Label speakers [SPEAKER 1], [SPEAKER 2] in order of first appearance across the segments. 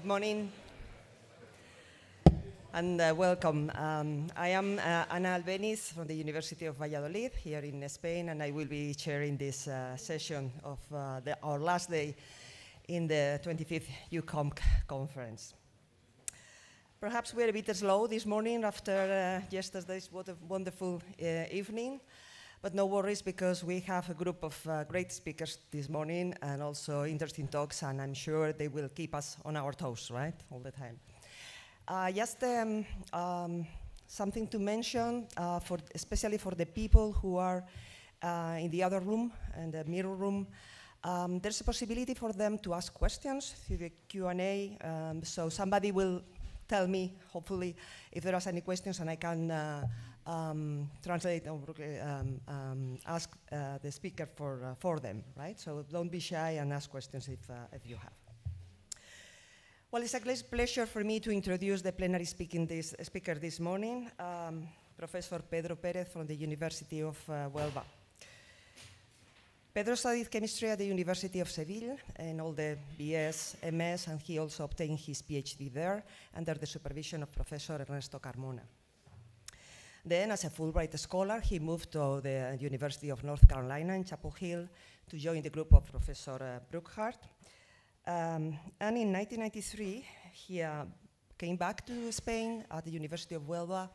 [SPEAKER 1] Good morning and uh, welcome. Um, I am uh, Ana Albeniz from the University of Valladolid here in Spain, and I will be chairing this uh, session of uh, the, our last day in the 25th EuCOMC conference. Perhaps we're a bit slow this morning after uh, yesterday's wonderful uh, evening. But no worries because we have a group of uh, great speakers this morning and also interesting talks, and I'm sure they will keep us on our toes, right, all the time. Uh, just um, um, something to mention, uh, for especially for the people who are uh, in the other room, in the mirror room. Um, there's a possibility for them to ask questions through the Q&A, um, so somebody will tell me, hopefully, if there are any questions and I can uh, um, translate or um, um, ask uh, the speaker for, uh, for them, right? So don't be shy and ask questions if, uh, if you have. Well, it's a great pleasure for me to introduce the plenary speaking this, speaker this morning, um, Professor Pedro Perez from the University of uh, Huelva. Pedro studied chemistry at the University of Seville and all the BS, MS, and he also obtained his PhD there under the supervision of Professor Ernesto Carmona. Then, as a Fulbright scholar, he moved to the University of North Carolina in Chapel Hill to join the group of Professor uh, Brookhart. Um, and in 1993, he uh, came back to Spain at the University of Huelva,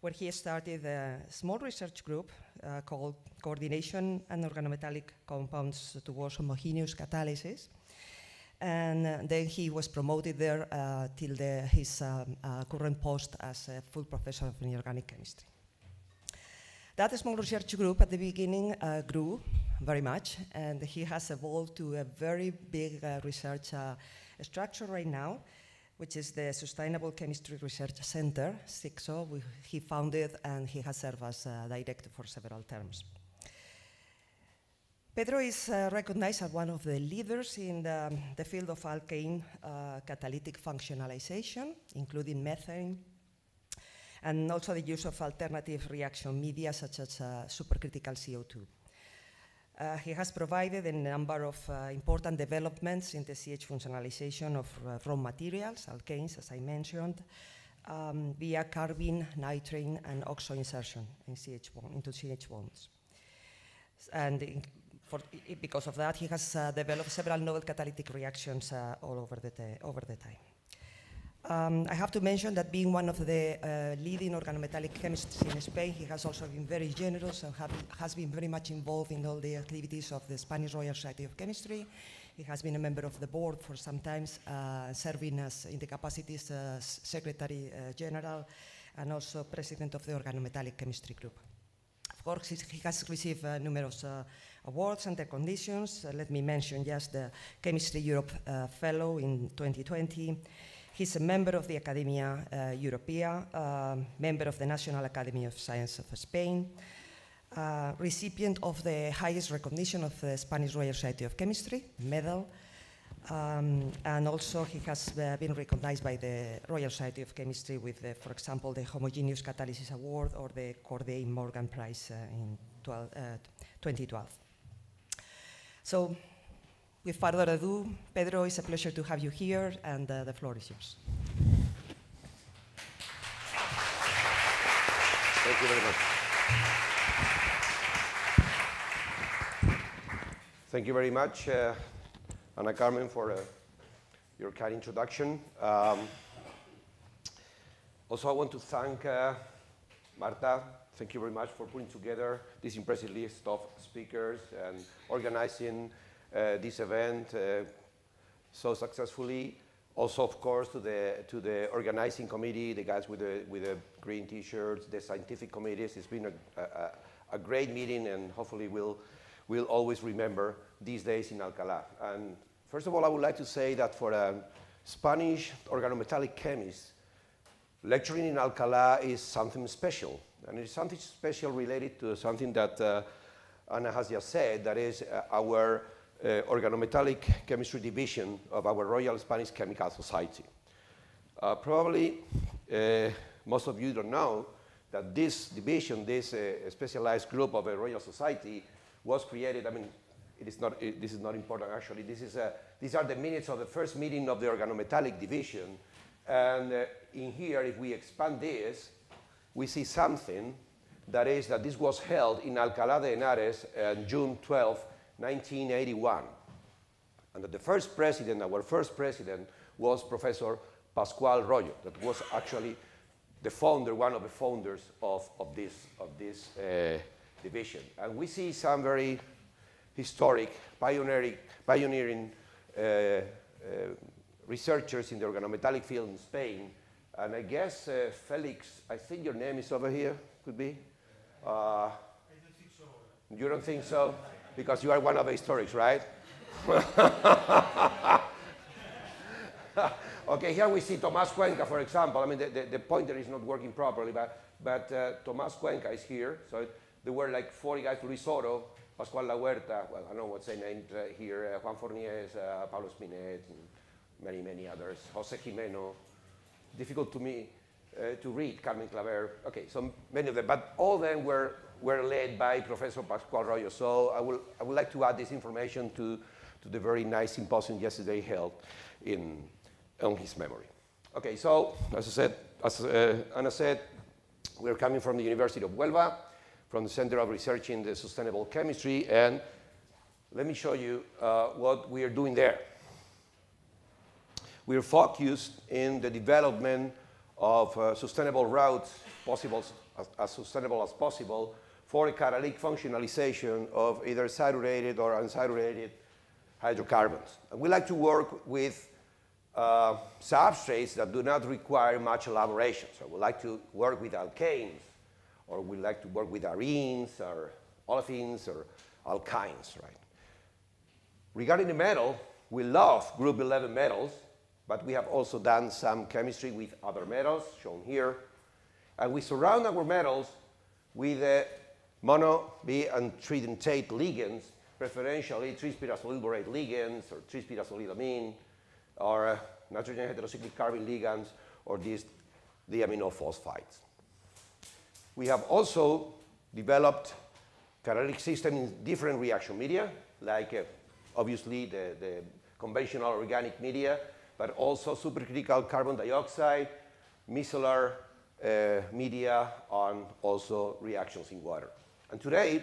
[SPEAKER 1] where he started a small research group uh, called Coordination and Organometallic Compounds Towards Homogeneous Catalysis. And uh, then he was promoted there uh, till the, his um, uh, current post as a full professor of inorganic chemistry. That small research group at the beginning uh, grew very much, and he has evolved to a very big uh, research uh, structure right now, which is the Sustainable Chemistry Research Center, CIQSO. he founded and he has served as director for several terms. Pedro is uh, recognized as one of the leaders in the, the field of alkane uh, catalytic functionalization, including methane, and also the use of alternative reaction media such as uh, supercritical CO2. Uh, he has provided a number of uh, important developments in the CH functionalization of uh, raw materials, alkanes, as I mentioned, um, via carbene, nitrene, and oxo insertion in CH into CH bonds. And for, because of that, he has uh, developed several novel catalytic reactions uh, all over the, over the time. Um, I have to mention that being one of the uh, leading organometallic chemists in Spain, he has also been very generous and have, has been very much involved in all the activities of the Spanish Royal Society of Chemistry. He has been a member of the board for some time, uh, serving as in the capacities as Secretary uh, General and also President of the Organometallic Chemistry Group. Of course, he has received uh, numerous awards under conditions. Uh, let me mention just the Chemistry Europe uh, Fellow in 2020. He's a member of the Academia uh, Europea, uh, member of the National Academy of Science of Spain, uh, recipient of the highest recognition of the Spanish Royal Society of Chemistry, medal, um, and also he has uh, been recognized by the Royal Society of Chemistry with, the, for example, the Homogeneous Catalysis Award or the Corday Morgan Prize uh, in 12, uh, 2012. So with further ado, Pedro, it's a pleasure to have you here, and uh, the floor is yours.
[SPEAKER 2] Thank you very much. Thank you very much, uh, Ana Carmen, for uh, your kind introduction. Um, also, I want to thank uh, Marta. Thank you very much for putting together this impressive list of speakers and organizing uh, this event uh, so successfully. Also, of course, to the, to the organizing committee, the guys with the, with the green t-shirts, the scientific committees. It's been a, a, a great meeting and hopefully we'll, we'll always remember these days in Alcalá. And first of all, I would like to say that for a Spanish organometallic chemist, lecturing in Alcalá is something special. And it's something special related to something that uh, Ana has just said, that is uh, our uh, organometallic chemistry division of our Royal Spanish Chemical Society. Uh, probably uh, most of you don't know that this division, this specialized group of a Royal Society was created, I mean, it is not, it, this is not important actually. This is a, these are the minutes of the first meeting of the organometallic division. And uh, in here, if we expand this, we see something that is that this was held in Alcalá de Henares on June 12, 1981. And that the first president, our first president, was Professor Pascual Royo, that was actually the founder, one of the founders of, of this, of this uh, division. And we see some very historic, pioneering, pioneering uh, uh, researchers in the organometallic field in Spain. And I guess, uh, Felix, I think your name is over here, could be? Uh. You don't think so? Because you are one of the historics, right? okay, here we see Tomás Cuenca, for example. I mean, the, the, the pointer is not working properly, but, but uh, Tomás Cuenca is here. So it, there were like 40 guys, Luis Oro, Pascual Lahuerta, well, I don't know what's the name uh, here, uh, Juan Forniés, uh, Pablo Espinet, and many, many others, Jose Gimeno. Difficult to me uh, to read, Carmen Claver. Okay, so many of them, but all of them were, were led by Professor Pascual Royo. So I, will, I would like to add this information to, to the very nice symposium yesterday held in, on his memory. Okay, so as I said, as uh, Anna said, we're coming from the University of Huelva from the Center of Research in the Sustainable Chemistry, and let me show you uh, what we are doing there. We are focused in the development of uh, sustainable routes, possible as, as, sustainable as possible, for a catalytic functionalization of either saturated or unsaturated hydrocarbons. And we like to work with uh, substrates that do not require much elaboration. So we like to work with alkanes, or we like to work with arenes or olefins or alkynes, right? Regarding the metal, we love group 11 metals, but we have also done some chemistry with other metals, shown here. And we surround our metals with uh, mono, B, and tridentate ligands, preferentially trispyrazolyl ligands or trispyrazolylamine, or uh, nitrogen heterocyclic carbene ligands, or these diaminophosphites. We have also developed catalytic systems in different reaction media, like uh, obviously the, the conventional organic media, but also supercritical carbon dioxide, micellar uh, media, and also reactions in water. And today,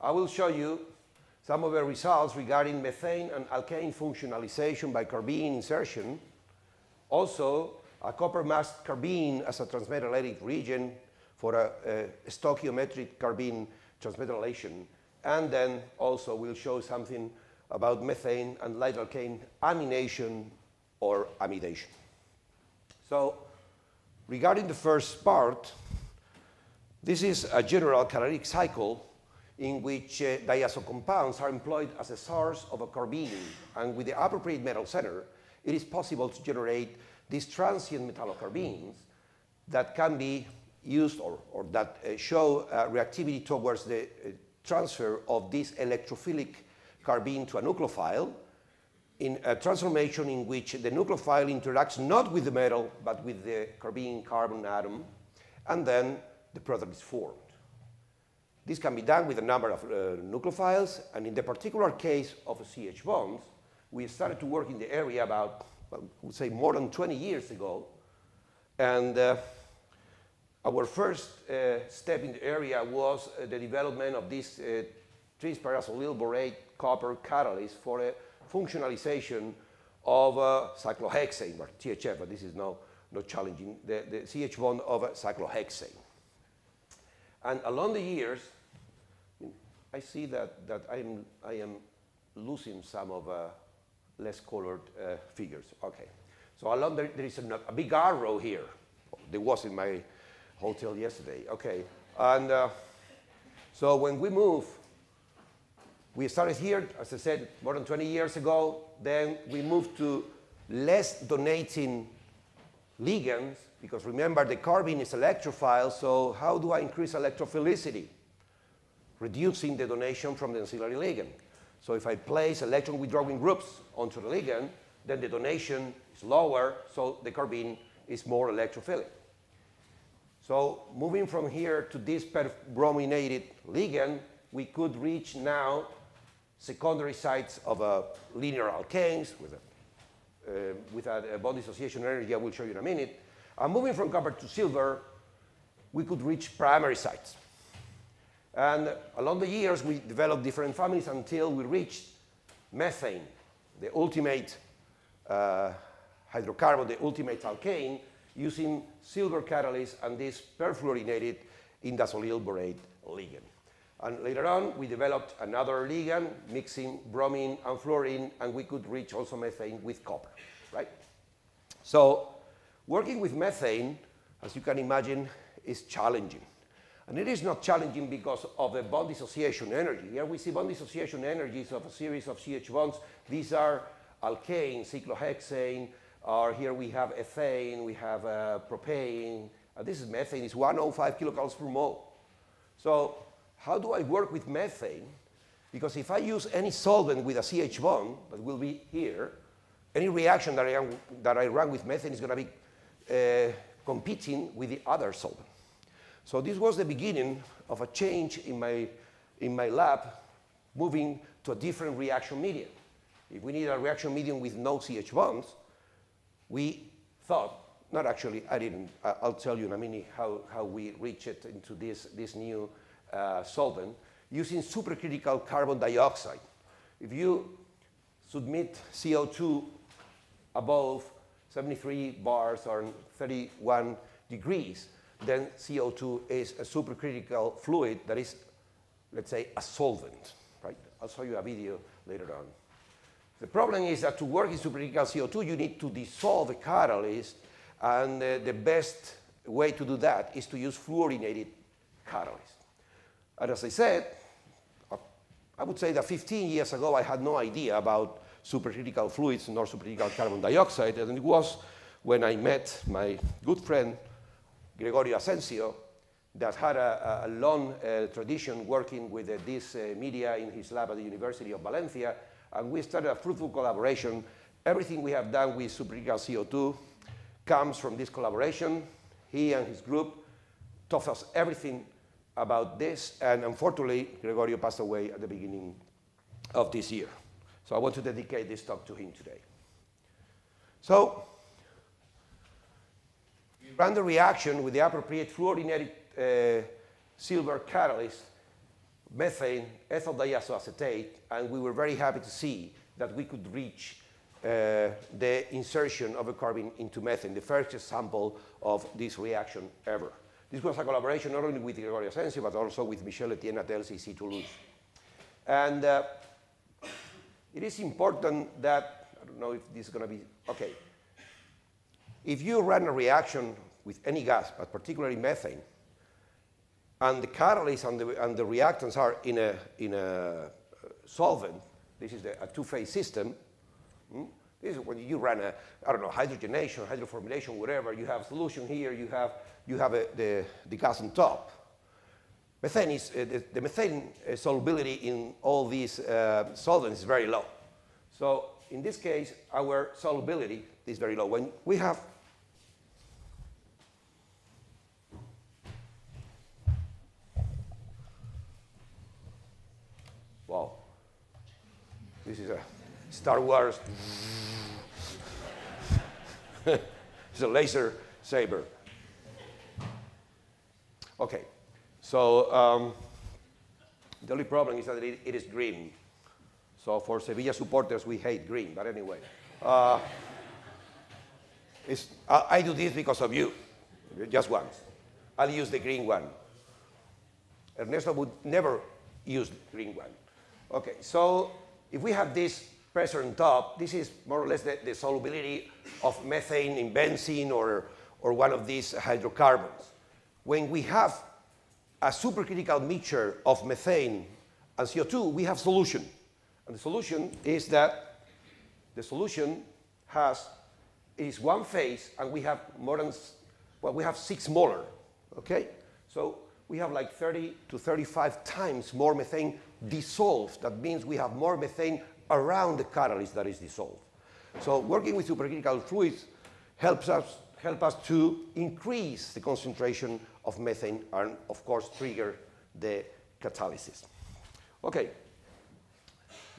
[SPEAKER 2] I will show you some of the results regarding methane and alkane functionalization by carbene insertion, also a copper masked carbene as a transmetallitic region for a, a stoichiometric carbene transmetallation. And then also we'll show something about methane and light alkane amination or amidation. So regarding the first part, this is a general catalytic cycle in which uh, diazo compounds are employed as a source of a carbene. And with the appropriate metal center, it is possible to generate these transient metallocarbenes that can be used or, or that uh, show uh, reactivity towards the uh, transfer of this electrophilic carbene to a nucleophile in a transformation in which the nucleophile interacts not with the metal but with the carbene carbon atom and then the product is formed. This can be done with a number of uh, nucleophiles and in the particular case of CH bonds, we started to work in the area about, well, I would say more than 20 years ago and uh, our first uh, step in the area was uh, the development of this uh, trispyrazolyl borate copper catalyst for a functionalization of uh, cyclohexane, or THF, but this is no, no challenging, the, the CH bond of cyclohexane. And along the years, I see that, that I'm, I am losing some of uh, less colored uh, figures. Okay. So along there, there is a, a big arrow here. There was in my hotel yesterday. Okay. And uh, so when we move, we started here, as I said, more than 20 years ago. Then we moved to less donating ligands, because remember the carbene is electrophile, so how do I increase electrophilicity? Reducing the donation from the ancillary ligand. So if I place electron withdrawing groups onto the ligand, then the donation is lower, so the carbene is more electrophilic. So moving from here to this brominated ligand, we could reach now secondary sites of uh, linear alkanes with a, uh, with a, a bond dissociation energy I will show you in a minute. And moving from copper to silver, we could reach primary sites. And along the years, we developed different families until we reached methane, the ultimate uh, hydrocarbon, the ultimate alkane, using silver catalyst and this perfluorinated indazolyl borate ligand. And later on, we developed another ligand, mixing bromine and fluorine, and we could reach also methane with copper, right? So working with methane, as you can imagine, is challenging. And it is not challenging because of the bond dissociation energy. Here we see bond dissociation energies of a series of CH bonds. These are alkane, cyclohexane, or here we have ethane, we have uh, propane, and this is methane, it's 105 kilocalories per mole. So how do I work with methane? Because if I use any solvent with a CH bond, that will be here, any reaction that I, am, that I run with methane is going to be uh, competing with the other solvent. So this was the beginning of a change in my, in my lab, moving to a different reaction medium. If we need a reaction medium with no CH bonds, we thought, not actually, I didn't, I'll tell you in a minute how, how we reached it into this, this new uh, solvent using supercritical carbon dioxide. If you submit CO2 above 73 bars or 31 degrees, then CO2 is a supercritical fluid that is, let's say, a solvent, right? I'll show you a video later on. The problem is that to work in supercritical CO2, you need to dissolve the catalyst, and uh, the best way to do that is to use fluorinated catalyst. And as I said, I would say that 15 years ago, I had no idea about supercritical fluids nor supercritical carbon dioxide, and it was when I met my good friend, Gregorio Asensio, that had a, a long uh, tradition working with uh, this uh, media in his lab at the University of Valencia, and we started a fruitful collaboration. Everything we have done with supercritical CO2 comes from this collaboration. He and his group taught us everything about this, and unfortunately, Gregorio passed away at the beginning of this year. So I want to dedicate this talk to him today. So, we ran the reaction with the appropriate fluorinated uh, silver catalyst, methane, ethyl diazoacetate, and we were very happy to see that we could reach uh, the insertion of a carbon into methane, the first example of this reaction ever. This was a collaboration not only with Gregorio Asensio, but also with Michel Etienne at LCC Toulouse. And uh, it is important that, I don't know if this is going to be, okay. If you run a reaction with any gas, but particularly methane, and the catalyst and the, and the reactants are in a, in a solvent, this is the, a two-phase system, hmm? This is when you run a, I don't know, hydrogenation, hydroformylation, whatever, you have solution here, you have you have a, the, the gas on top. Methane is, uh, the, the, methane uh, solubility in all these uh, solvents is very low. So in this case, our solubility is very low. When we have Wow. This is a Star Wars. it's a laser saber. Okay, so um, the only problem is that it, it is green. So for Sevilla supporters, we hate green, but anyway. Uh, I, I do this because of you, just once. I'll use the green one. Ernesto would never use the green one. Okay, so if we have this pressure on top, this is more or less the, the solubility of methane in benzene or, or one of these hydrocarbons when we have a supercritical mixture of methane and CO2, we have solution. And the solution is that the solution has is one phase, and we have more than well, we have six molar. Okay, so we have like 30 to 35 times more methane dissolved. That means we have more methane around the catalyst that is dissolved. So working with supercritical fluids helps us help us to increase the concentration of methane and, of course, trigger the catalysis. Okay.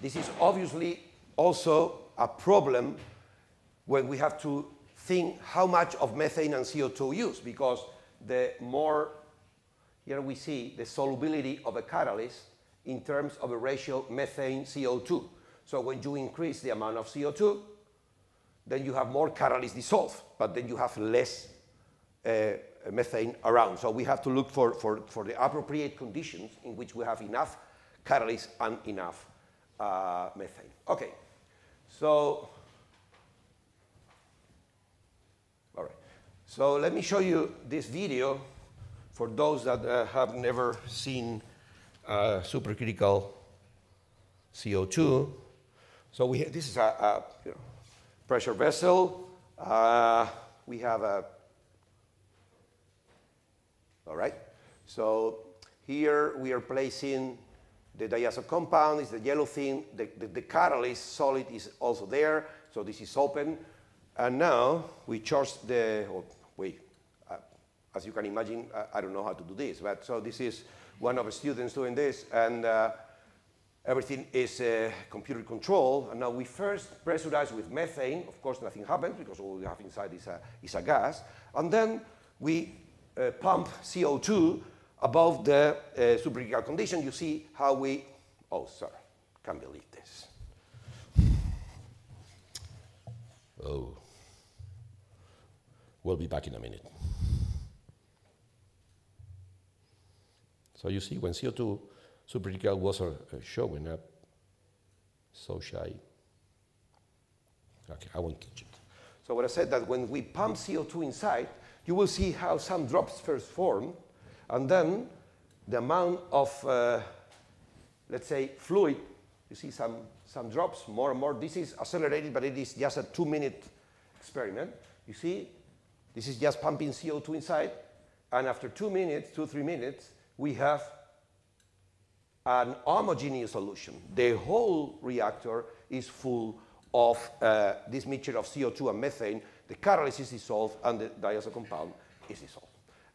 [SPEAKER 2] this is obviously also a problem when we have to think how much of methane and CO2 use, because the more, here we see the solubility of a catalyst in terms of a ratio methane CO2. So when you increase the amount of CO2, then you have more catalyst dissolved, but then you have less uh, methane around. So we have to look for, for, for the appropriate conditions in which we have enough catalyst and enough uh, methane. Okay, so, all right. So let me show you this video for those that uh, have never seen uh, supercritical CO2. So we, this is a, a you know, pressure vessel. Uh, we have a all right? So here we are placing the diazo compound, is the yellow thing. The, the, the, catalyst solid is also there, so this is open. And now we charge the, oh, wait, uh, as you can imagine, I, I, don't know how to do this, but so this is one of the students doing this, and uh, everything is uh, computer controlled. And now we first pressurize with methane. Of course, nothing happens because all we have inside is a, is a gas. And then we uh, pump CO2 above the uh, supercritical condition, you see how we, oh, sorry, can't believe this. Oh, we'll be back in a minute. So you see, when CO2 supercritical was uh, showing up, so shy. Okay, I won't teach it. So what I said that when we pump CO2 inside, you will see how some drops first form, and then the amount of, uh, let's say, fluid, you see some, some drops, more and more. This is accelerated, but it is just a two-minute experiment. You see, this is just pumping CO2 inside, and after two minutes, two, three minutes, we have an homogeneous solution. The whole reactor is full of uh, this mixture of CO2 and methane, the catalyst is dissolved and the diazo compound is dissolved.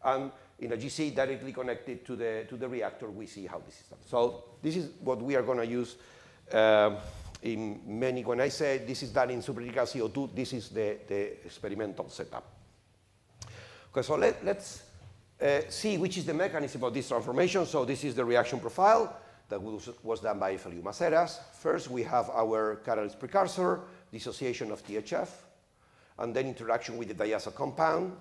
[SPEAKER 2] And in a GC directly connected to the, to the reactor, we see how this is done. So this is what we are going to use um, in many, when I say this is done in supercritical CO2, this is the, the experimental setup. Okay, so let, us uh, see which is the mechanism of this transformation. So this is the reaction profile that was, done by Feliu Maseras. First, we have our catalyst precursor, dissociation of THF and then interaction with the diazo compound.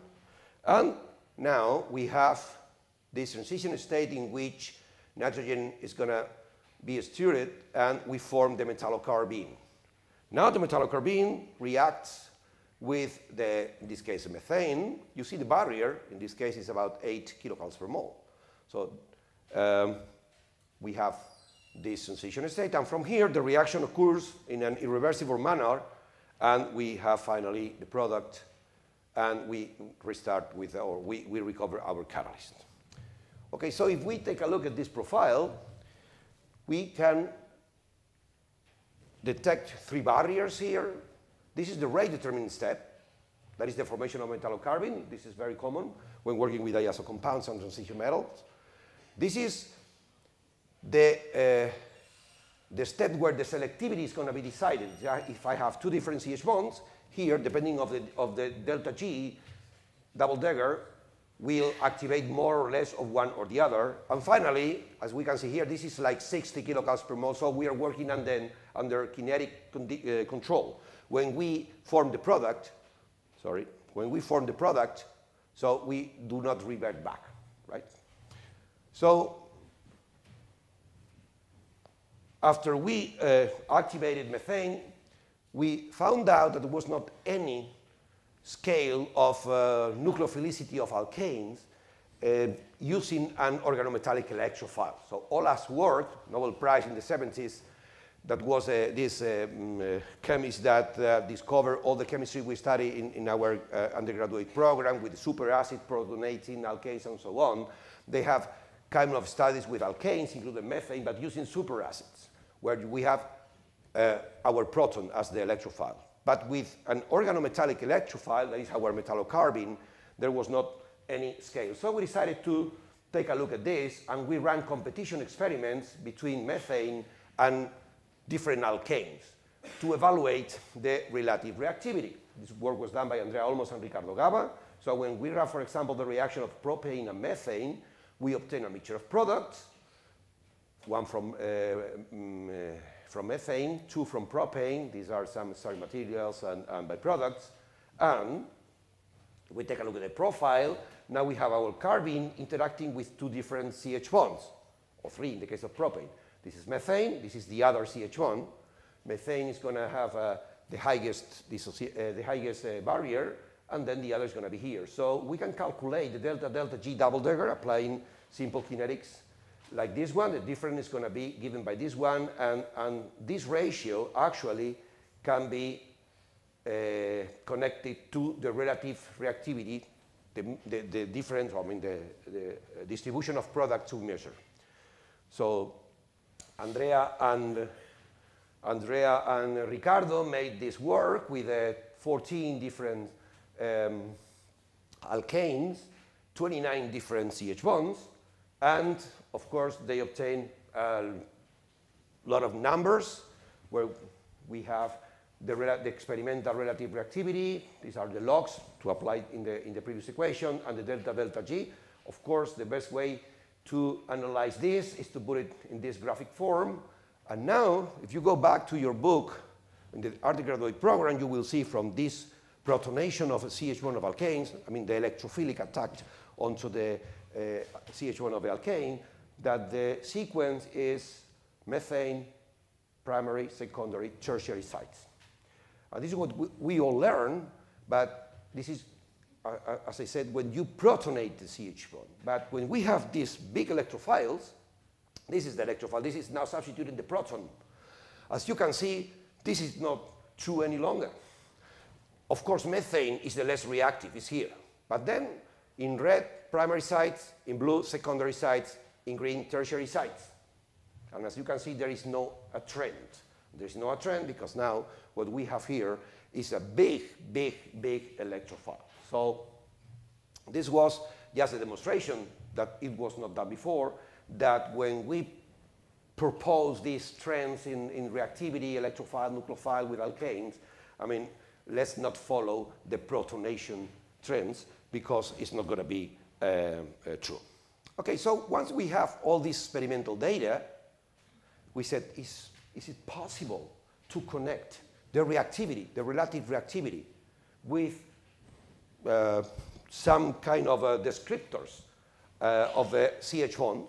[SPEAKER 2] And now we have this transition state in which nitrogen is going to be stirred and we form the metallocarbene. Now the metallocarbene reacts with the, in this case, methane. You see the barrier, in this case, is about 8 kilocalories per mole. So um, we have this transition state, and from here the reaction occurs in an irreversible manner and we have finally the product, and we restart with, or we, we recover our catalyst. Okay, so if we take a look at this profile, we can detect three barriers here. This is the rate determining step. That is the formation of metallocarbene. This is very common when working with diazo compounds and transition metals. This is the uh, the step where the selectivity is going to be decided. If I have two different CH bonds, here, depending of the, of the delta G, double dagger will activate more or less of one or the other. And finally, as we can see here, this is like 60 kilocalories per mole, so we are working on then under kinetic uh, control. When we form the product, sorry, when we form the product, so we do not revert back, right? So after we uh, activated methane, we found out that there was not any scale of uh, nucleophilicity of alkanes uh, using an organometallic electrophile. So Olah's work, Nobel Prize in the 70s, that was uh, this um, uh, chemist that uh, discovered all the chemistry we study in, in our undergraduate program with superacid, protonating, alkanes, and so on. They have kind of studies with alkanes, including methane, but using superacids where we have uh, our proton as the electrophile. But with an organometallic electrophile, that is our metallocarbene, there was not any scale. So we decided to take a look at this, and we ran competition experiments between methane and different alkanes to evaluate the relative reactivity. This work was done by Andrea Olmos and Ricardo Gava. So when we have, for example, the reaction of propane and methane, we obtain a mixture of products, one from, uh, mm, uh, from methane, two from propane. These are some starting materials and, and byproducts. And we take a look at the profile. Now we have our carbene interacting with two different CH bonds, or three in the case of propane. This is methane, this is the other CH1. Methane is going to have uh, the highest, uh, the highest uh, barrier, and then the other is going to be here. So we can calculate the delta delta G double dagger applying simple kinetics like this one. The difference is going to be given by this one, and, and this ratio actually can be uh, connected to the relative reactivity, the, the, the difference, I mean, the, the distribution of products to measure. So Andrea and Andrea and Ricardo made this work with uh, 14 different um, alkanes, 29 different CH bonds, and of course they obtain a lot of numbers where we have the, the, experimental relative reactivity. These are the logs to apply in the, in the previous equation, and the delta delta G. Of course, the best way to analyze this is to put it in this graphic form. And now, if you go back to your book, in the undergraduate program, you will see from this protonation of a CH1 of alkanes, I mean the electrophilic attack onto the uh, CH1 of alkane, that the sequence is methane, primary, secondary, tertiary sites. And this is what we, we all learn, but this is uh, as I said, when you protonate the CH bond. But when we have these big electrophiles, this is the electrophile, this is now substituting the proton. As you can see, this is not true any longer. Of course, methane is the less reactive, it's here. But then, in red, primary sites, in blue, secondary sites, in green, tertiary sites. And as you can see, there is no a trend. There is no a trend because now what we have here is a big, big, big electrophile. So this was just a demonstration that it was not done before, that when we propose these trends in, in reactivity, electrophile, nucleophile with alkanes, I mean, let's not follow the protonation trends because it's not going to be uh, uh, true. Okay, so once we have all this experimental data, we said, is, is it possible to connect the reactivity, the relative reactivity, with uh, some kind of uh, descriptors uh, of the CH1.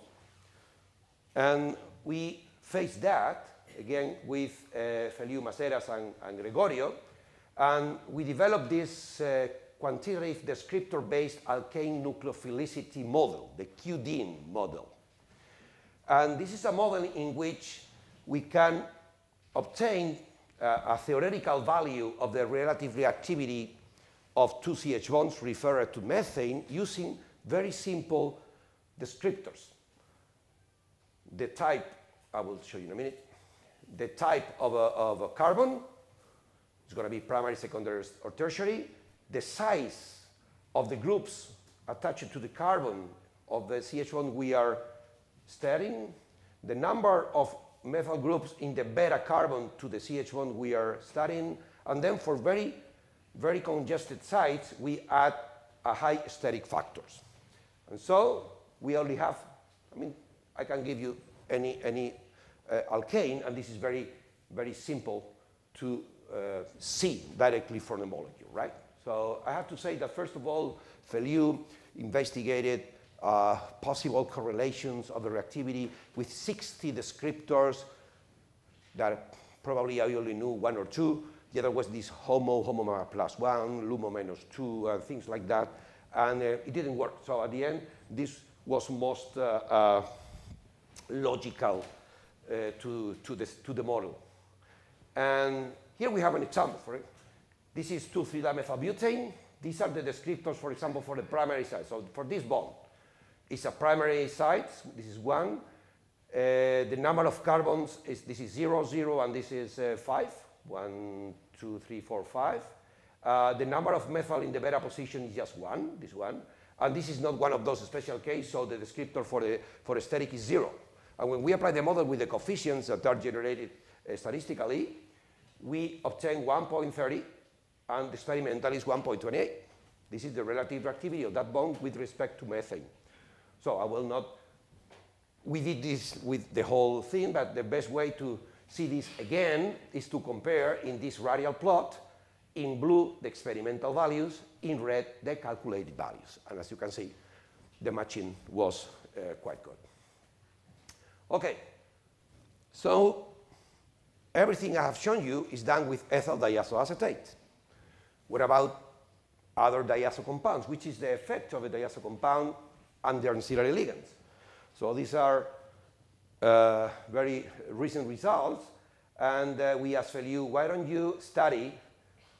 [SPEAKER 2] And we faced that, again, with uh, Feliu Maseras and, and, Gregorio, and we developed this uh, quantitative descriptor-based alkane nucleophilicity model, the QDAN model. And this is a model in which we can obtain uh, a theoretical value of the relative reactivity of two CH bonds referred to methane using very simple descriptors. The type, I will show you in a minute, the type of a, of a carbon is going to be primary, secondary, or tertiary. The size of the groups attached to the carbon of the CH1 we are studying, the number of methyl groups in the beta carbon to the CH1 we are studying, and then for very very congested sites, we add a high steric factors. And so we only have, I mean, I can give you any, any uh, alkane, and this is very, very simple to uh, see directly from the molecule, right? So I have to say that first of all, Feliu investigated uh, possible correlations of the reactivity with 60 descriptors that probably I only knew one or two, the other was this HOMO, HOMO plus one, LUMO minus two, and things like that. And uh, it didn't work. So at the end, this was most uh, uh, logical uh, to, to, this, to the model. And here we have an example for it. This is 2,3-dimethylbutane. These are the descriptors, for example, for the primary site. So for this bond, it's a primary site. This is one. Uh, the number of carbons is this is zero, zero, and this is uh, five. One, two, three, four, five. Uh, the number of methyl in the beta position is just one, this one. And this is not one of those special cases, so the descriptor for the, for steric is zero. And when we apply the model with the coefficients that are generated uh, statistically, we obtain 1.30 and the experimental is 1.28. This is the relative reactivity of that bond with respect to methane. So I will not, we did this with the whole thing, but the best way to see this again is to compare in this radial plot, in blue the experimental values, in red the calculated values. And as you can see, the matching was uh, quite good. Okay, so everything I have shown you is done with ethyl diazoacetate. What about other diazo compounds? Which is the effect of a diazo compound under ancillary ligands? So these are uh, very recent results, and uh, we asked you, why don't you study,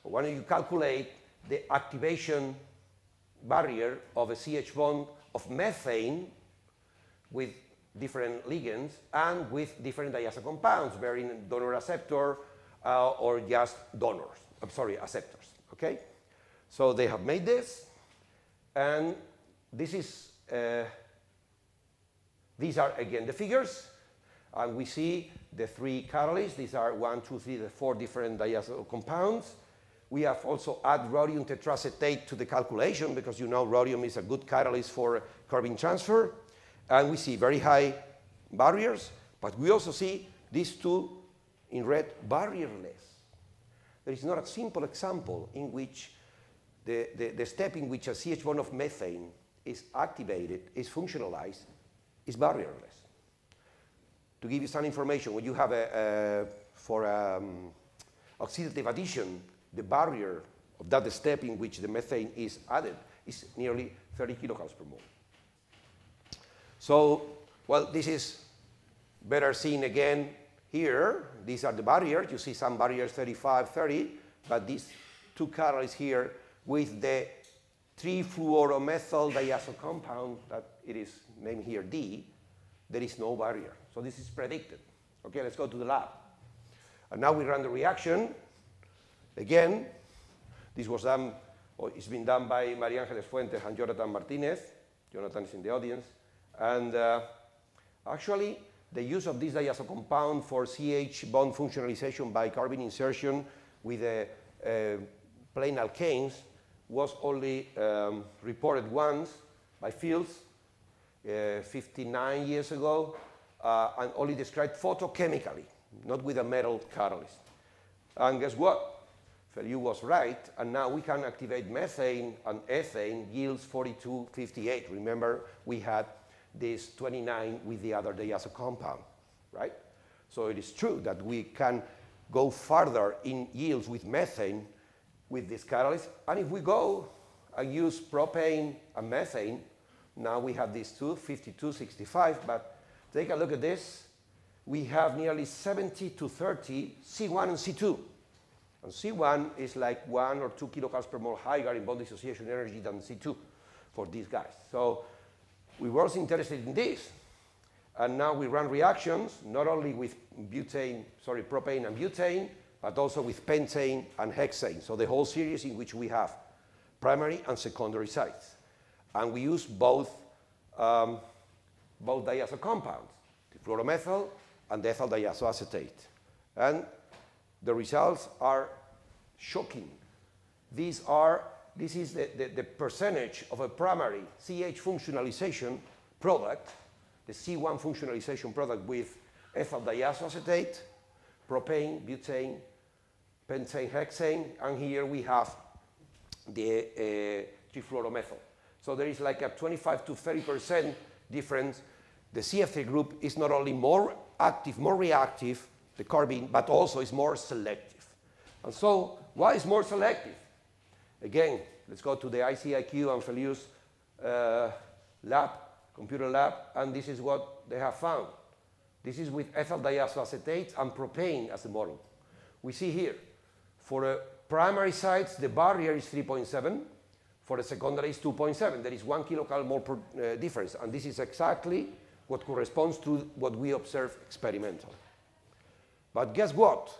[SPEAKER 2] why don't you calculate the activation barrier of a CH bond of methane with different ligands and with different diazo compounds, bearing donor acceptor uh, or just donors, I'm sorry, acceptors, okay? So they have made this, and this is, uh, these are again the figures, and we see the three catalysts. These are one, two, three, the four different diazo compounds. We have also add rhodium tetraacetate to the calculation because you know rhodium is a good catalyst for carbene transfer. And we see very high barriers, but we also see these two in red barrierless. There is not a simple example in which the, the, the step in which a CH bond of methane is activated, is functionalized, is barrierless. To give you some information, when you have a, a for um, oxidative addition, the barrier of that step in which the methane is added is nearly 30 kilocalories per mole. So, well, this is better seen again here. These are the barriers. You see some barriers 35, 30, but these two catalysts here with the trifluoromethyl diazo compound that it is named here D, there is no barrier. So this is predicted. Okay, let's go to the lab. And now we run the reaction. Again, this was done, or it's been done by Maria Angeles Fuentes and Jonathan Martinez. Jonathan is in the audience. And uh, actually, the use of this diazo compound for CH bond functionalization by carbene insertion with a, a plain alkanes was only um, reported once by Fields uh, 59 years ago uh, and only described photochemically, not with a metal catalyst. And guess what? Feliu was right, and now we can activate methane and ethane yields 4258. Remember, we had this 29 with the other diazo compound, right? So it is true that we can go farther in yields with methane with this catalyst. And if we go and use propane and methane, now we have these two, 52, 65, but take a look at this. We have nearly 70 to 30 C1 and C2. And C1 is like one or two kilocalories per mole higher in bond dissociation energy than C2 for these guys. So we were interested in this. And now we run reactions, not only with butane, sorry, propane and butane, but also with pentane and hexane. So the whole series in which we have primary and secondary sites. And we use both, um, both diazo compounds, the fluoromethyl and the ethyl diazoacetate. And the results are shocking. These are, this is the, the, the percentage of a primary CH functionalization product, the C1 functionalization product with ethyl diazoacetate, propane, butane, pentane, hexane, and here we have the uh, trifluoromethyl. So there is like a 25 to 30% difference. The CF3 group is not only more active, more reactive, the carbene, but also is more selective. And so, why is more selective? Again, let's go to the ICIQ and Feliu's uh, lab, computer lab, and this is what they have found. This is with ethyl diazoacetate and propane as the model. We see here for the primary sites, the barrier is 3.7. For the secondary, is 2.7. There is one kilocalorie more per, uh, difference. And this is exactly what corresponds to what we observe experimentally. But guess what?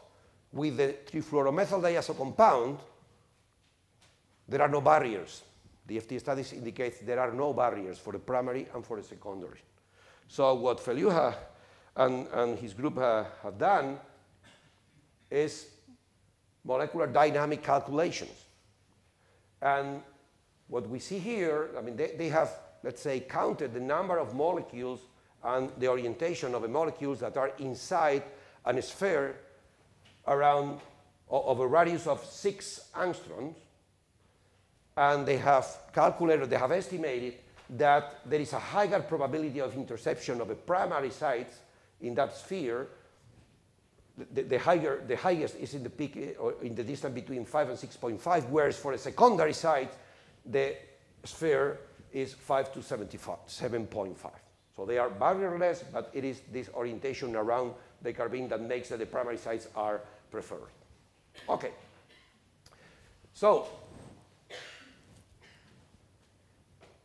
[SPEAKER 2] With the trifluoromethyl diazo compound, there are no barriers. The DFT studies indicate there are no barriers for the primary and for the secondary. So what Feliuha and, and his group uh, have done is molecular dynamic calculations. And what we see here, I mean, they, they have, let's say, counted the number of molecules and the orientation of the molecules that are inside a sphere around of a radius of six angstroms. And they have calculated, they have estimated that there is a higher probability of interception of a primary site in that sphere. The, the, higher, the highest is in the peak eh, or in the distance between 5 and 6.5, whereas for a secondary site, the sphere is 5 to 7.5. So they are barrierless, but it is this orientation around the carbene that makes that the primary sites are preferred. Okay. So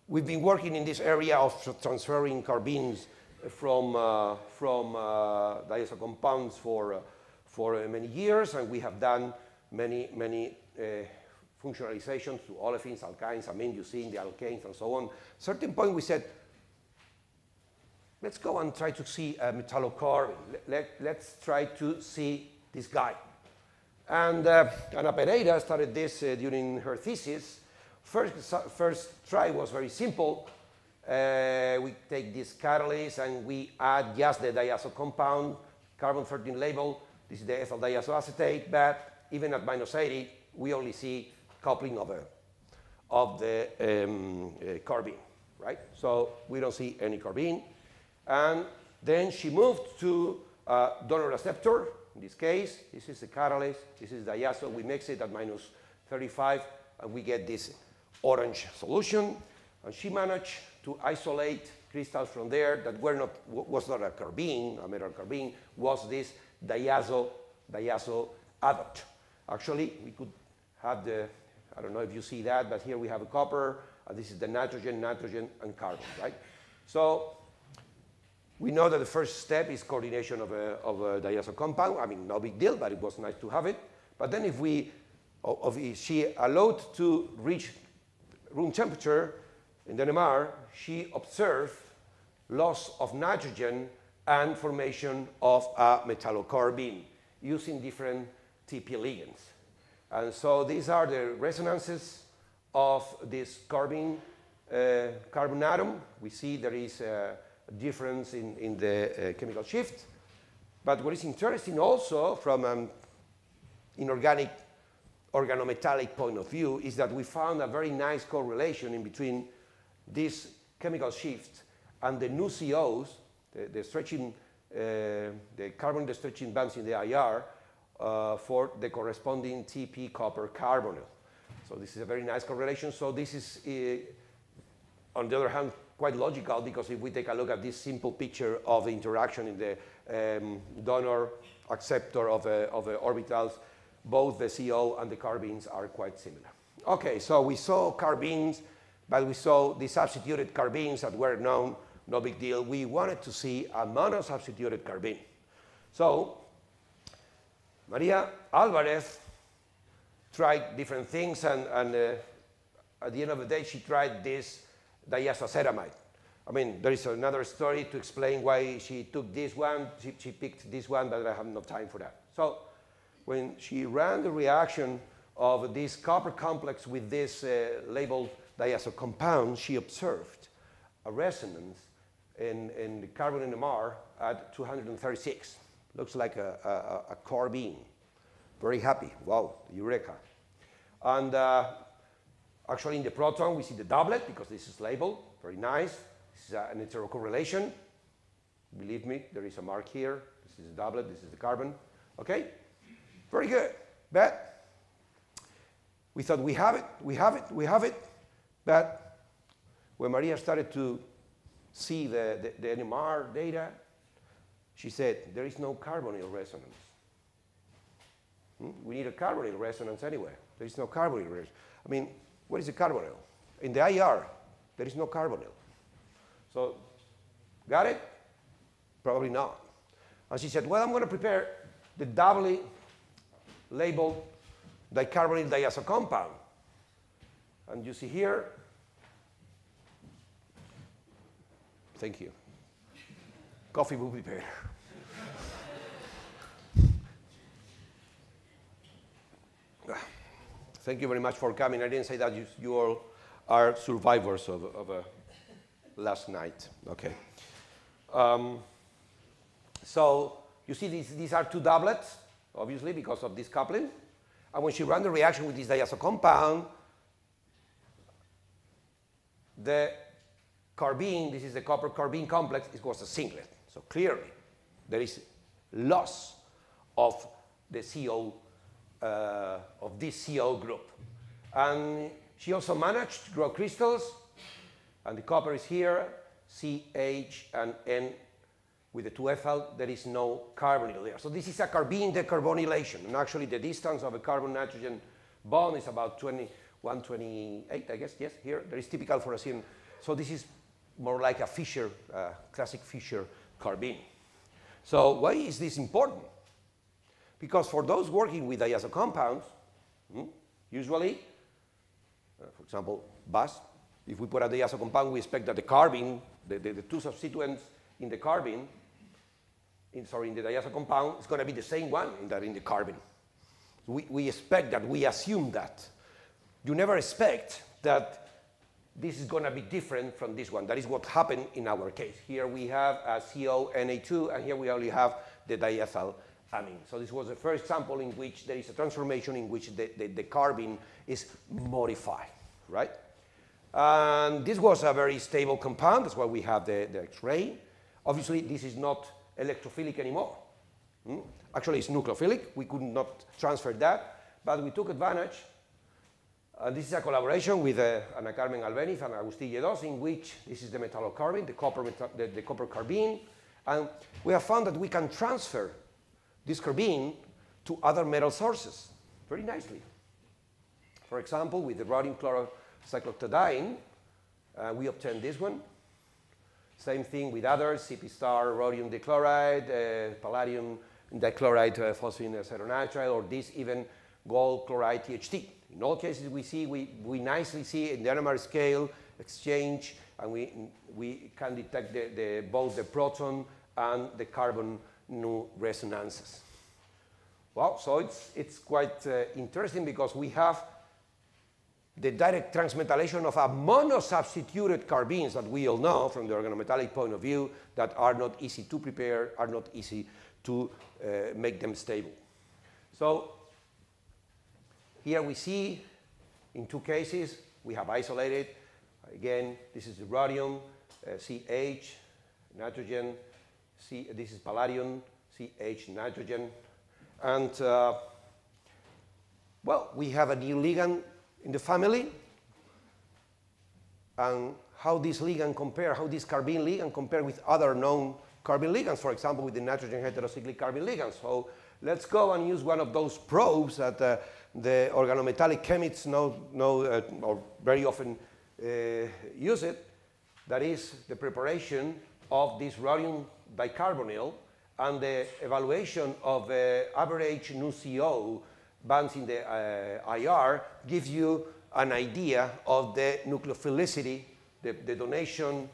[SPEAKER 2] we've been working in this area of transferring carbenes from, uh, from uh, diazo compounds for, uh, for uh, many years, and we have done many, many uh, functionalizations to olefins, alkynes, in the alkanes, and so on. Certain point we said, let's go and try to see a metallocarbene. Let, let, us try to see this guy. And uh, Ana Pereira started this during her thesis. First, first try was very simple. Uh, we take this catalyst and we add just the diazo compound, carbon 13 label. This is the ethyl diazoacetate, but even at minus 80, we only see coupling of, a, of the um, uh, carbene, right? So we don't see any carbene. And then she moved to uh, donor receptor, in this case, this is the catalyst, this is diazo. We mix it at minus 35, and we get this orange solution. And she managed to isolate crystals from there that were not, was not a carbene, a metal carbene, was this diazo, diazo adduct. Actually, we could have the, I don't know if you see that, but here we have a copper, and this is the nitrogen, nitrogen, and carbon, right? So we know that the first step is coordination of a, of a diazo compound. I mean, no big deal, but it was nice to have it. But then if we, if she allowed to reach room temperature in the NMR, she observed loss of nitrogen and formation of a metallocarbene using different TP ligands. And so these are the resonances of this carbene, uh, carbon atom. We see there is a, difference in, in the uh, chemical shift. But what is interesting also from an inorganic organometallic point of view is that we found a very nice correlation in between this chemical shift and the new COs, the, the stretching, uh, the carbon stretching bands in the IR uh, for the corresponding TP copper carbonyl. So this is a very nice correlation. So this is, uh, on the other hand, quite logical because if we take a look at this simple picture of the interaction in the um, donor acceptor of, uh, of uh, orbitals, both the CO and the carbenes are quite similar. Okay, so we saw carbenes, but we saw the substituted carbenes that were known, no big deal. We wanted to see a mono-substituted carbene. So Maria Alvarez tried different things, and, and uh, at the end of the day, she tried this diazoceramide. I mean, there is another story to explain why she took this one. She, she picked this one, but I have no time for that. So when she ran the reaction of this copper complex with this uh, labeled diazo compound, she observed a resonance in, in the carbon NMR at 236. Looks like a, a, a carbene. Very happy. Wow, eureka. And uh, Actually, in the proton, we see the doublet because this is labeled. Very nice. This is an heterocorrelation. Believe me, there is a mark here. This is the doublet. This is the carbon. Okay? Very good. But we thought we have it, we have it, we have it. But when Maria started to see the, the, the NMR data, she said, there is no carbonyl resonance. Hmm? We need a carbonyl resonance anyway. There is no carbonyl resonance. I mean, what is the carbonyl? In the IR, there is no carbonyl. So, got it? Probably not. And she said, well, I'm going to prepare the doubly labeled dicarbonyl diazo compound. And you see here, thank you. Coffee will be prepared. thank you very much for coming. I didn't say that you, you all are survivors of, of a last night. Okay. Um, so you see these, these are two doublets, obviously, because of this coupling. And when she ran the reaction with this diazo compound, the carbene, this is the copper carbene complex, it was a singlet. So clearly, there is loss of the CO, uh, of this CO group. And she also managed to grow crystals, and the copper is here, CH and N with the 2 ethyl, there is no carbonyl there. So this is a carbene decarbonylation, and actually the distance of a carbon-nitrogen bond is about 20, 128, I guess, yes, here. There is typical for a CN. So this is more like a Fischer, uh, classic Fischer carbene. So why is this important? Because for those working with diazo compounds, hmm, usually, uh, for example, BAS, if we put a diazo compound, we expect that the carbene, the, the, the two substituents in the carbene, in, sorry, in the diazo compound, is going to be the same one in, that in the carbon. We, we expect that, we assume that. You never expect that this is going to be different from this one. That is what happened in our case. Here we have a CO-Na2, and here we only have the diethyl amine. So this was the first example in which there is a transformation in which the, the, the carbene is modified, right? And this was a very stable compound. That's why we have the, the X-ray. Obviously, this is not electrophilic anymore. Hmm? Actually, it's nucleophilic. We could not transfer that, but we took advantage this is a collaboration with uh, Ana Carmen Albeniz and Agustí Lledós, in which this is the metallocarbene, the copper, the, the copper carbene, and we have found that we can transfer this carbene to other metal sources very nicely. For example, with the rhodium chlorocyclooctadiene, uh, we obtained this one. Same thing with others, CP star, rhodium dichloride, uh, palladium dichloride, uh, phosphine acetonitrile, or this even gold chloride THT. In all cases, we see, we, we nicely see in the NMR scale exchange, and we, we can detect the, the, both the proton and the carbon new resonances. Well, so it's, it's quite uh, interesting because we have the direct transmetallation of a monosubstituted carbenes that we all know from the organometallic point of view that are not easy to prepare, are not easy to uh, make them stable. So here we see in two cases we have isolated. Again, this is the rhodium, uh, CH, nitrogen, C, this is palladium, CH, nitrogen. And uh, well, we have a new ligand in the family. And how this ligand compare, how this carbene ligand compare with other known carbene ligands, for example, with the nitrogen heterocyclic carbene ligands. So let's go and use one of those probes that uh, the organometallic chemists know, know uh, or very often uh, use it. That is the preparation of this rhodium bicarbonyl and the evaluation of the average nu CO bands in the uh, IR gives you an idea of the nucleophilicity, the, the donation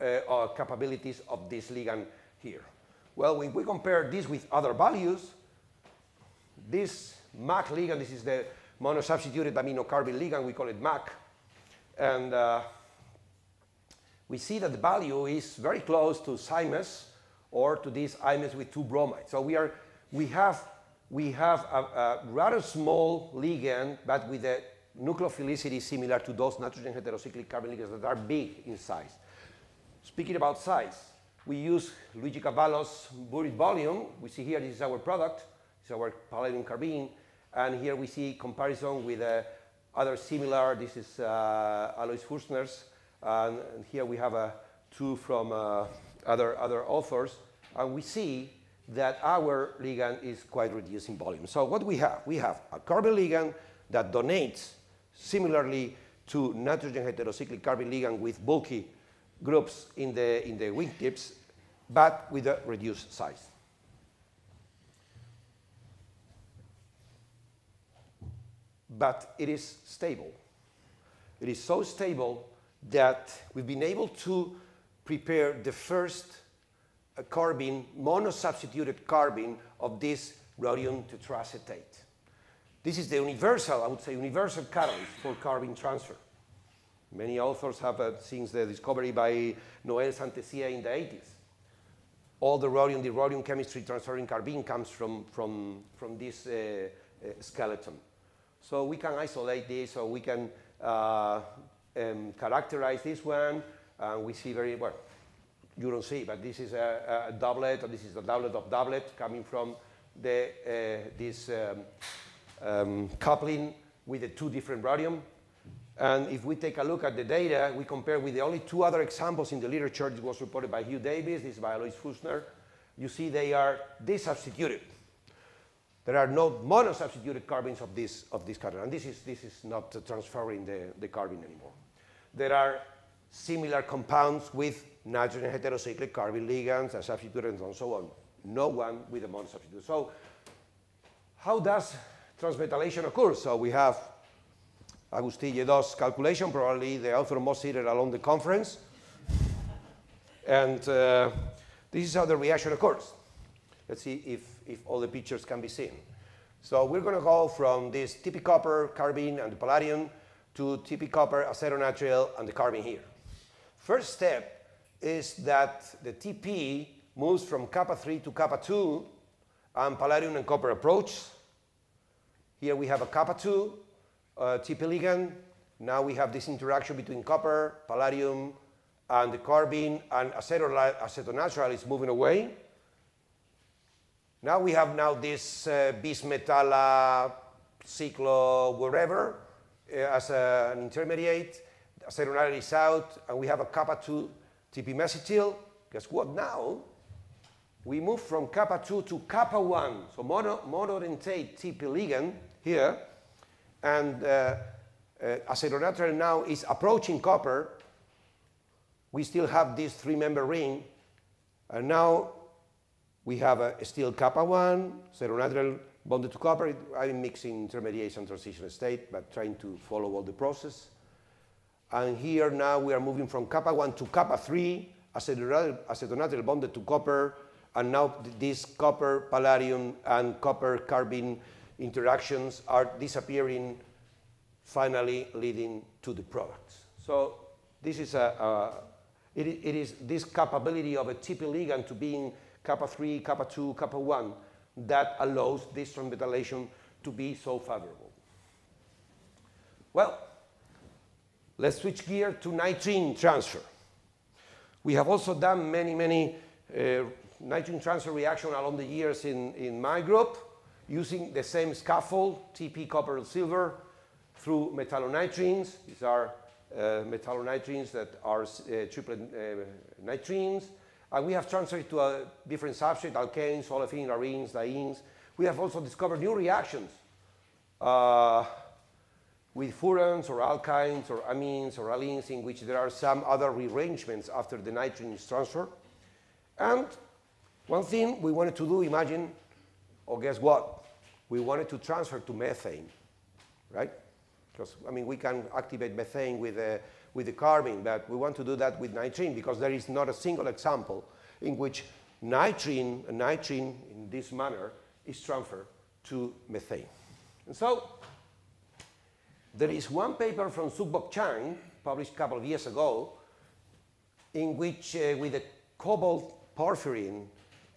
[SPEAKER 2] uh, capabilities of this ligand here. Well, when we compare this with other values, this MAC ligand, this is the monosubstituted aminocarbene ligand, we call it MAC, and uh, we see that the value is very close to SIMes or to this IMES with two bromides. So we, are, we have, we have a, a rather small ligand, but with a nucleophilicity similar to those nitrogen heterocyclic carbon ligands that are big in size. Speaking about size, we use Luigi Cavallo's buried volume. We see here, this is our product. This is our palladium carbene. And here we see comparison with uh, other similar. This is uh, Alois Fürstner's. And, and, here we have uh, two from uh, other, other authors. And we see that our ligand is quite reduced in volume. So what we have? We have a carbon ligand that donates similarly to nitrogen heterocyclic carbon ligand with bulky groups in the, in the wingtips, but with a reduced size. But it is stable. It is so stable that we've been able to prepare the first uh, carbene, monosubstituted carbene of this rhodium tetraacetate. This is the universal, I would say, universal catalyst for carbon transfer. Many authors have, uh, since the discovery by Noels and Teyssié in the 80s, all the rhodium, the rhodium chemistry transferring carbene comes from, from, from this uh, uh, skeleton. So we can isolate this, or we can uh, um, characterize this one, and we see very well. You don't see, but this is a, a doublet, or this is a doublet of doublet coming from the, uh, this um, um, coupling with the two different rhodium. And if we take a look at the data, we compare with the only two other examples in the literature. This was reported by Huw Davies, this by Alois Fürstner. You see they are disubstituted. There are no monosubstituted carbenes of this, of this carbon, and this is, this is not transferring the, the carbene anymore. There are similar compounds with nitrogen heterocyclic carbene ligands, a substituent, and so on. No one with a monosubstitute. So how does transmetallation occur? So we have Agustí Lledó's calculation, probably the author most seated along the conference. and uh, this is how the reaction occurs. Let's see if, if all the pictures can be seen. So we're going to go from this TP copper carbene and the palladium to TP copper acetonitrile and the carbene here. First step is that the TP moves from kappa 3 to kappa 2 and palladium and copper approach. Here we have a kappa 2 uh, TP ligand. Now we have this interaction between copper, palladium, and the carbene, and acetonitrile is moving away. Now we have now this uh, bismetalla, cyclo, wherever, uh, as a, an intermediate. Acetonitrile is out, and we have a kappa 2 TP mesotyl. Guess what now? We move from kappa 2 to kappa 1. So mono, monodentate TP ligand here and uh, uh, now is approaching copper, we still have this three-member ring, and now we have a still kappa 1, acetonitrile bonded to copper. I'm mixing intermediate and transition state, but trying to follow all the process. And here now we are moving from kappa 1 to kappa 3, acetonitrile bonded to copper, and now these copper, palladium, and copper carbene interactions are disappearing, finally leading to the products. So this is a, a it, it is this capability of a TP ligand to being kappa 3, kappa 2, kappa 1 that allows this transmetallation to be so favorable. Well, let's switch gear to nitrogen transfer. We have also done many, many uh, nitrogen transfer reaction along the years in, in my group using the same scaffold, TP copper silver, through metallonitrenes. These are uh, metallonitrenes that are uh, triplet uh, nitrenes. And we have transferred to a different substrate, alkanes, olefins, arenes, dienes. We have also discovered new reactions uh, with furans or alkynes or amines or allenes in which there are some other rearrangements after the nitrogen is transferred. And one thing we wanted to do, imagine or guess what? We wanted to transfer to methane, right? Because, I mean, we can activate methane with, uh, with the carbene, but we want to do that with nitrene because there is not a single example in which nitrene, nitrene in this manner is transferred to methane. And so there is one paper from Suk-Bok Chang, published a couple of years ago, in which uh, with a cobalt porphyrin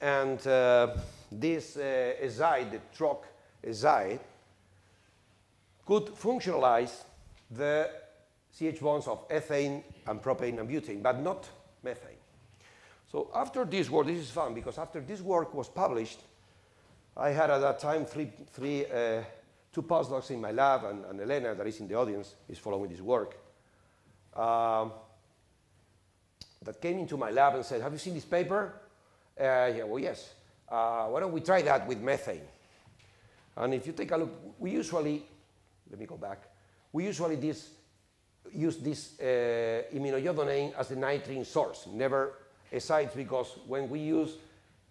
[SPEAKER 2] and uh, this uh, azide, the Troc azide, could functionalize the CH bonds of ethane and propane and butane, but not methane. So after this work, this is fun because after this work was published, I had at that time three, three, uh, two postdocs in my lab, and, and, Elena, that is in the audience, is following this work, um, that came into my lab and said, have you seen this paper? Uh, yeah, well, yes uh, why don't we try that with methane? And if you take a look, we usually, let me go back, we usually this, use this uh, iminoiodinane as the nitrene source, never azides, because when we use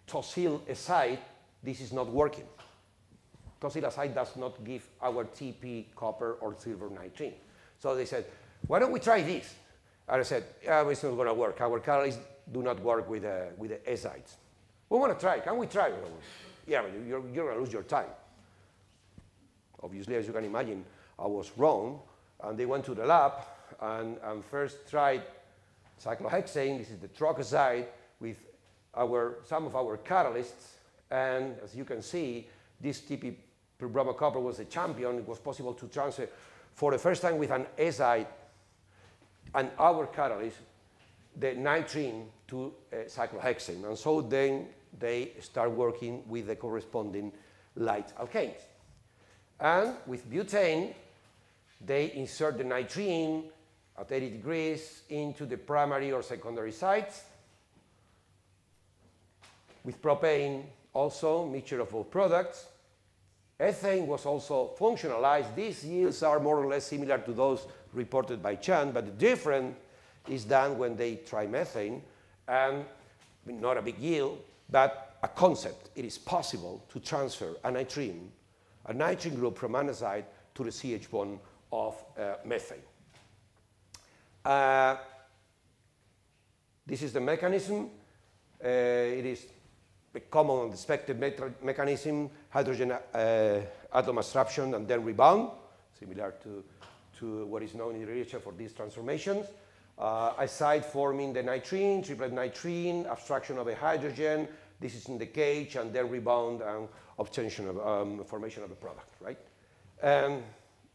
[SPEAKER 2] tosyl azide, this is not working. Tosyl azide does not give our TP copper or silver nitrene. So they said, why don't we try this? And I said, yeah, it's not going to work. Our catalysts do not work with, uh, with the azides. We want to try. Can we try? Yeah, but you're, you're going to lose your time. Obviously, as you can imagine, I was wrong. And they went to the lab and, and first tried cyclohexane, this is the Troc azide, with our, some of our catalysts. And as you can see, this TP copper was a champion. It was possible to transfer for the first time with an azide and our catalyst, the nitrene to uh, cyclohexane. And so then they start working with the corresponding light alkanes. And with butane, they insert the nitrene at 80 degrees into the primary or secondary sites. With propane, also, mixture of both products. Ethane was also functionalized. These yields are more or less similar to those reported by Chang, but the difference is done when they try methane, and not a big yield, but a concept. It is possible to transfer a nitrene, a nitrene group from an azide to the CH bond of uh, methane. Uh, this is the mechanism. Uh, it is common expected me mechanism, hydrogen uh, atom abstraction and then rebound, similar to, to what is known in literature for these transformations. Uh, azide forming the nitrene, triplet nitrene, abstraction of a hydrogen, this is in the cage, and then rebound and obtention of um, formation of a product, right? Um,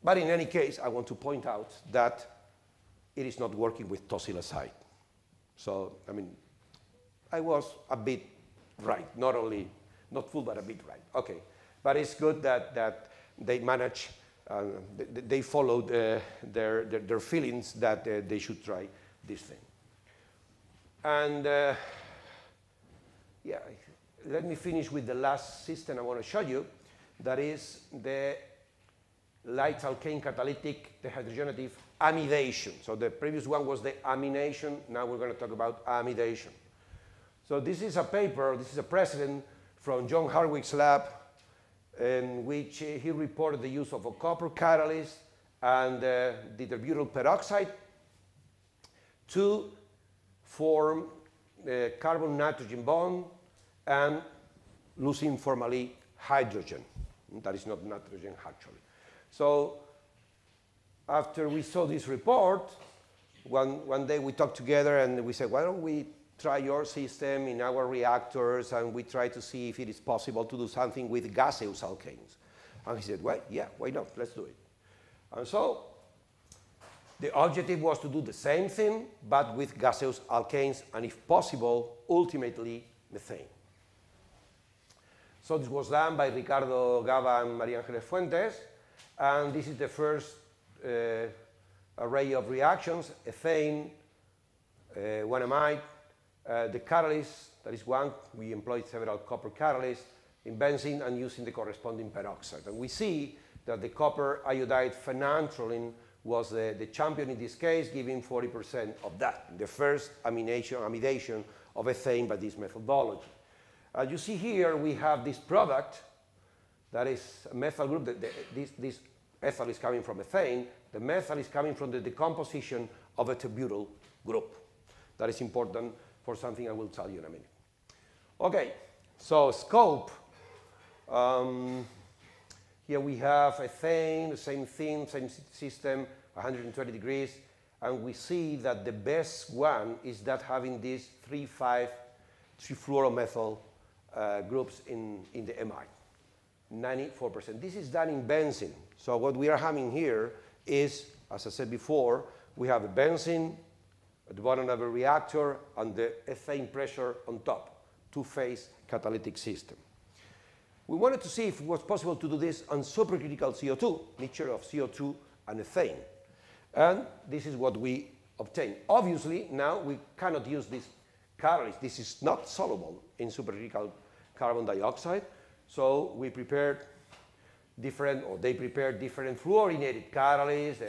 [SPEAKER 2] but in any case, I want to point out that it is not working with tosyl azide. So, I mean, I was a bit right, not only, not full, but a bit right. Okay, but it's good that, that they manage, uh, they, they followed uh, their, their, their, feelings that uh, they should try this thing. And uh, yeah, let me finish with the last system I want to show you. That is the light alkane catalytic dehydrogenative amidation. So the previous one was the amination. Now we're going to talk about amidation. So this is a paper, this is a precedent from John Hartwig's lab in which he reported the use of a copper catalyst and uh, di-tert-butyl peroxide to form the carbon-nitrogen bond and losing formally hydrogen. That is not nitrogen, actually. So after we saw this report, one, one day we talked together and we said, why don't we try your system in our reactors and we try to see if it is possible to do something with gaseous alkanes. And he said, well, yeah, why not? Let's do it. And so the objective was to do the same thing, but with gaseous alkanes, and if possible, ultimately methane. So this was done by Ricardo Gava and Maria Angeles Fuentes, and this is the first uh, array of reactions, ethane, uh, one amide, uh, the catalyst, that is one, we employed several copper catalysts in benzene and using the corresponding peroxide. And we see that the copper iodide phenanthroline was the, the champion in this case, giving 40% of that, the first amination, amidation of ethane by this methodology. As you see here, we have this product that is a methyl group. The, this, this ethyl is coming from ethane. The methyl is coming from the decomposition of a butyl group. That is important for something I will tell you in a minute. Okay, so scope. Um, here we have ethane, the same thing, same system, 120 degrees, and we see that the best one is that having these 3,5 trifluoromethyl uh, groups in, in the MI, 94%. This is done in benzene. So what we are having here is, as I said before, we have a benzene at the bottom of a reactor and the ethane pressure on top, two-phase catalytic system. We wanted to see if it was possible to do this on supercritical CO2, mixture of CO2 and ethane. And this is what we obtained. Obviously, now we cannot use this catalyst. This is not soluble in supercritical carbon dioxide. So we prepared different, or they prepared different fluorinated catalysts. Uh,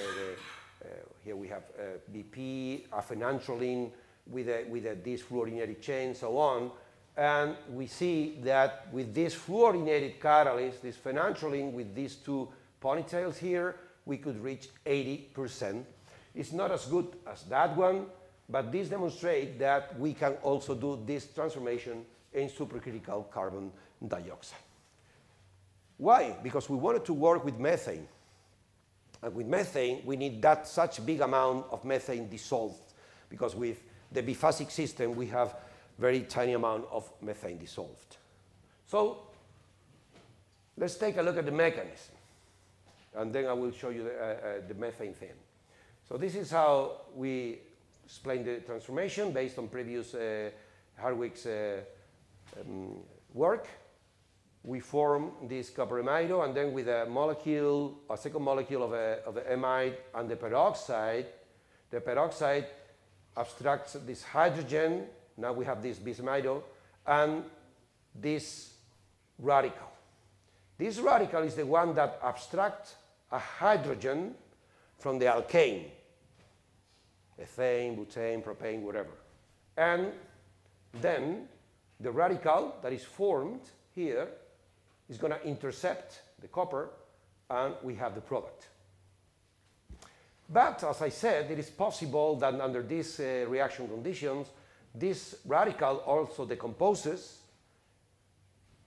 [SPEAKER 2] uh, here we have uh, BP, phenanthroline with, a, with a, this fluorinated chain, so on. And we see that with this fluorinated catalyst, this phenanthroline with these two ponytails here, we could reach 80%. It's not as good as that one, but this demonstrates that we can also do this transformation in supercritical carbon dioxide. Why? Because we wanted to work with methane. And with methane, we need that such big amount of methane dissolved because with the biphasic system, we have very tiny amount of methane dissolved. So let's take a look at the mechanism. And then I will show you the, uh, uh, the methane thing. So this is how we explain the transformation based on previous uh, Hartwig's uh, um, work. We form this copper amido, and then with a molecule, a second molecule of, a, of the amide and the peroxide, the peroxide abstracts this hydrogen. Now we have this bisamido and this radical. This radical is the one that abstracts a hydrogen from the alkane, ethane, butane, propane, whatever. And then the radical that is formed here is going to intercept the copper, and we have the product. But as I said, it is possible that under these uh, reaction conditions, this radical also decomposes,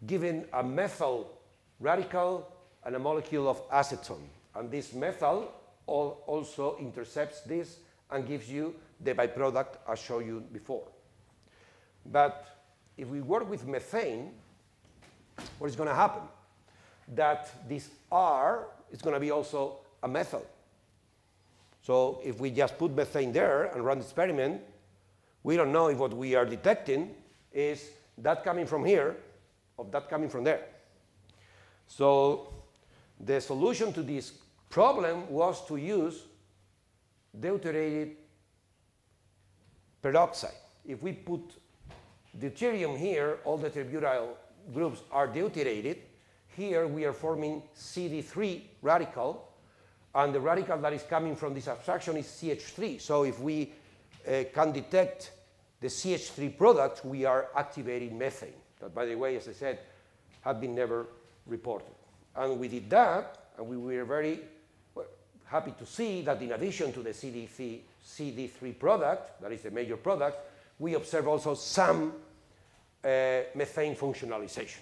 [SPEAKER 2] giving a methyl radical and a molecule of acetone. And this methyl also intercepts this and gives you the byproduct I showed you before. But if we work with methane, what is going to happen? That this R is going to be also a methyl. So if we just put methane there and run the experiment, we don't know if what we are detecting is that coming from here or that coming from there. So the solution to this problem was to use deuterated peroxide. If we put deuterium here, all the tributyl groups are deuterated. Here we are forming CD3 radical, and the radical that is coming from this abstraction is CH3. So if we uh, can detect the CH3 product, we are activating methane. That, by the way, as I said, had been never reported. And we did that, and we were very happy to see that in addition to the CD3, CD3 product, that is the major product, we observe also some methane functionalization.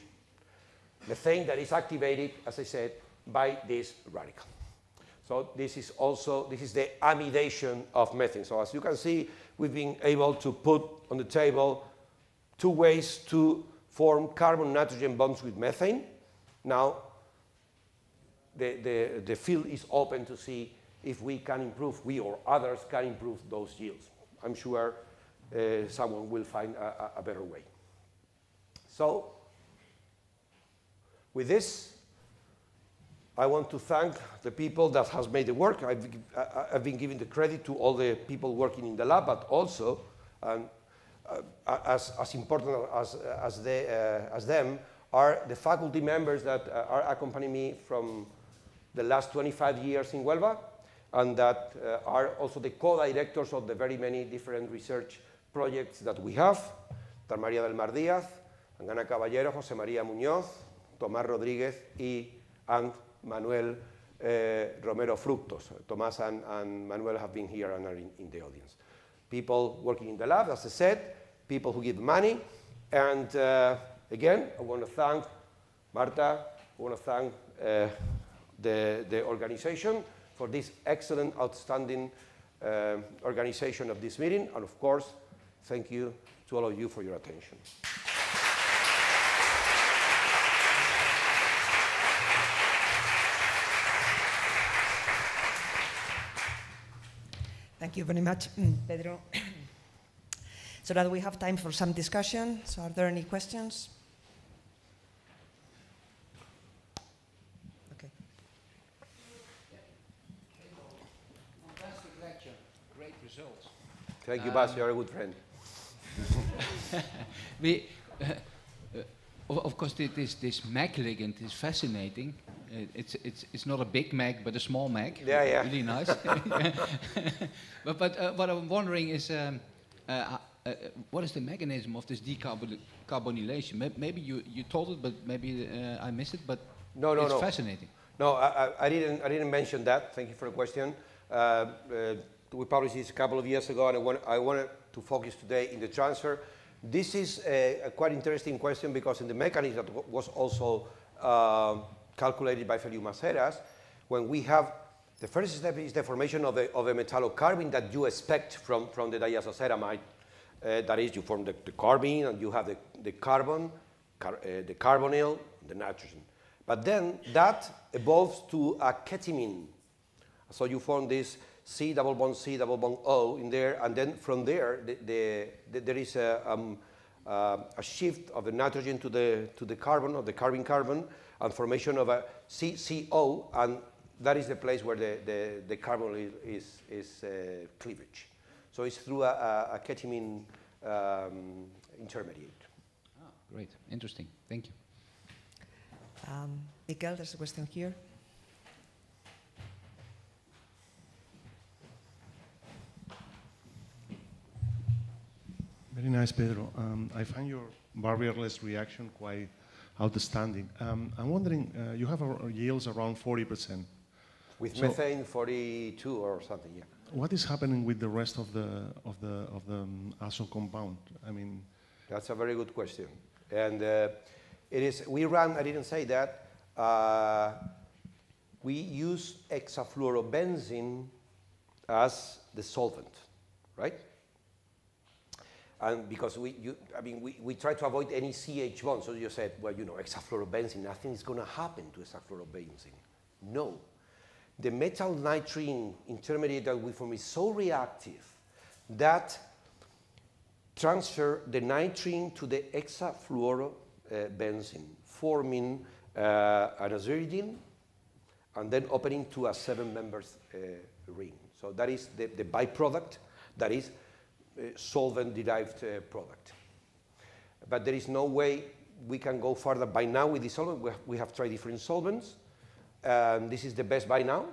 [SPEAKER 2] Methane that is activated, as I said, by this radical. So this is also, this is the amidation of methane. So as you can see, we've been able to put on the table two ways to form carbon-nitrogen bonds with methane. Now, the, the, the field is open to see if we can improve, we or others can improve those yields. I'm sure uh, someone will find a, a, better way. So, with this, I want to thank the people that has made the work. I've, I've been giving the credit to all the people working in the lab, but also, um, uh, as, as important as, as, they, uh, as them, are the faculty members that uh, are accompanying me from the last 25 years in Huelva, and that uh, are also the co-directors of the very many different research projects that we have. Dar María del Mar Díaz, Ana Caballero, José María Muñoz, Tomás Rodríguez y and Manuel uh, Romero Fructos. Tomás and, and, Manuel have been here and are in, in, the audience. People working in the lab, as I said, people who give money, and uh, again, I want to thank Marta, I want to thank uh, the, the organization for this excellent, outstanding uh, organization of this meeting. And of course, thank you to all of you for your attention.
[SPEAKER 1] Thank you very much, Pedro. so now we have time for some discussion. So are there any questions? Okay.
[SPEAKER 2] Thank you, Bas. You're a good friend.
[SPEAKER 3] we, uh, of course, this this MAC ligand is fascinating. Uh, it's it's it's not a big Mac, but a small Mac.
[SPEAKER 2] Yeah, yeah.
[SPEAKER 3] Really nice. but but uh, what I'm wondering is. Um, uh, uh, what is the mechanism of this decarbonylation? Maybe you, you told it, but maybe I missed it. But
[SPEAKER 2] no, no,
[SPEAKER 3] it's
[SPEAKER 2] no.
[SPEAKER 3] fascinating.
[SPEAKER 2] No, I, I, didn't. I didn't mention that. Thank you for the question we published this a couple of years ago, and I, want, I wanted to focus today in the transfer. This is a, a, quite interesting question because in the mechanism that was also uh, calculated by Feliu Maseras, when we have the first step is the formation of a, of a metallocarbene that you expect from, from the diazoceramide. Uh, that is, you form the, the carbene and you have the, the carbon, car, uh, the carbonyl, the nitrogen. But then that evolves to a ketimine. So you form this C double bond C double bond O in there, and then from there, the, the, the, there is a, um, uh, a shift of the nitrogen to the, to the carbon, of the carbon-carbon, and formation of a CCO, and that is the place where the, the, the carbon is, is uh, cleavage. So it's through a, a, a ketimine um, intermediate.
[SPEAKER 3] Ah, great, interesting. Thank you.
[SPEAKER 1] Um, Miguel, there's a question here.
[SPEAKER 4] Very nice, Pedro. Um, I find your barrierless reaction quite outstanding. Um, I'm wondering, uh, you have a, yields around 40%.
[SPEAKER 2] With so methane, 42 or something, yeah.
[SPEAKER 4] What is happening with the rest of the of the of the um, compound? I mean,
[SPEAKER 2] that's a very good question, and uh, it is. We run. I didn't say that. Uh, we use hexafluorobenzene as the solvent, right? And because we, you, I mean, we, we try to avoid any CH bond. So you said, well, you know, hexafluorobenzene, nothing is going to happen to hexafluorobenzene. No. The metal nitrene intermediate that we form is so reactive that transfer the nitrene to the hexafluorobenzene, forming uh, an aziridine and then opening to a seven members uh, ring. So that is the, the byproduct that is solvent-derived uh, product. But there is no way we can go further by now with the solvent. We have, we have tried different solvents. Um, this is the best by now.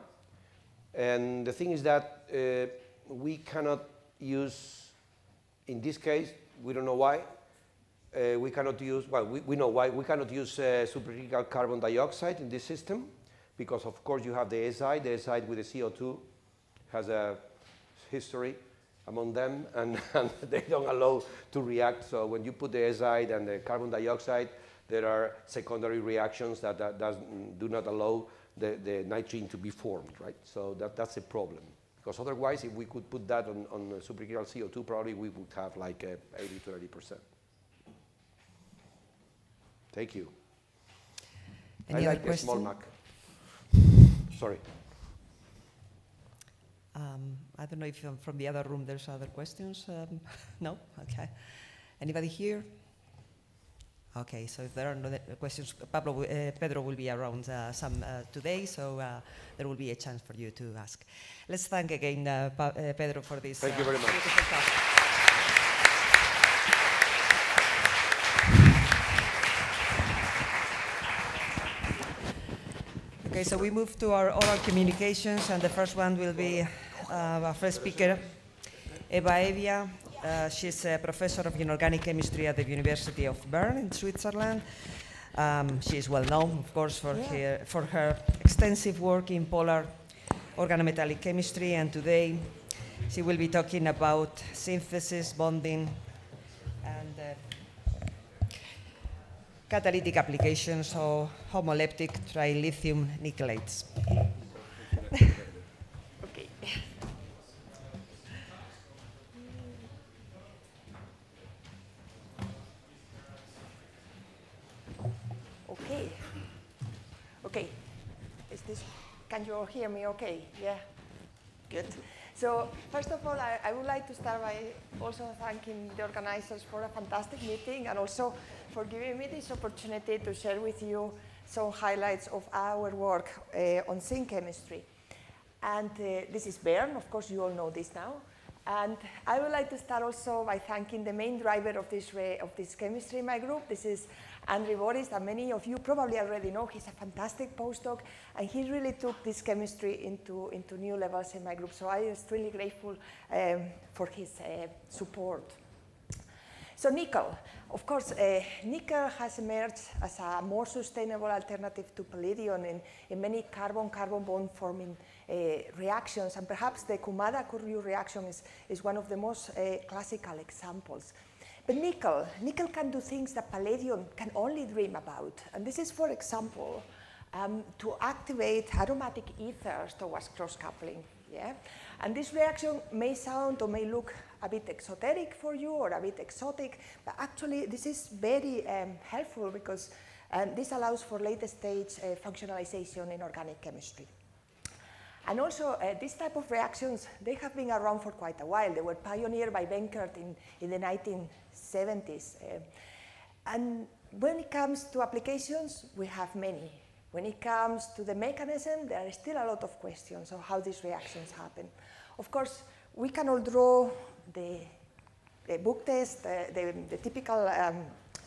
[SPEAKER 2] And the thing is that uh, we cannot use, in this case, we don't know why, uh, we cannot use, well, we, we know why, we cannot use uh, supercritical carbon dioxide in this system because, of course, you have the azide. The azide with the CO2 has a history among them, and, and, they don't allow to react. So when you put the azide and the carbon dioxide, there are secondary reactions that, that does, do not allow the, the nitrene to be formed, right? So that, that's a problem. Because otherwise, if we could put that on, on supercritical CO2, probably we would have like 80 to 80%. Thank you.
[SPEAKER 1] Any
[SPEAKER 2] I
[SPEAKER 1] other
[SPEAKER 2] like
[SPEAKER 1] question?
[SPEAKER 2] small Mac. Sorry.
[SPEAKER 1] Um, I don't know if from the other room there's other questions. Um, no? Okay. Anybody here? Okay, so if there are no questions, Pablo, uh, Pedro will be around uh, some uh, today, so uh, there will be a chance for you to ask. Let's thank again uh, uh, Pedro for this.
[SPEAKER 2] Thank you very much.
[SPEAKER 1] talk. Okay, so we move to our oral communications, and the first one will be our first speaker, Eva Hevia. Uh, she's a professor of inorganic chemistry at the University of Bern in Switzerland. Um, she is well known, of course, for, her, for her extensive work in polar organometallic chemistry, and today she will be talking about synthesis, bonding, and uh, catalytic applications of homoleptic trilithium nickelates.
[SPEAKER 5] okay. Okay. Okay. Is this, can you all hear me okay? Yeah? Good. So first of all, I, I, would like to start by also thanking the organizers for a fantastic meeting and also for giving me this opportunity to share with you some highlights of our work uh, on zinc chemistry. And uh, this is Bern, of course you all know this now. And I would like to start also by thanking the main driver of this, of this chemistry in my group. This is Andrew Borys, that many of you probably already know. He's a fantastic postdoc, and he really took this chemistry into, into new levels in my group. So I am really grateful um, for his uh, support. So nickel, of course, uh, nickel has emerged as a more sustainable alternative to palladium in, in many carbon-carbon bond forming uh, reactions, and perhaps the Kumada-Corriu reaction is, is one of the most uh, classical examples. But nickel, nickel can do things that palladium can only dream about. And this is, for example, um, to activate aromatic ethers towards cross-coupling. Yeah? And this reaction may sound or may look a bit exoteric for you or a bit exotic, but actually this is very um, helpful because um, this allows for later stage uh, functionalization in organic chemistry. And also, uh, these type of reactions, they have been around for quite a while. They were pioneered by Wenkert in, in the 1970s. Uh, and when it comes to applications, we have many. When it comes to the mechanism, there are still a lot of questions of how these reactions happen. Of course, we can all draw the, the book test, uh, the, the, typical um,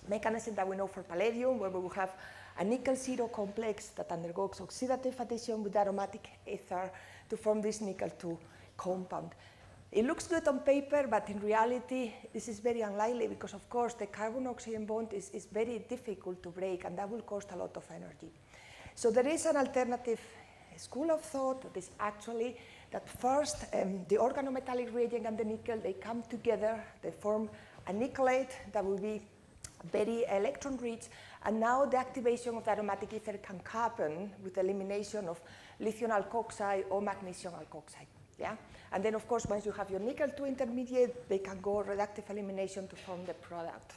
[SPEAKER 5] mechanism that we know for palladium, where we will have a nickel zero complex that undergoes oxidative addition with aromatic ether to form this nickel 2 compound. It looks good on paper, but in reality, this is very unlikely because, of course, the carbon-oxygen bond is, is very difficult to break, and that will cost a lot of energy. So there is an alternative school of thought that is actually that first um, the organometallic reagent and the nickel, they come together, they form a nickelate that will be very electron rich, and now the activation of the aromatic ether can happen with elimination of lithium alkoxide or magnesium alkoxide. Yeah? And then, of course, once you have your nickel 2 intermediate, they can go reductive elimination to form the product.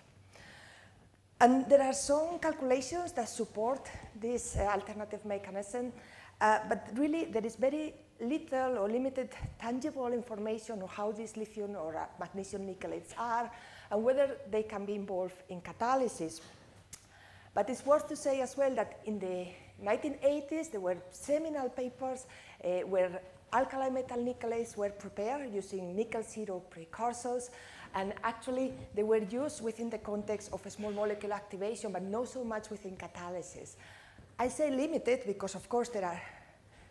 [SPEAKER 5] And there are some calculations that support this uh, alternative mechanism, uh, but really there is very little or limited tangible information on how these lithium or uh, magnesium nickelates are and whether they can be involved in catalysis. But it's worth to say as well that in the 1980s, there were seminal papers uh, where alkali metal nickelates were prepared using nickel zero precursors. And actually, they were used within the context of a small molecule activation, but not so much within catalysis. I say limited because, of course, there are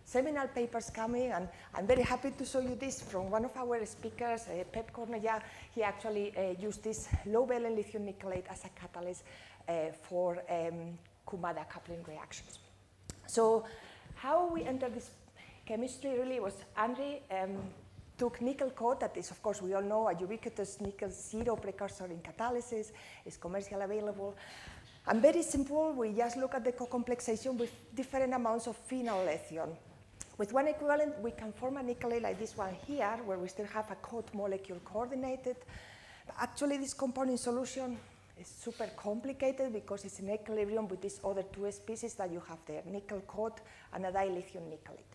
[SPEAKER 5] seminal papers coming, and I'm very happy to show you this from one of our speakers, uh, Pep Cornellà. He actually uh, used this low-valent lithium nickelate as a catalyst for um, Kumada coupling reactions. So how we entered this chemistry really was Andre um, took nickel COD, that is, of course, we all know a ubiquitous nickel zero precursor in catalysis, is commercially available. And very simple, we just look at the co-complexation with different amounts of phenyl lithium. With one equivalent, we can form a nickel like this one here, where we still have a COD molecule coordinated. But actually, this compound in solution is super complicated because it's in equilibrium with these other two species that you have there, nickel COD and a dilithium nickelate.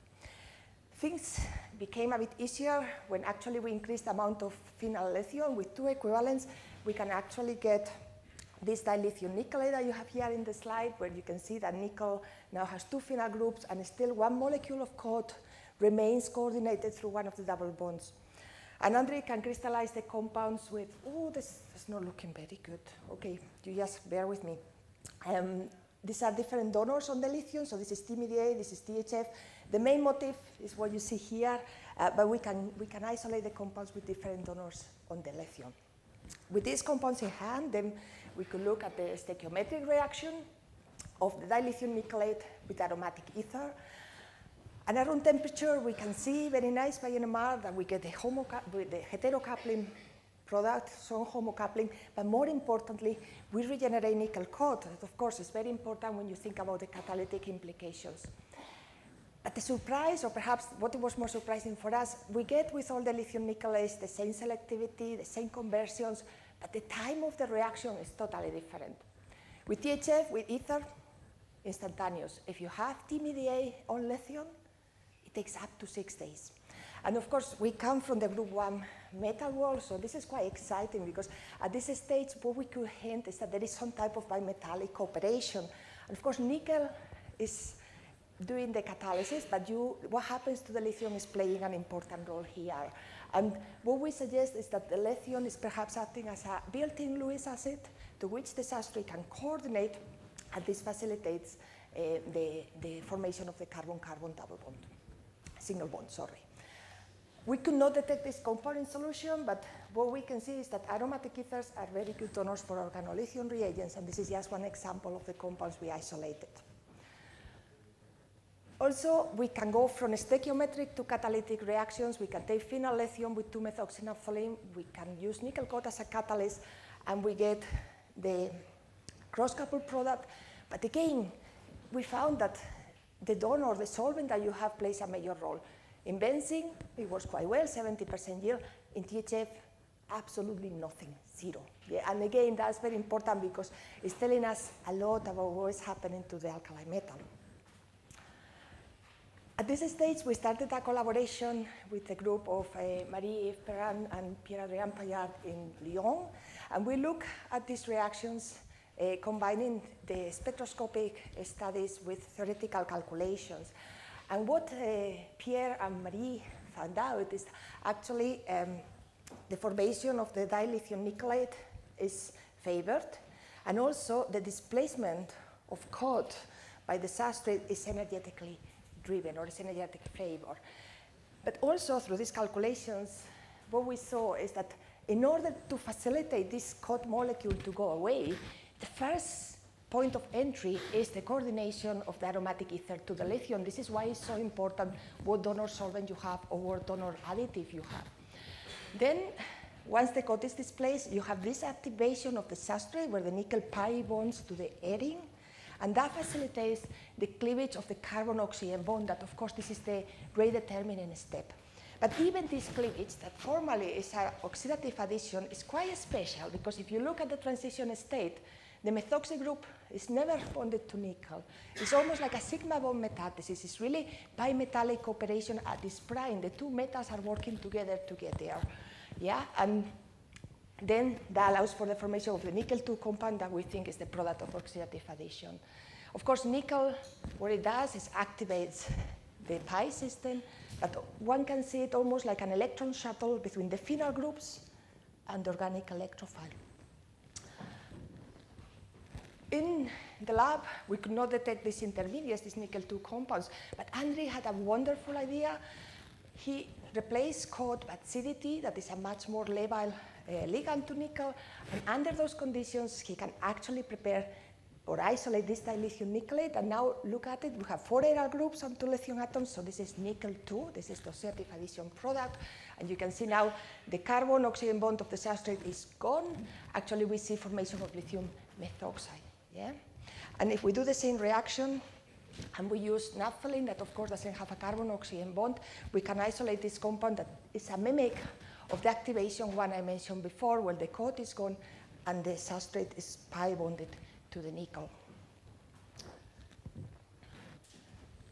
[SPEAKER 5] Things became a bit easier when actually we increased the amount of phenyl lithium with two equivalents. We can actually get this dilithium nickelate that you have here in the slide, where you can see that nickel now has two phenyl groups, and still one molecule of COD remains coordinated through one of the double bonds. And Andre can crystallize the compounds with, oh, this is not looking very good. Okay, you just bear with me. Um, these are different donors on the lithium, so this is TMDA, this is THF. The main motif is what you see here, uh, but we can, we can isolate the compounds with different donors on the lithium. With these compounds in hand, then we could look at the stoichiometric reaction of the dilithium nickelate with aromatic ether. And at room temperature, we can see very nice by NMR that we get the, the heterocoupling product, so homocoupling, but more importantly, we regenerate nickel COD. That, of course, is very important when you think about the catalytic implications. But the surprise, or perhaps what was more surprising for us, we get with all the lithium nickelates the same selectivity, the same conversions, but the time of the reaction is totally different. With THF, with ether, instantaneous. If you have TMDA on lithium, takes up to six days. And of course, we come from the group one metal world, so this is quite exciting because at this stage, what we could hint is that there is some type of bimetallic cooperation. And of course, nickel is doing the catalysis, but you, what happens to the lithium is playing an important role here. And what we suggest is that the lithium is perhaps acting as a built-in Lewis acid to which the substrate can coordinate, and this facilitates uh, the, the formation of the carbon-carbon double bond, single bond, sorry. We could not detect this compound in solution, but what we can see is that aromatic ethers are very good donors for organolithium reagents, and this is just one example of the compounds we isolated. Also, we can go from stoichiometric to catalytic reactions. We can take phenyl lithium with 2-methoxynaphthalene. We can use nickel COD as a catalyst, and we get the cross-coupled product. But again, we found that the donor, the solvent that you have plays a major role. In benzene, it works quite well, 70% yield. In THF, absolutely nothing, zero. Yeah? And again, that's very important because it's telling us a lot about what is happening to the alkali metal. At this stage, we started a collaboration with a group of uh, Marie Perrin and Pierre-Adrien Payard in Lyon, and we look at these reactions uh, combining the spectroscopic studies with theoretical calculations. And what uh, Pierre and Marie found out is actually um, the formation of the dilithium nickelate is favored, and also the displacement of cod by the substrate is energetically driven or is energetic favor. But also through these calculations, what we saw is that in order to facilitate this cod molecule to go away, the first point of entry is the coordination of the aromatic ether to the lithium. This is why it's so important what donor solvent you have or what donor additive you have. Then, once the cod is displaced, you have this activation of the substrate where the nickel pi bonds to the adding, and that facilitates the cleavage of the carbon-oxygen bond that, of course, this is the rate determining step. But even this cleavage, that formally is an oxidative addition, is quite special because if you look at the transition state, the methoxy group is never bonded to nickel. It's almost like a sigma bond metathesis. It's really bimetallic cooperation at this prime. The two metals are working together to get there. Yeah, and then that allows for the formation of the nickel 2 compound that we think is the product of oxidative addition. Of course, nickel, what it does is activates the pi system, but one can see it almost like an electron shuttle between the phenyl groups and the organic electrophile. In the lab, we could not detect these intermediates, these nickel 2 compounds, but Andre had a wonderful idea. He replaced cod with CDT, that is a much more labile uh, ligand to nickel, and under those conditions, he can actually prepare or isolate this dilithium nickelate. And now look at it, we have four aryl groups on two lithium atoms, so this is nickel 2, this is the oxidative addition product. And you can see now the carbon oxygen bond of the substrate is gone. Actually, we see formation of lithium methoxide. Yeah? And if we do the same reaction, and we use naphthalene that of course doesn't have a carbon oxygen bond, we can isolate this compound that is a mimic of the activation one I mentioned before, where the cod is gone and the substrate is pi bonded to the nickel.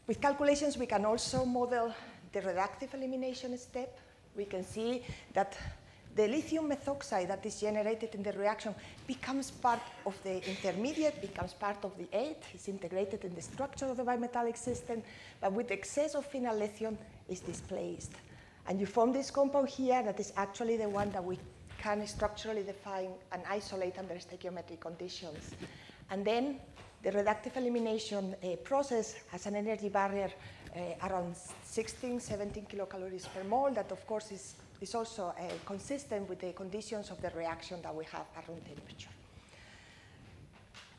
[SPEAKER 5] With calculations, we can also model the reductive elimination step. We can see that the lithium methoxide that is generated in the reaction becomes part of the intermediate, becomes part of the aid, is integrated in the structure of the bimetallic system, but with excess of phenyl lithium is displaced. And you form this compound here that is actually the one that we can structurally define and isolate under stoichiometric conditions. And then the reductive elimination uh, process has an energy barrier uh, around 16, 17 kilocalories per mole that of course is, is also uh, consistent with the conditions of the reaction that we have at room temperature.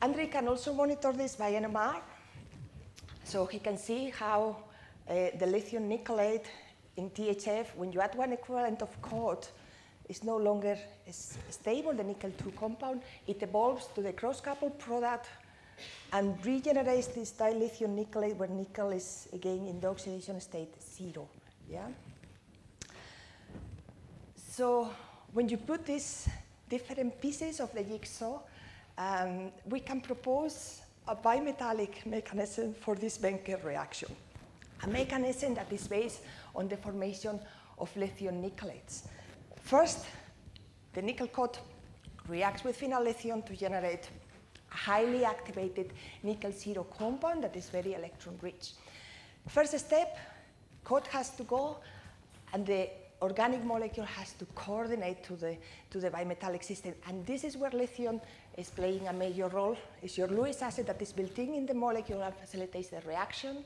[SPEAKER 5] Andre can also monitor this by NMR. So he can see how uh, the lithium nickelate in THF, when you add one equivalent of cod, is no longer stable, the nickel 2 compound. It evolves to the cross-coupled product and regenerates this dilithium nickelate where nickel is again in the oxidation state zero. Yeah? So when you put these different pieces of the jigsaw, um, we can propose a bimetallic mechanism for this Wenkert reaction. A mechanism that is based on the formation of lithium nickelates. First, the nickel cod reacts with phenyl lithium to generate a highly activated nickel zero compound that is very electron rich. First step, cod has to go and the organic molecule has to coordinate to the, to the bimetallic system. And this is where lithium is playing a major role. It's your Lewis acid that is built in in the molecule and facilitates the reaction.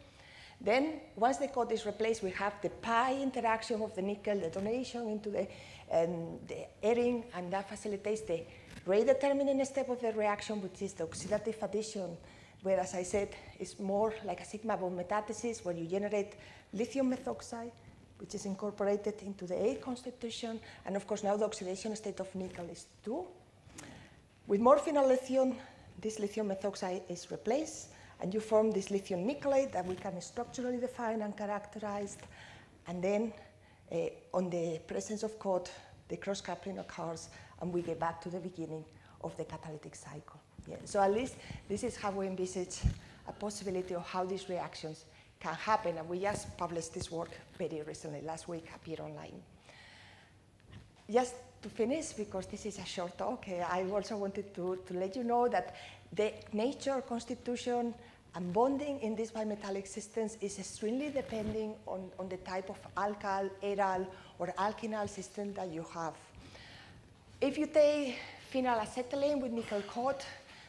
[SPEAKER 5] Then, once the cod is replaced, we have the pi interaction of the nickel detonation into the, um, the arene, and that facilitates the rate determining step of the reaction, which is the oxidative addition, where, as I said, it's more like a sigma bond metathesis, where you generate lithium methoxide, which is incorporated into the aid constitution, and of course now the oxidation state of nickel is 2. With more phenyl lithium, this lithium methoxide is replaced, and you form this lithium nickelate that we can structurally define and characterize. And then uh, on the presence of COD, the cross-coupling occurs, and we get back to the beginning of the catalytic cycle. Yeah. So at least this is how we envisage a possibility of how these reactions can happen. And we just published this work very recently, last week, appeared online. Just to finish, because this is a short talk, uh, I also wanted to, to let you know that the nature, constitution, and bonding in these bimetallic systems is extremely depending on, on the type of alkyl, aryl, or alkynyl system that you have. If you take phenylacetylene with nickel COD,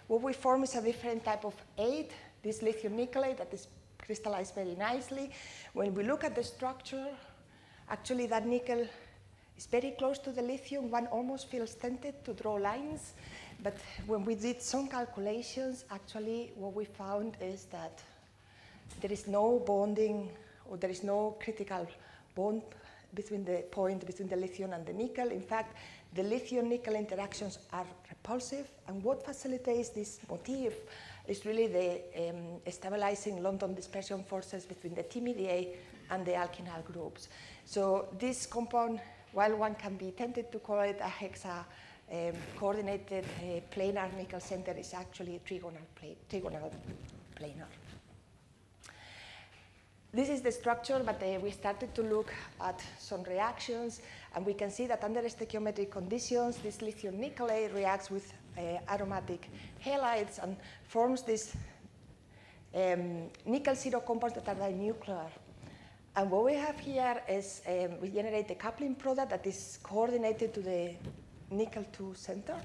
[SPEAKER 5] what we form is a different type of aid, this lithium nickelate that is crystallized very nicely. When we look at the structure, actually that nickel is very close to the lithium. One almost feels tempted to draw lines. But when we did some calculations, actually what we found is that there is no bonding or there is no critical bond between the point between the lithium and the nickel. In fact, the lithium-nickel interactions are repulsive, and what facilitates this motif is really the um, stabilizing London dispersion forces between the TMDA and the alkynyl groups. So this compound, while one can be tempted to call it a hexa um, coordinated uh, planar nickel center, is actually trigonal, pla trigonal planar. This is the structure, but uh, we started to look at some reactions, and we can see that under stoichiometric conditions, this lithium nickelate reacts with aromatic halides and forms these um, nickel zero compounds that are dinuclear. And what we have here is um, we generate a coupling product that is coordinated to the nickel 2 center.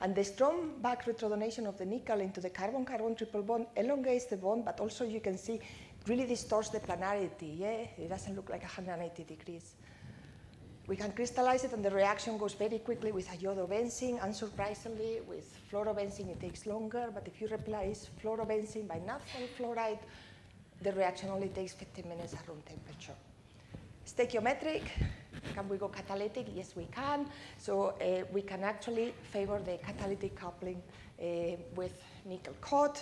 [SPEAKER 5] And the strong back retrodonation of the nickel into the carbon-carbon triple bond elongates the bond, but also you can see really distorts the planarity. Yeah? It doesn't look like 180 degrees. We can crystallize it, and the reaction goes very quickly with iodo-benzene. Unsurprisingly, with fluorobenzene, it takes longer. But if you replace fluorobenzene by naphthyl fluoride, the reaction only takes 15 minutes at room temperature. Stoichiometric, can we go catalytic? Yes, we can. So uh, we can actually favor the catalytic coupling uh, with nickel COD.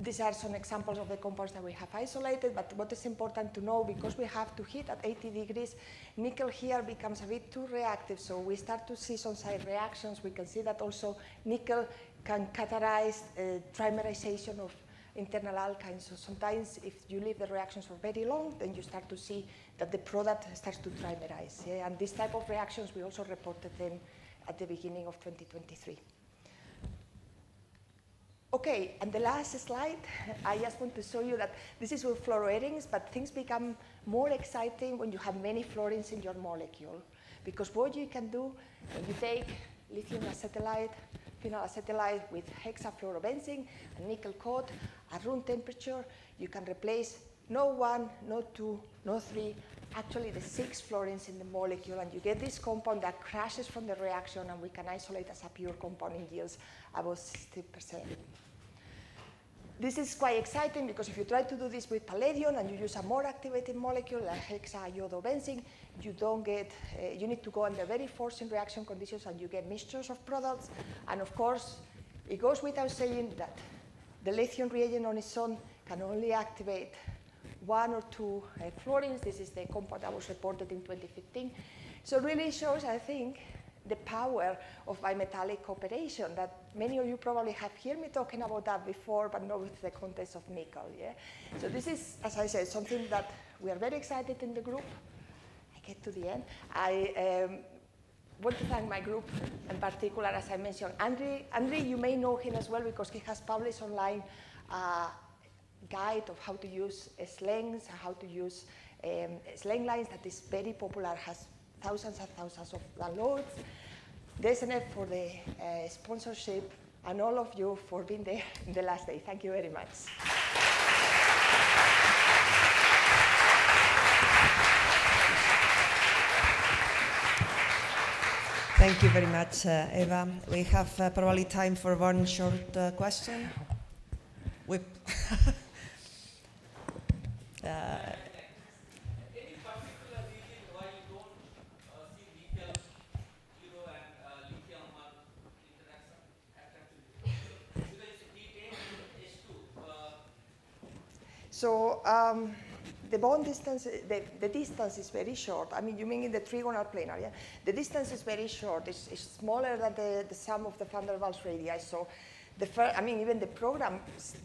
[SPEAKER 5] These are some examples of the compounds that we have isolated, but what is important to know, because we have to heat at 80 degrees, nickel here becomes a bit too reactive, so we start to see some side reactions. We can see that also nickel can catalyze uh, trimerization of internal alkynes. So sometimes if you leave the reactions for very long, then you start to see that the product starts to trimerize. Yeah? And this type of reactions, we also reported them at the beginning of 2023. Okay, and the last slide, I just want to show you that this is with fluoroarynes, but things become more exciting when you have many fluorines in your molecule. Because what you can do when you take lithium acetylide, phenylacetylide with hexafluorobenzene and nickel COD at room temperature, you can replace no one, no two, no three, actually the six fluorines in the molecule, and you get this compound that crashes from the reaction, and we can isolate as a pure compound in yields above 60%. This is quite exciting because if you try to do this with palladium and you use a more activated molecule like hexaiodobenzene, you don't get, uh, you need to go under very forcing reaction conditions and you get mixtures of products. And of course, it goes without saying that the lithium reagent on its own can only activate one or two uh, fluorines. This is the compound that was reported in 2015. So really shows, I think, the power of bimetallic cooperation that many of you probably have heard me talking about that before, but not with the context of nickel. Yeah? So this is, as I said, something that we are very excited in the group. I get to the end. I um, want to thank my group in particular, as I mentioned. Andre, Andre, you may know him as well because he has published online a guide of how to use Schlenks, how to use um, Schlenk lines that is very popular, has thousands and thousands of downloads. DSNF for the uh, sponsorship, and all of you for being there in the last day. Thank you very much.
[SPEAKER 1] Thank you very much, uh, Eva. We have uh, probably time for one short uh, question. Whip.
[SPEAKER 5] So um, the bond distance, the, the distance is very short. I mean, you mean in the trigonal planar, yeah? The distance is very short. It's, it's smaller than the, the sum of the van der Waals radii. So the first, I mean, even the program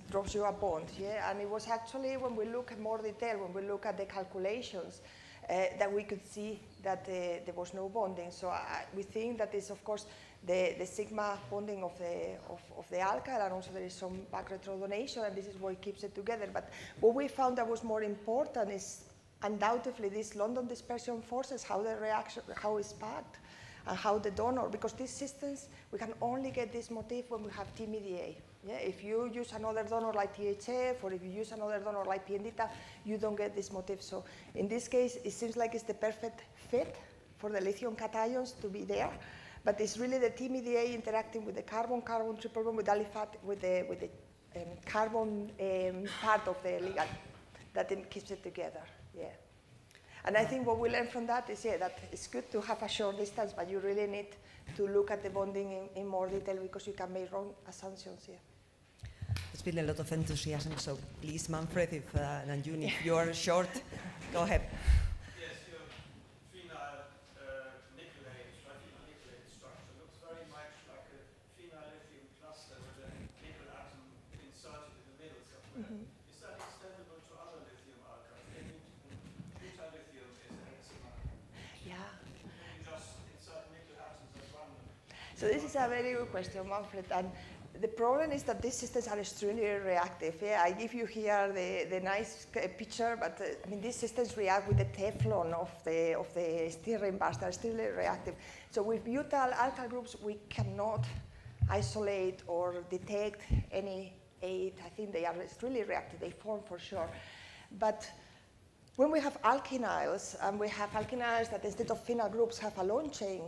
[SPEAKER 5] draws you a bond, yeah? And it was actually, when we look at more detail, when we look at the calculations, uh, that we could see that uh, there was no bonding. So we think that is, of course, the, the sigma bonding of the, of, of the alkyl, and also there is some back retrodonation, and this is what keeps it together. But what we found that was more important is undoubtedly these London dispersion forces, how the reaction, how it's packed, and how the donor, because these systems, we can only get this motif when we have TMDA. Yeah, if you use another donor like THF or if you use another donor like PNDTA, you don't get this motif. So in this case, it seems like it's the perfect fit for the lithium cations to be there. But it's really the TMDA interacting with the carbon-carbon triple bond with aliphat, with the, with the um, carbon um, part of the ligand that keeps it together. Yeah. And I think what we learn from that is yeah, that it's good to have a short distance, but you really need to look at the bonding in, in more detail because you can make wrong assumptions here.
[SPEAKER 1] There's been a lot of enthusiasm, so please, Manfred, if, uh, and June, if you're short, go ahead.
[SPEAKER 6] Yes, your phenyl uh, nickelated, nickelated structure looks very much like a phenyl lithium cluster with a nickel atom inserted in the middle somewhere. Is that extendable to other lithium alkyls? Maybe butyl lithium is a hexamer.
[SPEAKER 5] Yeah.
[SPEAKER 6] Maybe just insert nickel atoms at random.
[SPEAKER 5] So this is a very good question, Manfred. And the problem is that these systems are extremely reactive. Yeah, I give you here the, the nice uh, picture, but uh, I mean these systems react with the Teflon of the of the steering bars. They're still reactive. So with butyl alkyl groups, we cannot isolate or detect any aid. I think they are extremely reactive. They form for sure, but when we have alkenyls, and we have alkenyls that instead of phenyl groups have a long chain,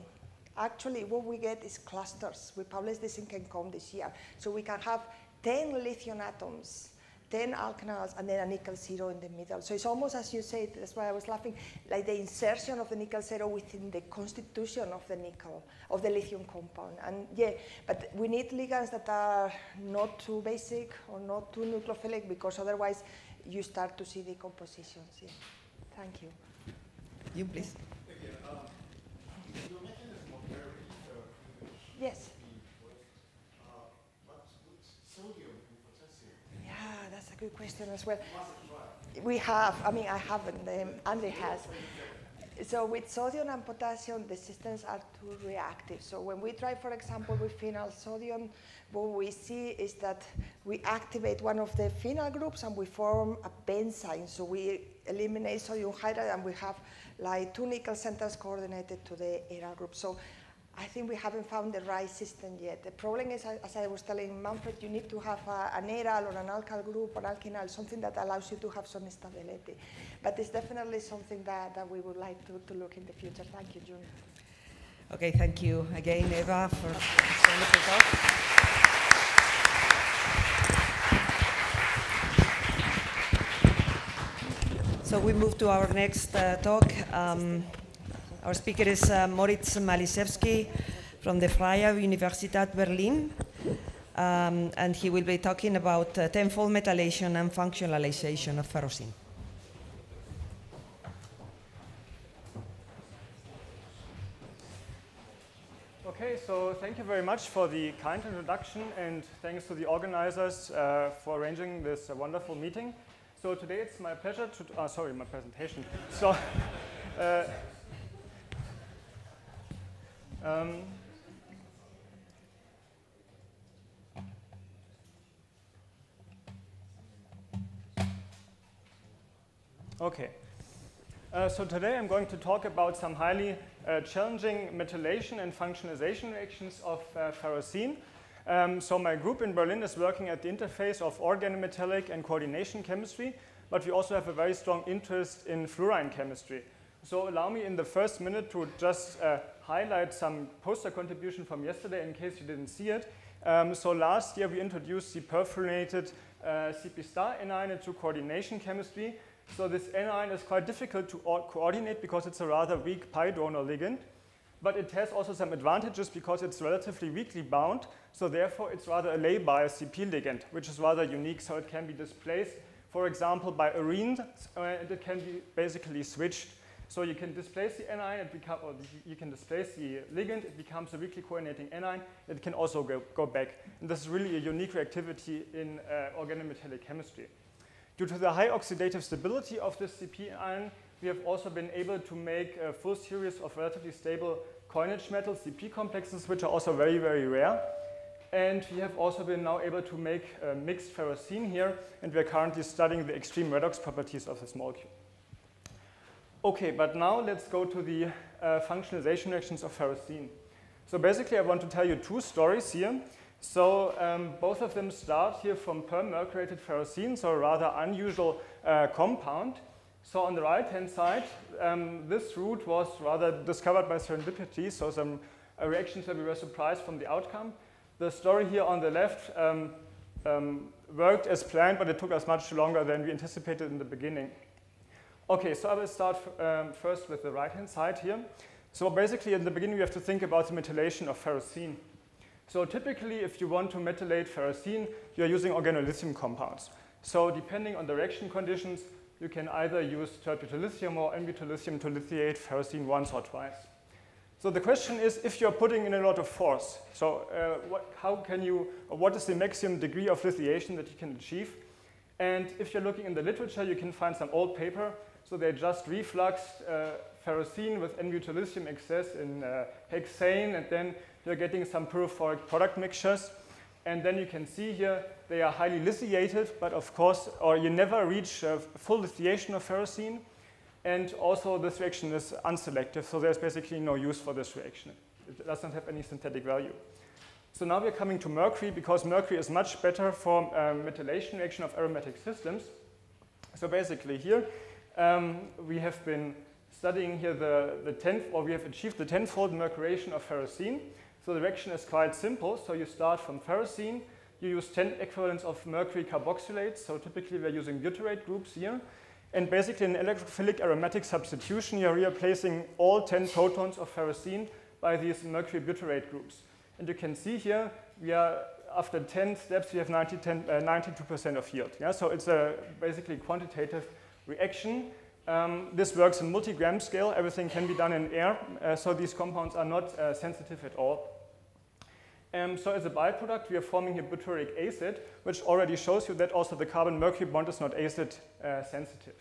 [SPEAKER 5] actually what we get is clusters. We published this in ChemComm this year. So we can have 10 lithium atoms, 10 alkenyls, and then a nickel zero in the middle. So it's almost as you said, that's why I was laughing, like the insertion of the nickel zero within the constitution of the nickel, of the lithium compound. And yeah, but we need ligands that are not too basic or not too nucleophilic because otherwise you start to see decompositions. Yeah. Thank you.
[SPEAKER 1] You, please.
[SPEAKER 7] Again, um, your mechanism of very uh,
[SPEAKER 5] Yes. Yeah, that's a good question as well. We have, I mean, I haven't, um, Andre has. So with sodium and potassium, the systems are too reactive. So when we try, for example, with phenyl sodium, what we see is that we activate one of the phenyl groups and we form a benzene. So we eliminate sodium hydride and we have like two nickel centers coordinated to the aryl group. So I think we haven't found the right system yet. The problem is, as I was telling Manfred, you need to have a, an aryl or an alkyl group or alkenyl, something that allows you to have some stability. But it's definitely something that, that we would like to, to look in the future. Thank you, June.
[SPEAKER 1] Okay, thank you again, Eva, for this wonderful talk. So we move to our next uh, talk. Um, our speaker is uh, Moritz Malischewski from the Freie Universität Berlin. Um, and he will be talking about uh, tenfold metallation and functionalization of ferrocene.
[SPEAKER 8] Okay, so thank you very much for the kind introduction and thanks to the organizers uh, for arranging this uh, wonderful meeting. So today it's my pleasure to, uh, sorry, my presentation. So, uh, um, okay. Uh, so today I'm going to talk about some highly uh, challenging metallation and functionalization reactions of uh, ferrocene. Um, so my group in Berlin is working at the interface of organometallic and coordination chemistry, but we also have a very strong interest in fluorine chemistry. So allow me in the first minute to just uh, highlight some poster contribution from yesterday in case you didn't see it. Um, so last year we introduced the perfluorinated uh, CP star anion into coordination chemistry. So this anion is quite difficult to coordinate because it's a rather weak pi donor ligand. But it has also some advantages because it's relatively weakly bound. So therefore, it's rather a lay-by CP ligand, which is rather unique. So it can be displaced for example, by arenes, uh, and it can be basically switched. So you can displace the anion, it become, or you can displace the ligand, it becomes a weakly coordinating anion. It can also go, go back. And this is really a unique reactivity in uh, organometallic chemistry. Due to the high oxidative stability of this CP ion, we have also been able to make a full series of relatively stable coinage metal CP complexes, which are also very, very rare. And we have also been now able to make mixed ferrocene here, and we are currently studying the extreme redox properties of this molecule. Okay, but now let's go to the uh, functionalization reactions of ferrocene. So basically, I want to tell you two stories here. So um, both of them start here from permercurated ferrocene, so a rather unusual uh, compound. So on the right-hand side, um, this route was rather discovered by serendipity, so some uh, reactions where we were surprised from the outcome. The story here on the left um, um, worked as planned, but it took us much longer than we anticipated in the beginning. Okay, so I will start um, first with the right-hand side here. So basically, in the beginning, we have to think about the metallation of ferrocene. So typically, if you want to metallate ferrocene, you're using organolithium compounds. So depending on the reaction conditions, you can either use tert-butyllithium or n-butyllithium to lithiate ferrocene once or twice. So the question is, if you're putting in a lot of force, so uh, what, how can you, what is the maximum degree of lithiation that you can achieve? And if you're looking in the literature, you can find some old paper. So they just refluxed uh, ferrocene with n-butyllithium excess in uh, hexane, and then you're getting some pyrophoric product mixtures. And then you can see here they are highly lithiated, but of course, or you never reach uh, full lithiation of ferrocene. And also this reaction is unselective, so there's basically no use for this reaction. It doesn't have any synthetic value. So now we're coming to mercury because mercury is much better for um, metallation reaction of aromatic systems. So basically here um, we have been studying here the, the tenth, or we have achieved the tenfold mercuration of ferrocene. So the reaction is quite simple. So you start from ferrocene, you use 10 equivalents of mercury carboxylates. So typically we're using butyrate groups here. And basically in electrophilic aromatic substitution, you're replacing all 10 protons of ferrocene by these mercury butyrate groups. And you can see here, we are after 10 steps, we have 90, 10, uh, 92% of yield. Yeah? So it's a basically quantitative reaction. Um, this works in multi-gram scale. Everything can be done in air. Uh, so these compounds are not uh, sensitive at all. Um, so as a byproduct, we are forming here butyric acid, which already shows you that also the carbon-mercury bond is not acid uh, sensitive.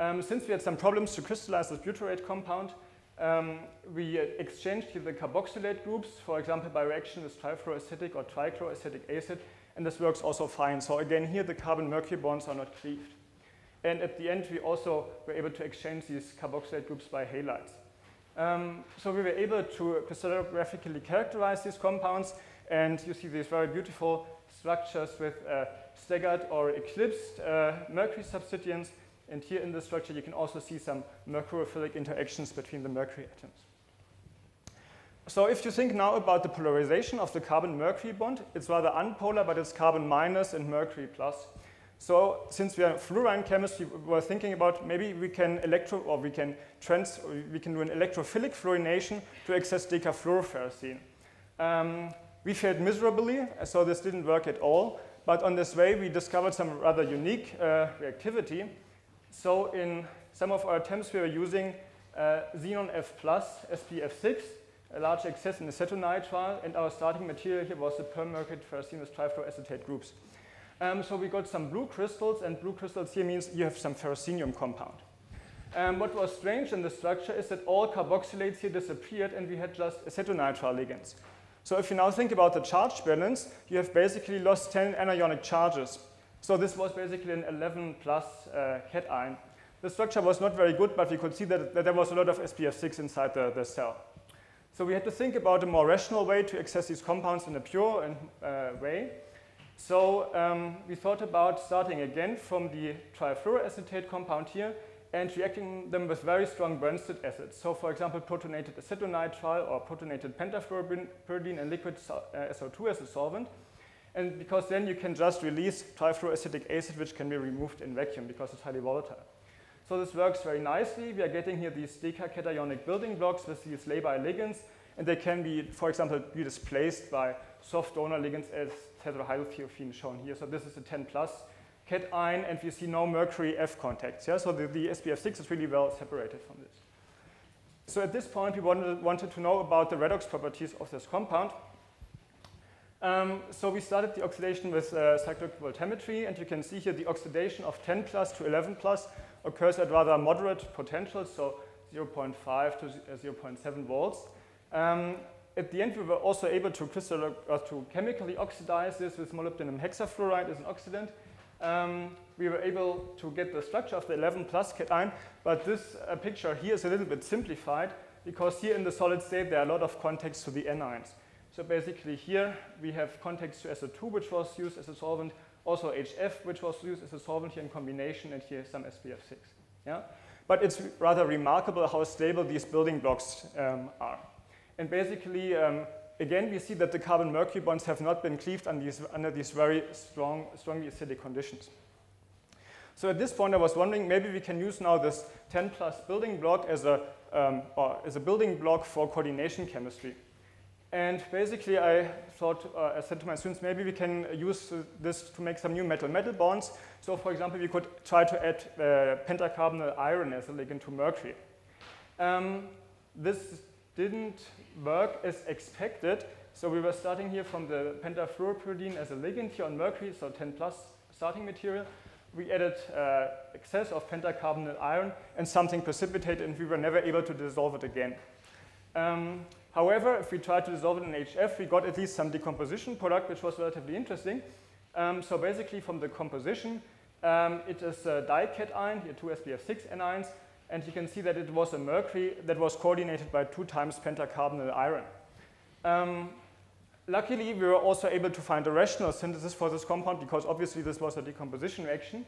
[SPEAKER 8] Um, since we had some problems to crystallize this butyrate compound, um, we exchanged here the carboxylate groups, for example, by reaction with trifluoroacetic or trichloroacetic acid, and this works also fine. So again, here the carbon-mercury bonds are not cleaved. And at the end, we also were able to exchange these carboxylate groups by halides. Um, so we were able to crystallographically characterize these compounds, and you see these very beautiful structures with uh, staggered or eclipsed uh, mercury substituents. And here in this structure, you can also see some mercurophilic interactions between the mercury atoms. So if you think now about the polarization of the carbon-mercury bond, it's rather unpolar, but it's carbon minus and mercury plus. So since we are fluorine chemists, we were thinking about maybe we can electro or we can trans we can do an electrophilic fluorination to access decafluoroferrocene. Um, we failed miserably, so this didn't work at all. But on this way, we discovered some rather unique uh, reactivity. So in some of our attempts, we were using uh, xenon F plus SBF6, a large excess in acetonitrile, and our starting material here was the permercury ferrocene with trifluoroacetate groups. Um, so we got some blue crystals, and blue crystals here means you have some ferrocenium compound. Um, what was strange in the structure is that all carboxylates here disappeared, and we had just acetonitrile ligands. So if you now think about the charge balance, you have basically lost 10 anionic charges. So this was basically an 11 plus uh, cation. The structure was not very good, but we could see that, that there was a lot of SBF6 inside the, the, cell. So we had to think about a more rational way to access these compounds in a pure uh, way. So um, we thought about starting again from the trifluoroacetate compound here and reacting them with very strong Brønsted acids. So for example, protonated acetonitrile or protonated pentafluoropyridine and liquid uh, SO2 as a solvent. And because then you can just release trifluoroacetic acid, which can be removed in vacuum because it's highly volatile. So this works very nicely. We are getting here these decacationic building blocks with these lay-by ligands, and they can be, for example, be displaced by soft donor ligands as tetrahydrothiophene shown here. So this is a 10 plus cation, and we see no mercury F contacts. Yeah? So the, the SBF6 is really well separated from this. So at this point, we wanted, wanted to know about the redox properties of this compound. Um, so we started the oxidation with uh, cyclic voltammetry, and you can see here the oxidation of 10 plus to 11 plus occurs at rather moderate potentials, so 0.5 to 0.7 volts. Um, at the end, we were also able to uh, to chemically oxidize this with molybdenum hexafluoride as an oxidant. Um, we were able to get the structure of the 11 plus cation, but this uh, picture here is a little bit simplified because here in the solid state there are a lot of contacts to the anions. So basically here we have contacts to SO2 which was used as a solvent, also HF which was used as a solvent here in combination and here some SBF6. Yeah? But it's rather remarkable how stable these building blocks um, are. And basically, um, again, we see that the carbon-mercury bonds have not been cleaved under these, under these very strong, strongly acidic conditions. So at this point, I was wondering, maybe we can use now this 10 plus building block as a, um, as a building block for coordination chemistry. And basically, I thought, uh, I said to my students, maybe we can use this to make some new metal-metal bonds. So for example, we could try to add uh, pentacarbonyl iron as a ligand to mercury. Um, this didn't work as expected. So we were starting here from the pentafluoropyridine as a ligand here on mercury, so 10 plus starting material. We added uh, excess of pentacarbonyl iron and something precipitated and we were never able to dissolve it again. Um, however, if we tried to dissolve it in HF, we got at least some decomposition product, which was relatively interesting. Um, so basically from the composition, um, it is a dication, here two SBF6 anions, and you can see that it was a mercury that was coordinated by two times pentacarbonyl iron. Um, luckily, we were also able to find a rational synthesis for this compound because obviously this was a decomposition reaction.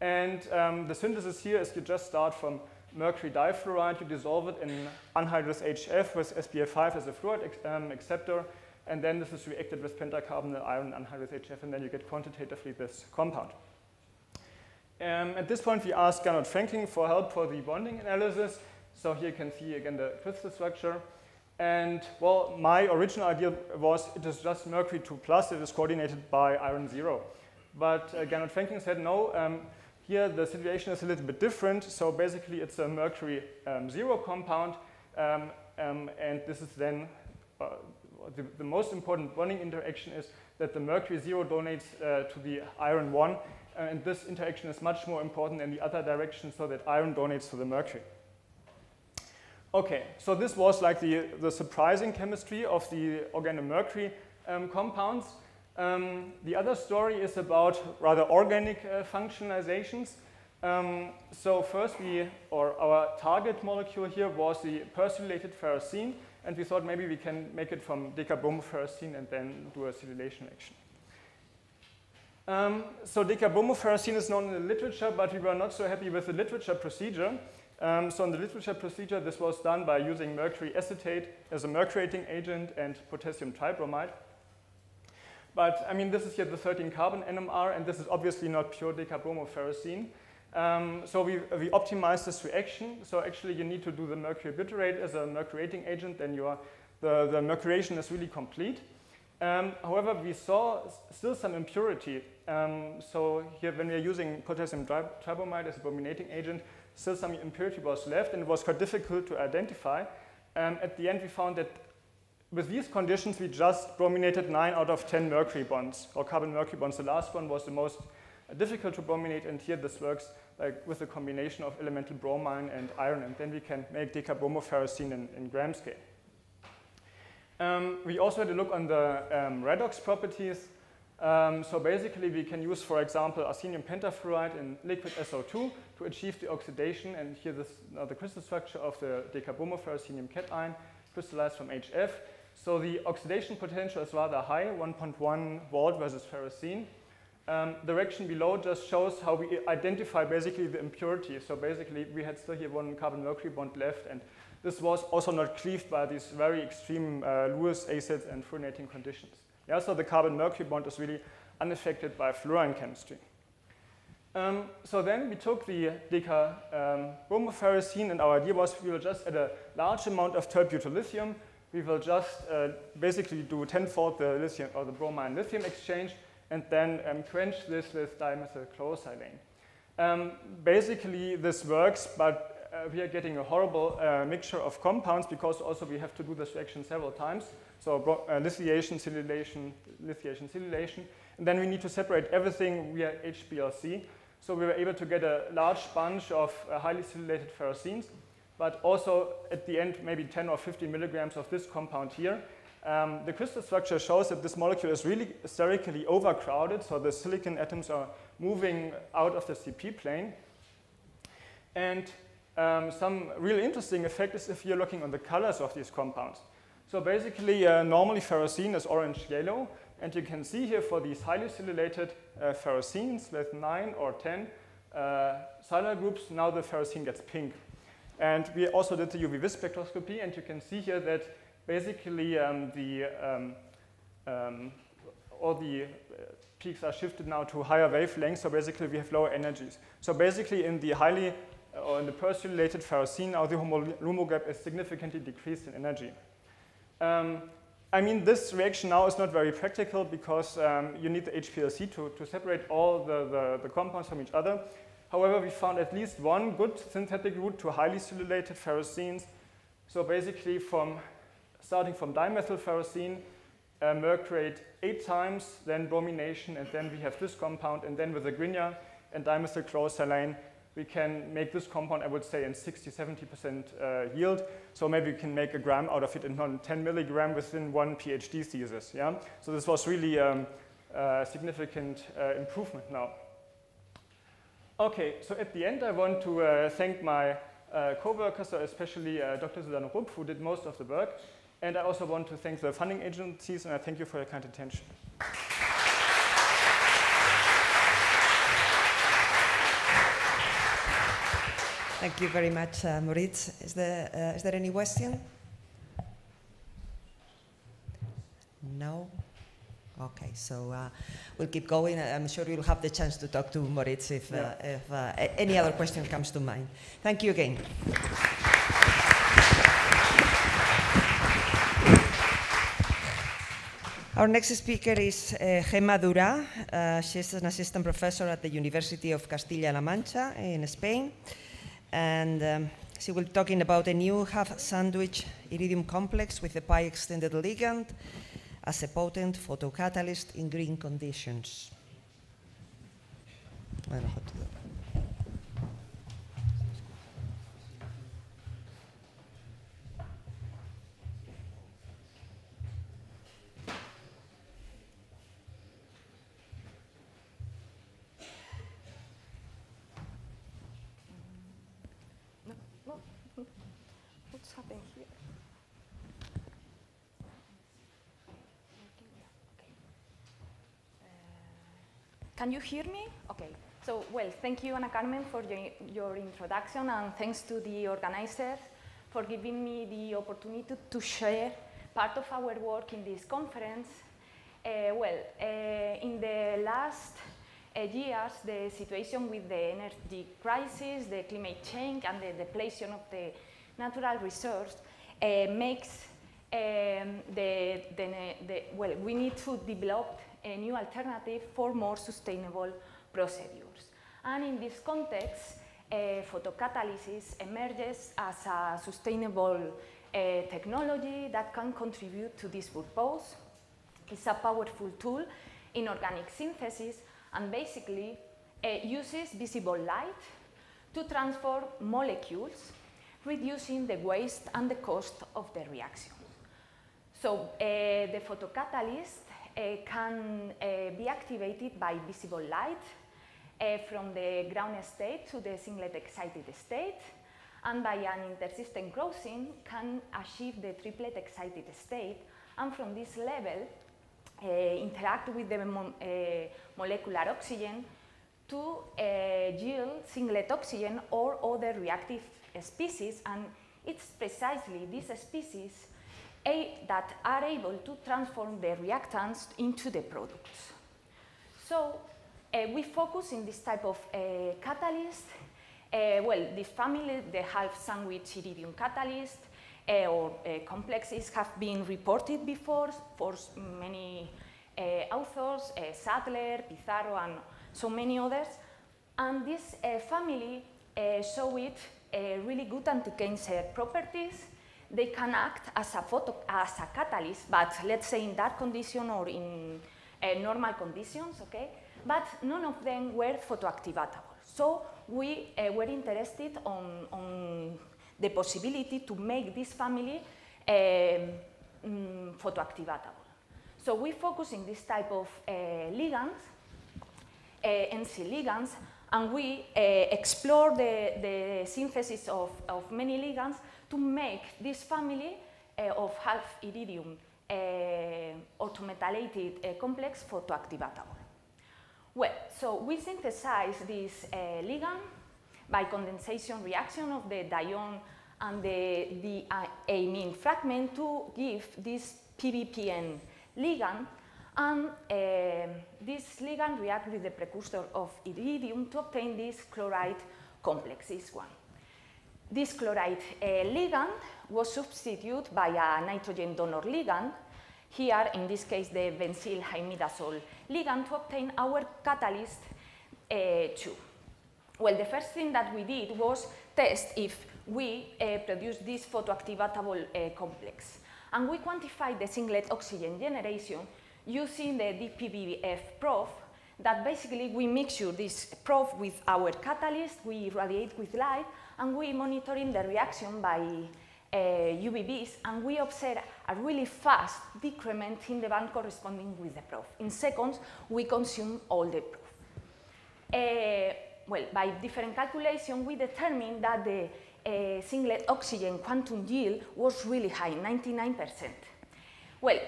[SPEAKER 8] And um, the synthesis here is you just start from mercury difluoride, you dissolve it in anhydrous HF with SBF5 as a fluoride um, acceptor, and then this is reacted with pentacarbonyl iron anhydrous HF, and then you get quantitatively this compound. Um, at this point, we asked Gernot Frenking for help for the bonding analysis. So here you can see again the crystal structure. And well, my original idea was it is just mercury 2 plus, it is coordinated by iron 0. But uh, Gernot Frenking said no, um, here the situation is a little bit different. So basically it's a mercury um, 0 compound. Um, um, and this is then, uh, the, the, most important bonding interaction is that the mercury 0 donates uh, to the iron 1 uh, and this interaction is much more important in the other direction so that iron donates to the mercury. Okay, so this was like the, the surprising chemistry of the organomercury um, compounds. Um, the other story is about rather organic uh, functionalizations. Um, so first we, or our target molecule here was the persilylated ferrocene, and we thought maybe we can make it from decabromoferrocene and then do a acetylation reaction. Um, so decabromoferrocene is known in the literature, but we were not so happy with the literature procedure. Um, so in the literature procedure, this was done by using mercury acetate as a mercurating agent and potassium tribromide. But I mean, this is here the 13 carbon NMR, and this is obviously not pure decabromoferrocene. Um, so we, we optimize this reaction. So actually you need to do the mercury butyrate as a mercurating agent, then you are, the, the mercuration is really complete. Um, however, we saw still some impurity. Um, so here, when we are using potassium tribromide as a brominating agent, still some impurity was left, and it was quite difficult to identify. Um, at the end, we found that with these conditions, we just brominated 9 out of 10 mercury bonds, or carbon-mercury bonds. The last one was the most difficult to brominate, and here this works like with a combination of elemental bromine and iron, and then we can make decabromoferrocene in, in gram scale. Um, we also had a look on the um, redox properties. Um, so basically, we can use, for example, arsenium pentafluoride in liquid SO2 to achieve the oxidation. And here this uh, the crystal structure of the decabromoferrocenium cation crystallized from HF. So the oxidation potential is rather high, 1.1 volt versus ferrocene. Um, the reaction below just shows how we identify basically the impurity. So basically, we had still here one carbon-mercury bond left, and this was also not cleaved by these very extreme uh, Lewis acids and fluorinating conditions. Yeah, so the carbon-mercury bond is really unaffected by fluorine chemistry. Um, so then we took the decabromoferrocene um, and our idea was we will just add a large amount of tert-butyllithium. We will just uh, basically do tenfold the lithium or the bromine lithium exchange and then um, quench this with dimethylchlorosilane. Um, basically, this works, but uh, we are getting a horrible uh, mixture of compounds because also we have to do this reaction several times. So uh, lithiation, silylation, lithiation, silylation. And then we need to separate everything via HPLC. So we were able to get a large bunch of uh, highly silylated ferrocene, but also at the end, maybe 10 or 15 milligrams of this compound here. Um, the crystal structure shows that this molecule is really sterically overcrowded, so the silicon atoms are moving out of the CP plane. And um, some really interesting effect is if you're looking on the colors of these compounds. So basically, uh, normally ferrocene is orange-yellow, and you can see here for these highly silylated uh, ferrocenes with 9 or 10 uh, silyl groups, now the ferrocene gets pink. And we also did the UV vis spectroscopy, and you can see here that basically um, the, um, um, all the uh, peaks are shifted now to higher wavelengths, so basically we have lower energies. So basically in the highly, uh, or in the persilylated ferrocene, now the HOMO gap is significantly decreased in energy. Um, I mean, this reaction now is not very practical because um, you need the HPLC to, to separate all the, the, the, compounds from each other. However, we found at least one good synthetic route to highly silylated ferrocenes. So basically from starting from dimethylferrocene, uh, mercurate eight times, then bromination, and then we have this compound, and then with the Grignard and dimethylchlorosilane, we can make this compound, I would say, in 60, 70% uh, yield. So maybe we can make a gram out of it in 10 milligram within one PhD thesis. Yeah? So this was really um, a significant uh, improvement now. Okay, so at the end, I want to uh, thank my uh, co-workers, especially uh, Dr. Susanne Rupp, who did most of the work. And I also want to thank the funding agencies, and I thank you for your kind attention.
[SPEAKER 1] Thank you very much, uh, Moritz. Is there, uh, is there any question? No? Okay, so uh, we'll keep going. I'm sure you'll have the chance to talk to Moritz if, uh,
[SPEAKER 8] Yeah.
[SPEAKER 1] if uh, any other question comes to mind. Thank you again. Our next speaker is uh, Gemma Dura. Uh, she's an assistant professor at the University of Castilla-La Mancha in Spain. And um, she will be talking about a new half sandwich iridium complex with a pi extended ligand as a potent photocatalyst in green conditions. I don't know how to do that.
[SPEAKER 9] No, no. What's happening here? Okay. Uh, Can you hear me? Okay. So, well, thank you, Ana Carmen, for your, your introduction, and thanks to the organizers for giving me the opportunity to share part of our work in this conference. Uh, well, uh, in the last uh, years, the situation with the energy crisis, the climate change, and the depletion of the natural resource uh, makes um, the, the, the, well, we need to develop a new alternative for more sustainable procedures. And in this context, uh, photocatalysis emerges as a sustainable uh, technology that can contribute to this purpose. It's a powerful tool in organic synthesis and basically uh, uses visible light to transform molecules, reducing the waste and the cost of the reaction. So uh, the photocatalyst can uh, be activated by visible light uh, from the ground state to the singlet excited state, and by an intersystem crossing can achieve the triplet excited state, and from this level uh, interact with the mo uh, molecular oxygen to uh, yield singlet oxygen or other reactive species, and it's precisely these species that are able to transform the reactants into the products. So uh, we focus in this type of uh, catalyst. Uh, well, this family, the half sandwich iridium catalyst uh, or uh, complexes have been reported before for many uh, authors, Sadler, Pizarro, and so many others. And this family uh, show it really good anti-cancer properties. They can act as a, photo, as a catalyst, but let's say in dark condition or in uh, normal conditions, okay? But none of them were photoactivatable. So we uh, were interested on, on the possibility to make this family mm, photoactivatable. So we focus in this type of uh, ligands, uh, NC ligands, and we uh, explore the, the synthesis of, of many ligands to make this family uh, of half iridium uh, orthometallated uh, complex photoactivatable. Well, so we synthesize this ligand by condensation reaction of the dione and the, the uh, amine fragment to give this PBPN ligand and uh, this ligand react with the precursor of iridium to obtain this chloride complex, this one. This chloride uh, ligand was substituted by a nitrogen donor ligand, here in this case the benzyl imidazole ligand to obtain our catalyst uh, 2. Well, the first thing that we did was test if we uh, produce this photoactivatable uh, complex. And we quantified the singlet oxygen generation using the DPBF probe that basically we mixture this probe with our catalyst, we irradiate with light, and we monitoring the reaction by uh, UV vis, and we observe a really fast decrement in the band corresponding with the proof. In seconds, we consume all the proof. Uh, well, by different calculation, we determined that the uh, singlet oxygen quantum yield was really high, 99%. Well,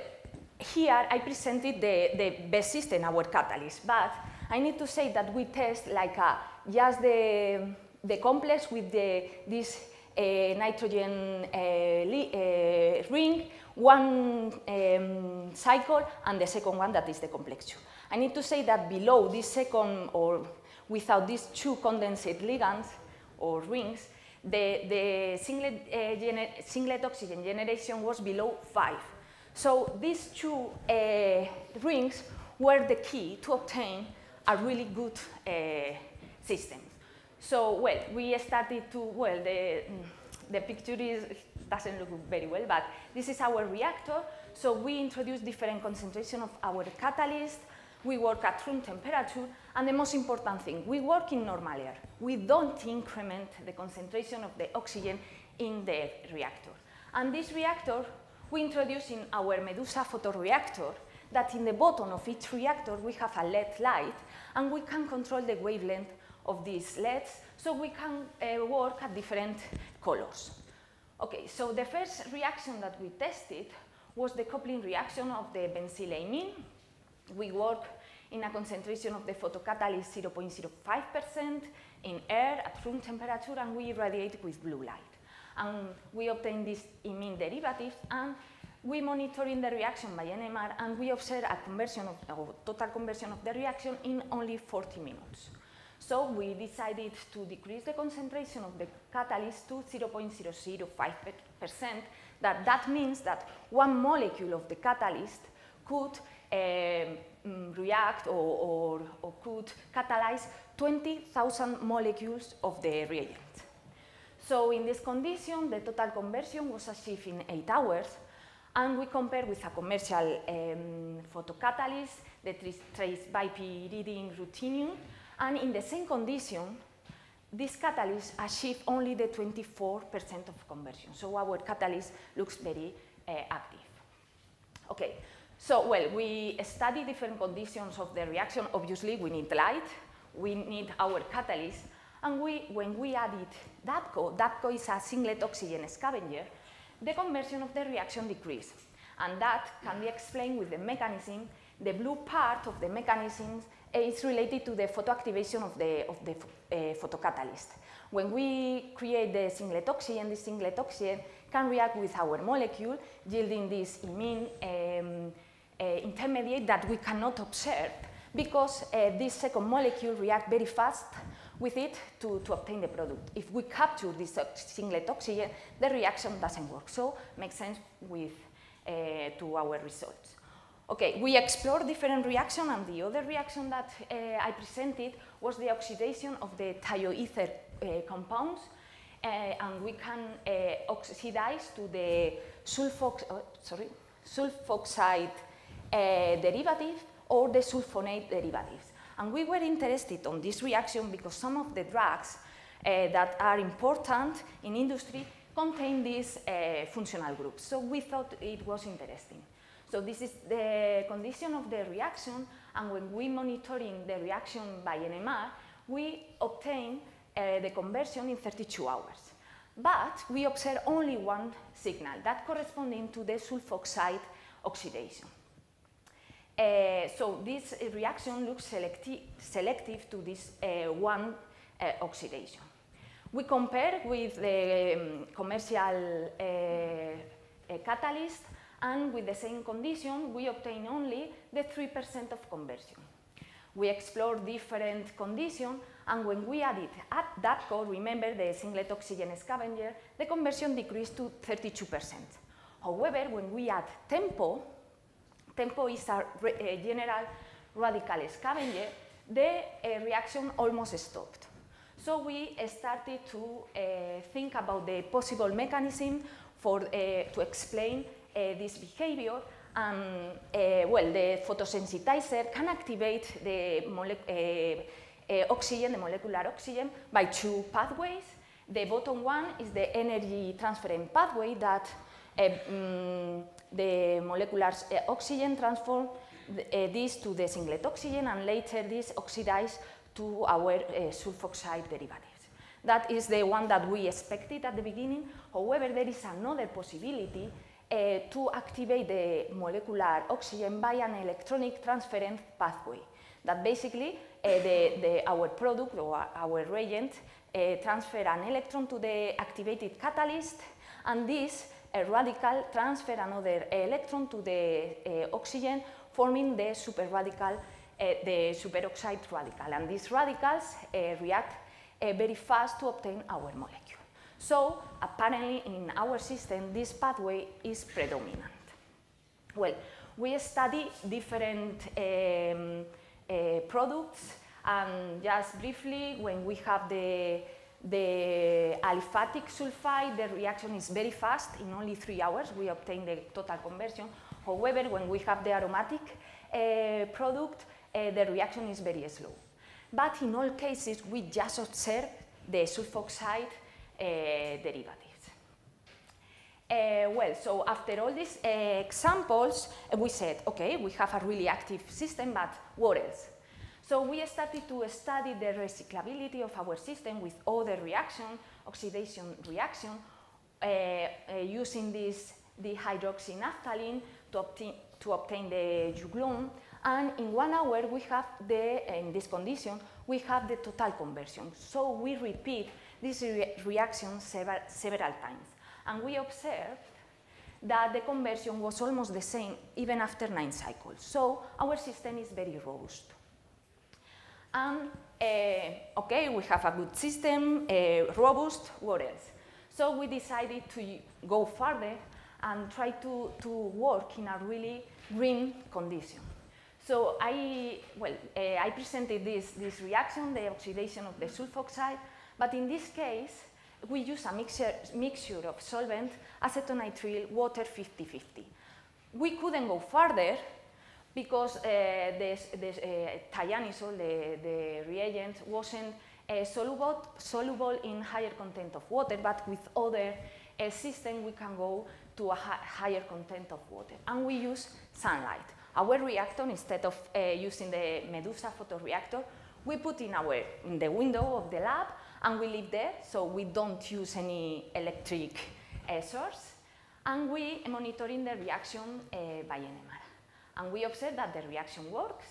[SPEAKER 9] here I presented the, the best system, our catalyst, but I need to say that we test like a, just the, the complex with the, this uh, nitrogen uh, uh, ring, one um, cycle, and the second one that is the complex two. I need to say that below this second, or without these two condensed ligands or rings, the, the singlet, uh, singlet oxygen generation was below five. So these two uh, rings were the key to obtain a really good uh, system. So, well, we started to, well, the, mm, the picture is, doesn't look very well, but this is our reactor. So we introduce different concentration of our catalyst. We work at room temperature. And the most important thing, we work in normal air. We don't increment the concentration of the oxygen in the reactor. And this reactor we introduce in our Medusa photoreactor that in the bottom of each reactor we have a LED light and we can control the wavelength of these LEDs so we can uh, work at different colors. Okay, so the first reaction that we tested was the coupling reaction of the benzylamine. We work in a concentration of the photocatalyst 0.05% in air at room temperature and we irradiate with blue light and we obtain these imine derivatives and we monitoring the reaction by NMR and we observe a conversion of, total conversion of the reaction in only 40 minutes. So we decided to decrease the concentration of the catalyst to 0.005%. That, that means that one molecule of the catalyst could um, react or, or, or could catalyze 20,000 molecules of the reagent. So in this condition, the total conversion was achieved in eight hours, and we compare with a commercial um, photocatalyst, the tris bipyridine ruthenium, and in the same condition, this catalyst achieved only the 24% of conversion. So our catalyst looks very uh, active. Okay, so well, we study different conditions of the reaction. Obviously, we need light, we need our catalyst, and we, when we added DABCO, DABCO is a singlet oxygen scavenger, the conversion of the reaction decreased. And that can be explained with the mechanism. The blue part of the mechanism is related to the photoactivation of the, of the uh, photocatalyst. When we create the singlet oxygen, this singlet oxygen can react with our molecule, yielding this imine um, uh, intermediate that we cannot observe because uh, this second molecule reacts very fast with it to, to obtain the product. If we capture this singlet oxygen, the reaction doesn't work. So makes sense with, to our results. Okay, we explored different reaction, and the other reaction that uh, I presented was the oxidation of the thioether uh, compounds, uh, and we can oxidize to the sulfox sorry, sulfoxide derivative or the sulfonate derivatives. And we were interested on this reaction because some of the drugs that are important in industry contain these functional groups. So we thought it was interesting. So this is the condition of the reaction, and when we monitoring the reaction by NMR, we obtain uh, the conversion in 32 hours. But we observe only one signal, that corresponding to the sulfoxide oxidation. Uh, so this reaction looks selecti selective to this uh, one uh, oxidation. We compare with the um, commercial uh, uh, catalyst and with the same condition we obtain only the 3% of conversion. We explore different conditions and when we added at that code, remember the singlet oxygen scavenger, the conversion decreased to 32%. However, when we add tempo, tempo is a, a general radical scavenger, the uh, reaction almost stopped. So we started to uh, think about the possible mechanism for, uh, to explain Eh, this behavior. Um, eh, well, the photosensitizer can activate the eh, oxygen, the molecular oxygen, by two pathways. The bottom one is the energy transferring pathway that um, the molecular oxygen transform this to the singlet oxygen and later this oxidize to our uh, sulfoxide derivatives. That is the one that we expected at the beginning. However, there is another possibility to activate the molecular oxygen by an electronic transference pathway. That basically uh, the, the, our product or our reagent uh, transfer an electron to the activated catalyst and this radical transfer another electron to the oxygen forming the superradical uh, the superoxide radical. And these radicals uh, react uh, very fast to obtain our molecule. So apparently in our system, this pathway is predominant. Well, we study different um, uh, products and just briefly, when we have the, the aliphatic sulfide, the reaction is very fast. In only three hours, we obtain the total conversion. However, when we have the aromatic uh, product, uh, the reaction is very slow. But in all cases, we just observe the sulfoxide derivatives. Uh, well, so after all these uh, examples, we said, okay, we have a really active system, but what else? So we started to study the recyclability of our system with other reaction, oxidation reaction, uh, using this dihydroxynaphthalene to obtain, to obtain the Juglone and in one hour we have the, in this condition, we have the total conversion. So we repeat this re reaction several, several times. And we observed that the conversion was almost the same even after nine cycles. So our system is very robust. And uh, okay, we have a good system, uh, robust, what else? So we decided to go further and try to, to work in a really green condition. So I, well, uh, I presented this, this reaction, the oxidation of the sulfoxide, but in this case, we use a mixture, mixture of solvent, acetonitrile, water 50-50. We couldn't go further because uh, the, the uh, the, the reagent, wasn't uh, soluble, soluble in higher content of water, but with other uh, systems we can go to a higher content of water. And we use sunlight. Our reactor, instead of uh, using the Medusa photoreactor, we put in, our, in the window of the lab and we live there, so we don't use any electric uh, source. And we monitoring the reaction uh, by NMR. And we observe that the reaction works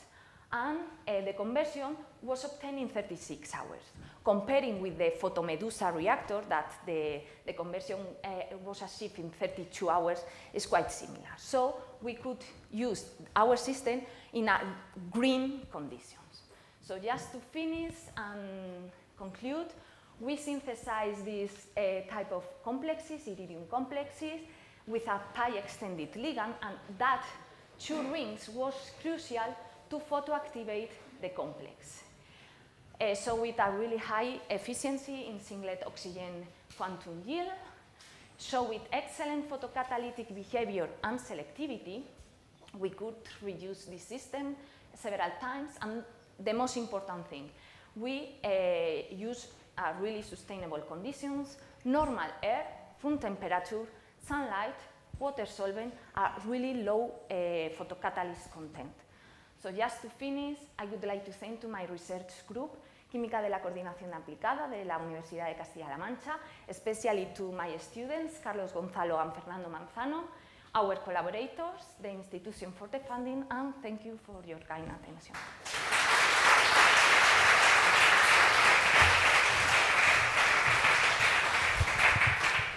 [SPEAKER 9] and uh, the conversion was obtained in 36 hours. Comparing with the photomedusa reactor that the, the conversion uh, was achieved in 32 hours is quite similar. So we could use our system in a green conditions. So just to finish and conclude, we synthesize this uh, type of complexes, iridium complexes, with a pi extended ligand, and that two rings was crucial to photoactivate the complex. Uh, so with a really high efficiency in singlet oxygen quantum yield, so with excellent photocatalytic behavior and selectivity, we could reduce the system several times. And the most important thing, we uh, use uh, really sustainable conditions, normal air, room temperature, sunlight, water solvent, a really low uh, photocatalyst content. So just to finish, I would like to thank to my research group, Química de la Coordinación Aplicada de la Universidad de Castilla-La Mancha, especially to my students, Carlos Gonzalo and Fernando Manzano, our collaborators, the institution for the funding, and thank you for your kind attention.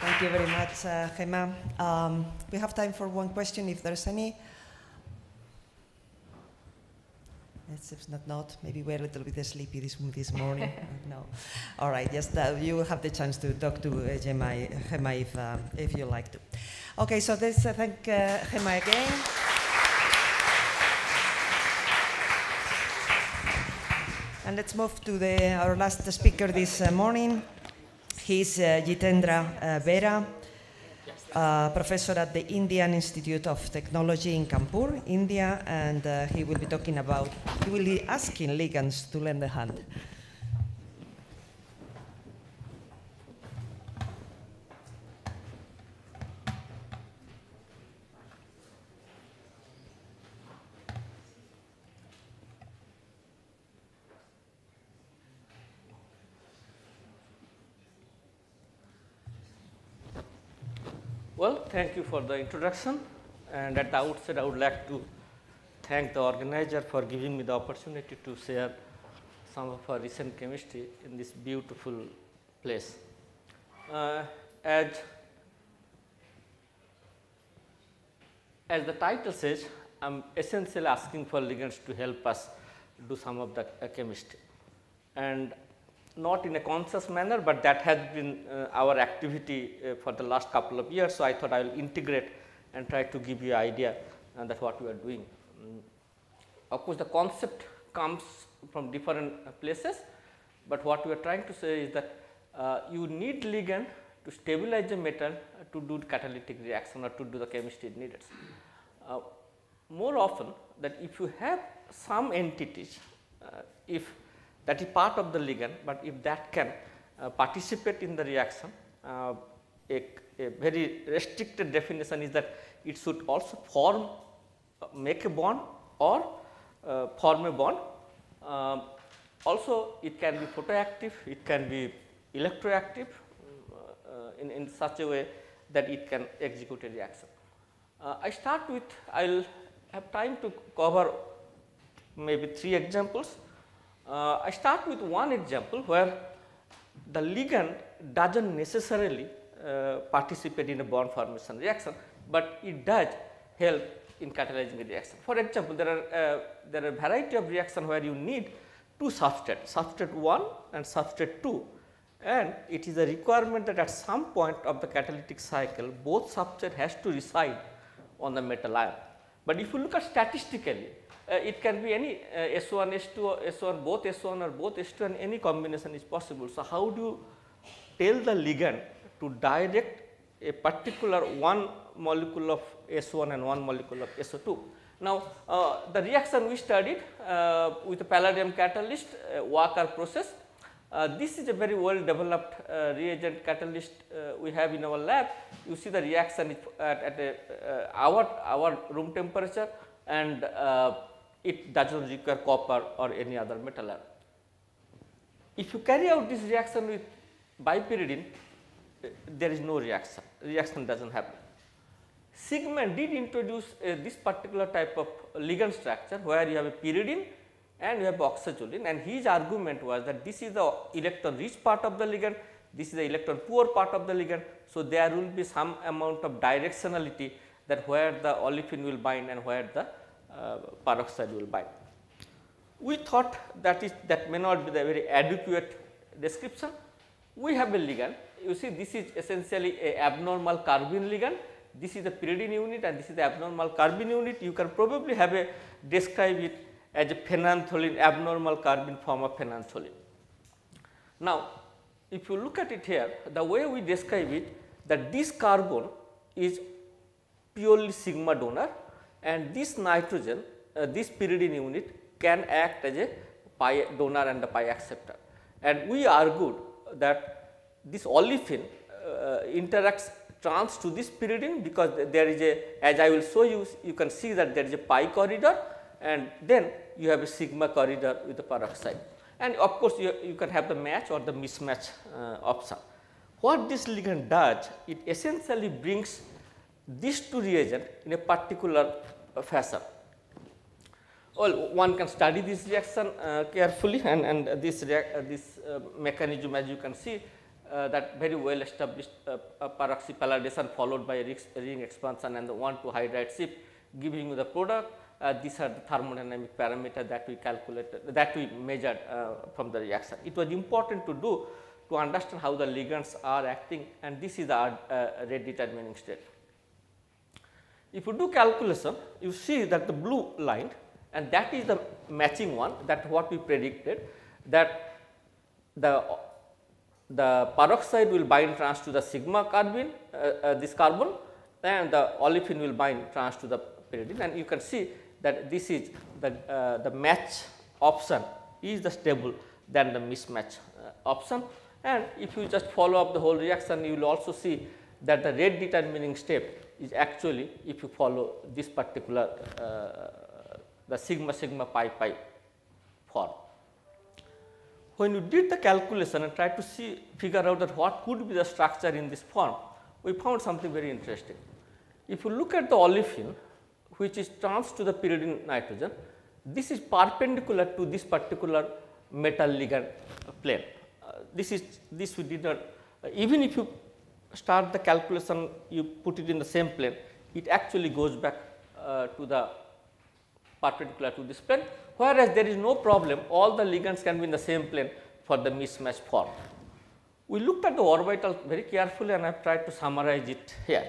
[SPEAKER 1] Thank you very much, uh, Gemma. Um, we have time for one question, if there's any. It's, if not, not, maybe we're a little bit sleepy this, this morning. no. All right, just uh, you will have the chance to talk to uh, Gemma, Gemma if, uh, if you like to. Okay, so let's uh, thank uh, Gemma again. And let's move to the, our last speaker this uh, morning. He's uh, Jitendra Vera, Bera, uh, professor at the Indian Institute of Technology in Kanpur, India, and uh, he will be talking about, he will be asking ligands to lend a hand.
[SPEAKER 10] Well, thank you for the introduction. And at the outset, I would like to thank the organizer for giving me the opportunity to share some of our recent chemistry in this beautiful place. Uh, as, as the title says, I am essentially asking for ligands to help us do some of the uh, chemistry. And not in a conscious manner, but that has been uh, our activity uh, for the last couple of years. So, I thought I will integrate and try to give you idea uh, that what we are doing. Um, of course, the concept comes from different uh, places, but what we are trying to say is that uh, you need ligand to stabilize the metal to do catalytic reaction or to do the chemistry needed. Uh, more often that if you have some entities, if that is part of the ligand, but if that can uh, participate in the reaction, uh, a, a, very restricted definition is that it should also form, uh, make a bond or uh, form a bond. Um, also, it can be photoactive, it can be electroactive uh, in, in such a way that it can execute a reaction. Uh, I start with, I will have time to cover maybe three examples. Uh, I start with one example where the ligand does not necessarily uh, participate in a bond formation reaction, but it does help in catalyzing a reaction. For example, there are uh, there are a variety of reaction where you need two substrates, substrate 1 and substrate 2 and it is a requirement that at some point of the catalytic cycle both substrate has to reside on the metal ion. But if you look at statistically it can be any uh, S1, S2, S1, both S1 or both S2 and any combination is possible. So, how do you tell the ligand to direct a particular one molecule of S1 and one molecule of SO2? Now, uh, the reaction we studied uh, with the palladium catalyst uh, Wacker process, uh, this is a very well developed reagent catalyst we have in our lab. You see the reaction at, at a, our, our room temperature and it does not require copper or any other metal. If you carry out this reaction with bipyridine, there is no reaction, reaction does not happen. Sigman did introduce uh, this particular type of ligand structure where you have a pyridine and you have oxazoline and his argument was that this is the electron rich part of the ligand, this is the electron poor part of the ligand. So, there will be some amount of directionality that where the olefin will bind and where the Uh, peroxide will bind. We thought that is that may not be the very adequate description. We have a ligand, you see this is essentially a abnormal carbene ligand this is the pyridine unit and this is the abnormal carbene unit, you can probably have a describe it as a phenanthroline abnormal carbene form of phenanthroline. Now, if you look at it here, the way we describe it that this carbon is purely sigma donor and this nitrogen, uh, this pyridine unit can act as a pi donor and a pi acceptor. And we argued that this olefin uh, interacts trans to this pyridine because there is a as I will show you you can see that there is a pi corridor and then you have a sigma corridor with the peroxide and of course you, you can have the match or the mismatch uh, option. What this ligand does it essentially brings these two reagent in a particular uh, fashion. Well, one can study this reaction uh, carefully and, and this, uh, this uh, mechanism as you can see uh, that very well established uh, uh, followed by ring expansion and the 1 to hydride shift giving you the product. these are the thermodynamic parameters that we calculated that we measured from the reaction. It was important to do to understand how the ligands are acting and this is the rate determining state. If you do calculation, you see that the blue line and that is the matching one that what we predicted that the the peroxide will bind trans to the sigma carbene uh, uh, this carbon and the olefin will bind trans to the pyridine. And you can see that this is the uh, the match option is the stable than the mismatch uh, option. And if you just follow up the whole reaction you will also see that the rate determining step is actually if you follow this particular uh, the sigma sigma pi pi form. When you did the calculation and tried to see figure out that what could be the structure in this form, we found something very interesting. If you look at the olefin which is trans to the pyridine nitrogen, this is perpendicular to this particular metal ligand plane. Uh, this is this we did not uh, even if you start the calculation you put it in the same plane it actually goes back uh, to the perpendicular to this plane, whereas there is no problem all the ligands can be in the same plane for the mismatch form. We looked at the orbital very carefully and I have tried to summarize it here.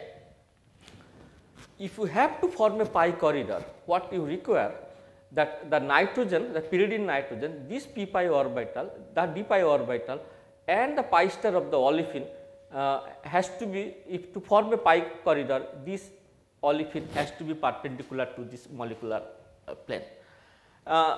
[SPEAKER 10] If you have to form a pi corridor, what you require that the nitrogen, the pyridine nitrogen, this p pi orbital, the d pi orbital and the pi star of the olefin uh, has to be, if to form a pi corridor, this olefin has to be perpendicular to this molecular uh, plane. Uh,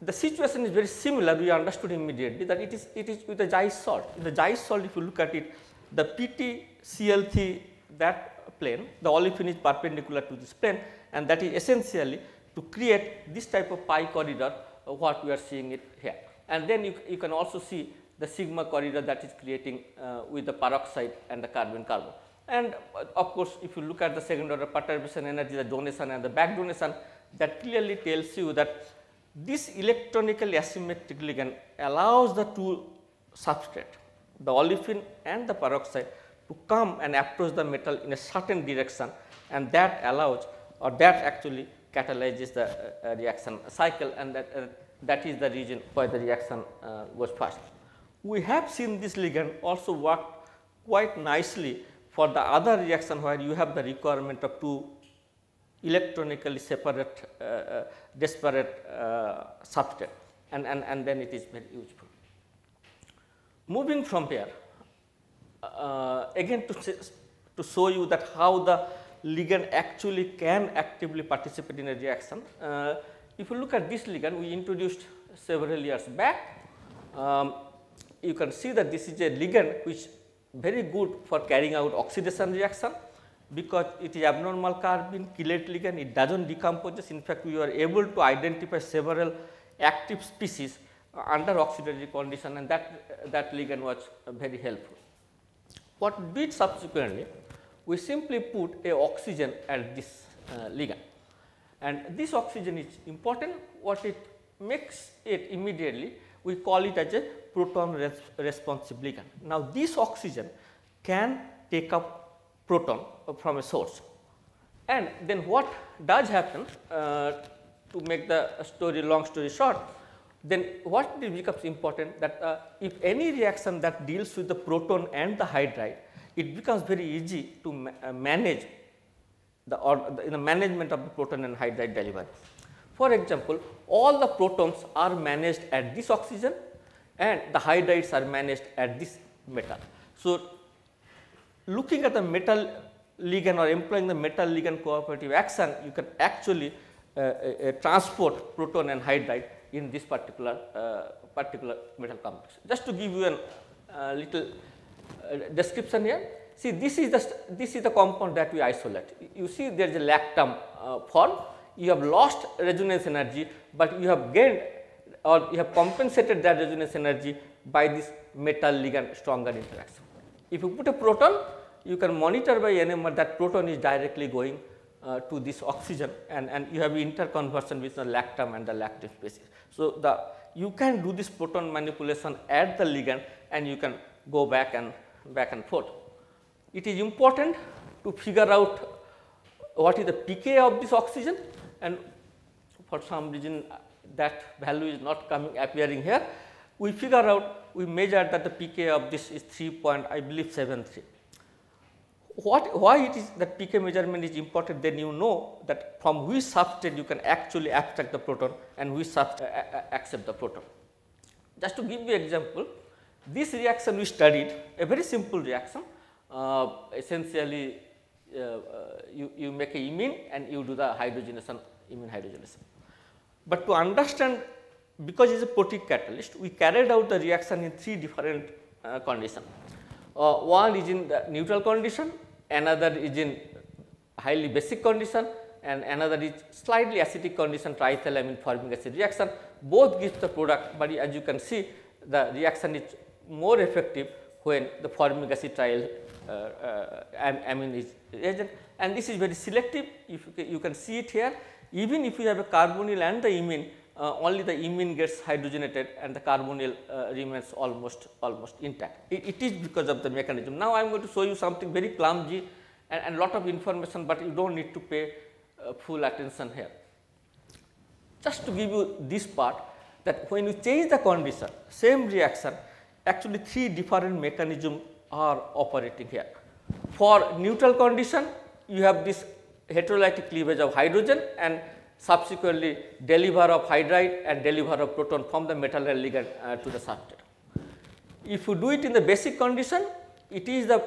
[SPEAKER 10] the situation is very similar we understood immediately that it is it is with the Zeise's salt. In the Zeise's salt if you look at it the PTCl3 that plane the olefin is perpendicular to this plane and that is essentially to create this type of pi corridor uh, what we are seeing it here. And then you, you can also see the sigma corridor that is creating uh, with the peroxide and the carbon carbon. And uh, of course, if you look at the second order perturbation energy, the donation and the back donation, that clearly tells you that this electronically asymmetric ligand allows the two substrate, the olefin and the peroxide to come and approach the metal in a certain direction and that allows or that actually catalyzes the uh, reaction cycle and that, uh, that is the region where the reaction uh, goes first. We have seen this ligand also work quite nicely for the other reaction where you have the requirement of two electronically separate uh, uh, disparate uh, substrate and, and, and then it is very useful. Moving from here uh, again to, to show you that how the ligand actually can actively participate in a reaction. Uh, if you look at this ligand we introduced several years back um, you can see that this is a ligand which very good for carrying out oxidation reaction because it is abnormal carbene chelate ligand. It does not decompose. In fact we were able to identify several active species under oxidatory condition and that that ligand was very helpful. What did subsequently we simply put a oxygen at this uh, ligand. And this oxygen is important. What it makes it immediately we call it as a proton res responsive ligand. Now, this oxygen can take up proton from a source and then what does happen uh, to make the story long story short then what becomes important that uh, if any reaction that deals with the proton and the hydride it becomes very easy to ma uh, manage the, or the, in the management of the proton and hydride delivery. For example, all the protons are managed at this oxygen and the hydrides are managed at this metal. So, looking at the metal ligand or employing the metal ligand cooperative action, you can actually uh, uh, uh, transport proton and hydride in this particular uh, particular metal complex. Just to give you a uh, little uh, description here, see this is the this is the compound that we isolate. You see there is a lactam form. You have lost resonance energy, but you have gained or you have compensated that resonance energy by this metal ligand stronger interaction. If you put a proton, you can monitor by NMR that proton is directly going uh, to this oxygen and, and you have interconversion with the lactam and the lactim species. So, the you can do this proton manipulation at the ligand and you can go back and back and forth. It is important to figure out what is the pK of this oxygen and for some reason that value is not coming appearing here. We figure out we measure that the pK of this is 3 point I believe 73 what why it is that pK measurement is important then you know that from which substrate you can actually abstract the proton and which substrate accept the proton. Just to give you an example, this reaction we studied a very simple reaction uh, essentially uh, uh, you, you make a imine and you do the hydrogenation imine hydrogenation. But to understand because it is a protic catalyst we carried out the reaction in three different uh, conditions. Uh, one is in the neutral condition, another is in highly basic condition and another is slightly acidic condition triethylamine formic acid reaction. Both gives the product, but as you can see the reaction is more effective when the formic acid trial uh, uh, amine is reagent and this is very selective. If you, you can see it here, even if you have a carbonyl and the imine, uh, only the imine gets hydrogenated and the carbonyl uh, remains almost almost intact. It, it is because of the mechanism. Now, I am going to show you something very clumsy and, and lot of information, but you do not need to pay uh, full attention here. Just to give you this part that when you change the condition, same reaction actually three different mechanisms are operating here. For neutral condition, you have this heterolytic cleavage of hydrogen and subsequently deliver of hydride and deliver of proton from the metal ligand uh, to the substrate. If you do it in the basic condition, it is the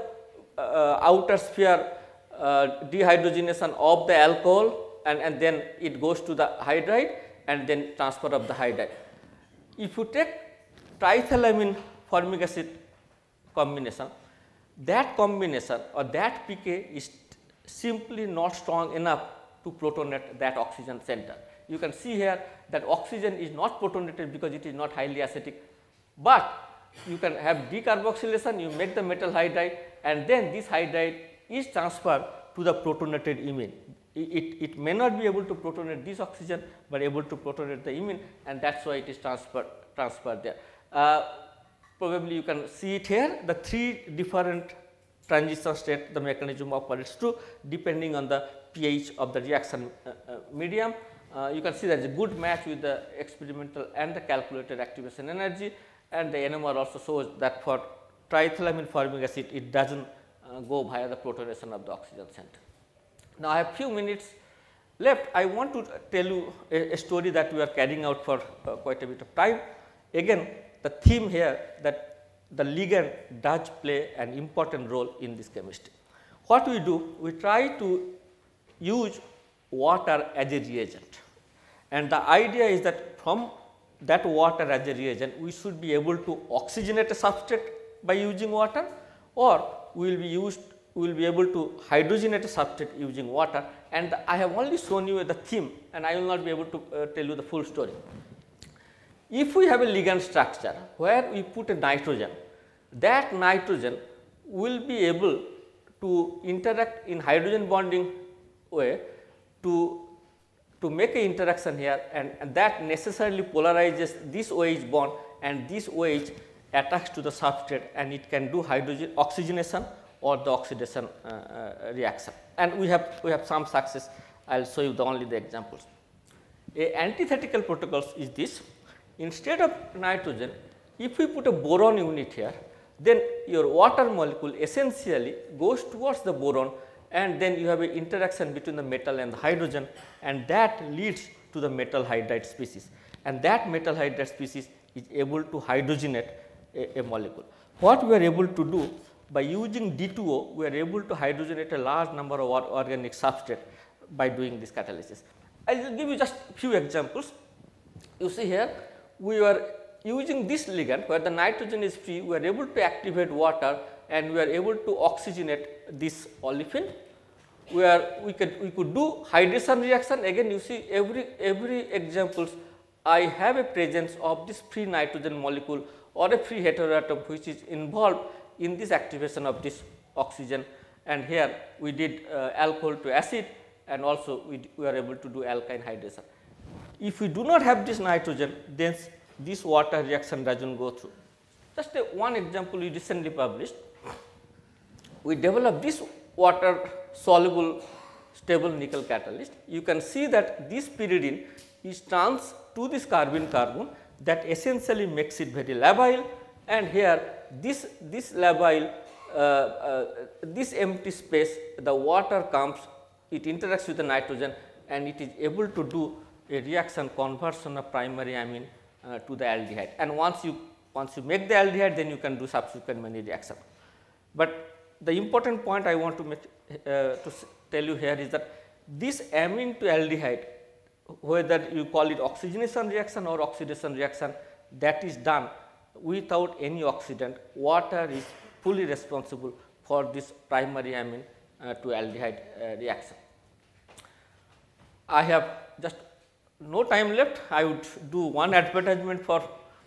[SPEAKER 10] uh, outer sphere uh, dehydrogenation of the alcohol and, and then it goes to the hydride and then transfer of the hydride. If you take triethylamine formic acid combination, that combination or that pK is simply not strong enough to protonate that oxygen center. You can see here that oxygen is not protonated because it is not highly acidic, but you can have decarboxylation, you make the metal hydride and then this hydride is transferred to the protonated imine. It, it, may not be able to protonate this oxygen, but able to protonate the imine and that is why it is transferred, transferred there. Uh, probably you can see it here, the three different transition state the mechanism operates to depending on the pH of the reaction uh, uh, medium. Uh, you can see there is a good match with the experimental and the calculated activation energy and the NMR also shows that for triethylamine formic acid it does not go via the protonation of the oxygen center. Now, I have few minutes left. I want to tell you a, a story that we are carrying out for uh, quite a bit of time. Again, the theme here that the ligand does play an important role in this chemistry. What we do? We try to use water as a reagent. And the idea is that from that water as a reagent, we should be able to oxygenate a substrate by using water or we will be used we will be able to hydrogenate a substrate using water and I have only shown you the theme and I will not be able to uh, tell you the full story. If we have a ligand structure where we put a nitrogen, that nitrogen will be able to interact in hydrogen bonding way to, to make a interaction here and, and that necessarily polarizes this OH bond and this OH attacks to the substrate and it can do hydrogen oxygenation or the oxidation uh, uh, reaction. And we have, we have some success, I will show you the only the examples. A antithetical protocols is this, instead of nitrogen, if we put a boron unit here, then your water molecule essentially goes towards the boron and then you have an interaction between the metal and the hydrogen and that leads to the metal hydride species and that metal hydride species is able to hydrogenate a, a molecule. What we are able to do by using D2O, we are able to hydrogenate a large number of organic substrate by doing this catalysis. I will give you just few examples. You see here, we were using this ligand where the nitrogen is free, we are able to activate water and we are able to oxygenate this olefin. where we could we could do hydration reaction again you see every every examples I have a presence of this free nitrogen molecule or a free heteroatom which is involved in this activation of this oxygen and here we did uh, alcohol to acid and also we, we are able to do alkyne hydration. If we do not have this nitrogen then this water reaction does not go through. Just a, one example we recently published, we developed this water soluble stable nickel catalyst. You can see that this pyridine is trans to this carbon carbon that essentially makes it very labile and here this, this labile uh, uh, this empty space the water comes it interacts with the nitrogen and it is able to do a reaction conversion of primary amine uh, to the aldehyde and once you once you make the aldehyde then you can do subsequent many reaction. But the important point I want to make uh, to tell you here is that this amine to aldehyde whether you call it oxygenation reaction or oxidation reaction that is done without any oxidant water is fully responsible for this primary amine uh, to aldehyde uh, reaction. I have just no time left I would do one advertisement for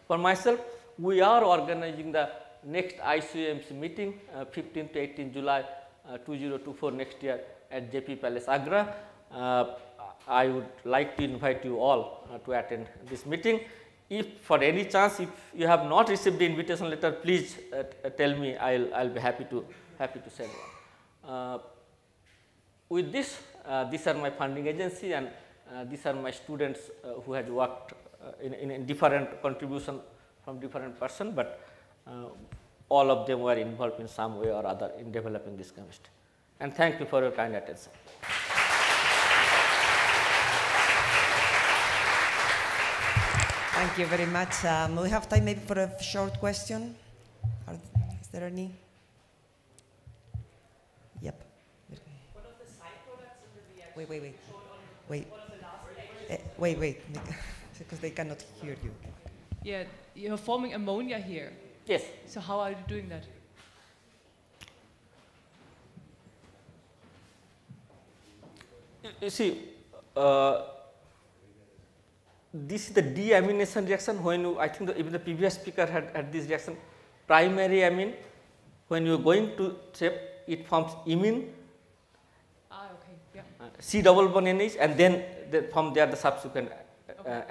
[SPEAKER 10] for myself we are organizing the next ICOMC meeting uh, 15 to 18 July uh, 2024 next year at Jaypee Palace Agra. Uh, I would like to invite you all uh, to attend this meeting. If for any chance if you have not received the invitation letter please uh, tell me I will I'll be happy to happy to send one. Uh, with this these are my funding agency and these are my students who had worked in, in, in different contribution from different person, but uh, all of them were involved in some way or other in developing this chemistry. And thank you for your kind attention.
[SPEAKER 1] Thank you very much. Um, we have time maybe for a short question. Are, is there any? Yep. Wait, wait, wait. Wait. Uh, wait, wait. because they cannot hear you.
[SPEAKER 11] Yeah, you're forming ammonia here.
[SPEAKER 10] Yes.
[SPEAKER 11] So how are you doing that?
[SPEAKER 10] You see, uh, this is the deamination reaction when you, I think the, even the previous speaker had, had this reaction primary amine when you are going to trap it forms imine
[SPEAKER 11] ah, okay. yeah.
[SPEAKER 10] uh, C double bond NH and then the, from there the subsequent uh, okay.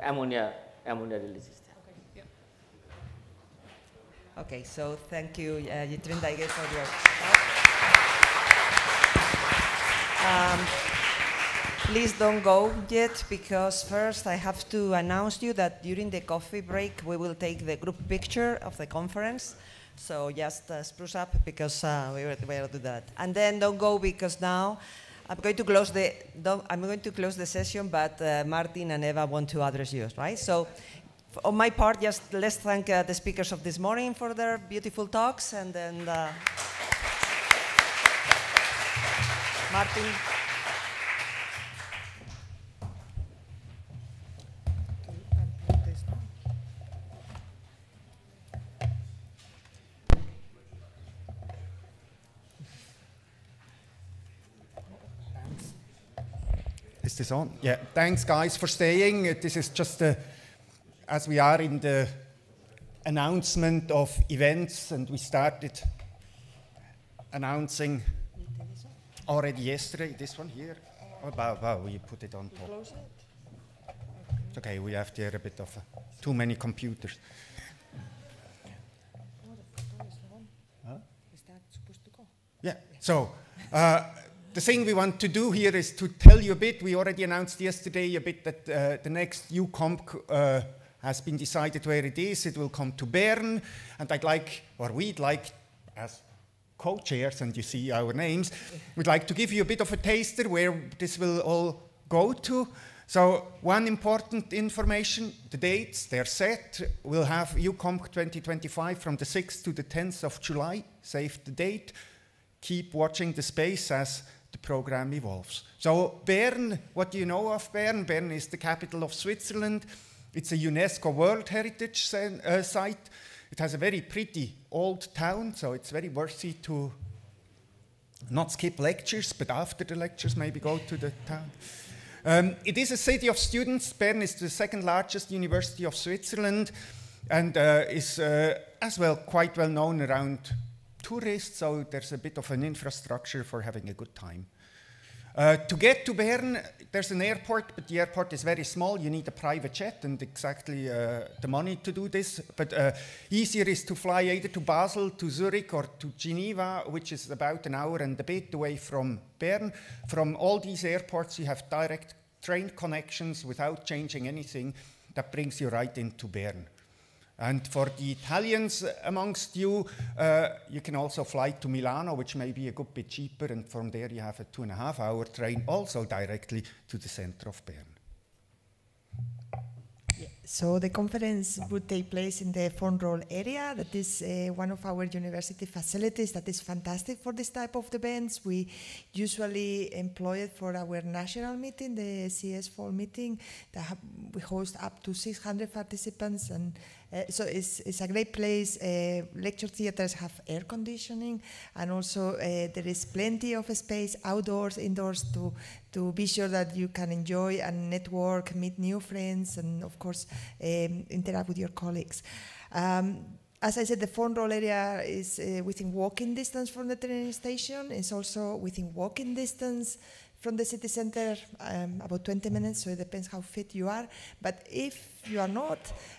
[SPEAKER 10] uh, ammonia ammonia releases.
[SPEAKER 11] Okay, yeah.
[SPEAKER 1] Okay, so thank you, uh, Jitrinda, I guess, for your um, Please don't go yet because first I have to announce you that during the coffee break we will take the group picture of the conference. So just uh, spruce up because uh, we will do that. And then don't go because now I'm going to close the I'm going to close the session, but uh, Martin and Eva want to address you, right? So, on my part, just let's thank uh, the speakers of this morning for their beautiful talks, and then uh, Martin.
[SPEAKER 12] This on? Yeah. Thanks, guys, for staying. This is just a, as we are in the announcement of events, and we started announcing already yesterday. This one here. Oh, wow, wow, we put it on top. It's okay. We have there a bit of uh, too many computers. Huh? Yeah. So. Uh, the thing we want to do here is to tell you a bit. We already announced yesterday a bit that uh, the next EuCOMC uh, has been decided where it is. It will come to Bern, and I'd like, or we'd like, as co-chairs, and you see our names, we'd like to give you a bit of a taster where this will all go to. So one important information, the dates, they're set. We'll have EuCOMC 2025 from the 6th to the 10th of July. Save the date. Keep watching the space as the program evolves. So Bern, what do you know of Bern? Bern is the capital of Switzerland. It's a UNESCO World Heritage uh, site. It has a very pretty old town, so it's very worthy to not skip lectures, but after the lectures maybe go to the town. Um, it is a city of students. Bern is the second largest university of Switzerland and uh, is uh, as well quite well known around tourists, so there's a bit of an infrastructure for having a good time. Uh, to get to Bern, there's an airport, but the airport is very small. You need a private jet and exactly uh, the money to do this. But uh, easier is to fly either to Basel, to Zurich, or to Geneva, which is about an hour and a bit away from Bern. From all these airports, you have direct train connections without changing anything. That brings you right into Bern. And for the Italians amongst you, uh, you can also fly to Milano, which may be a good bit cheaper, and from there you have a two and a half hour train also directly to the center of Bern.
[SPEAKER 5] So the conference would take place in the vonRoll area. That is uh, one of our university facilities that is fantastic for this type of events. We usually employ it for our national meeting, the CS Fall meeting. That we host up to 600 participants and uh, so it's, it's a great place. Uh, lecture theaters have air conditioning, and also uh, there is plenty of space outdoors, indoors to to be sure that you can enjoy and network, meet new friends, and of course um, interact with your colleagues. Um, as I said, the vonRoll area is within walking distance from the train station. It's also within walking distance from the city center, um, about 20 minutes, so it depends how fit you are. But if you are not,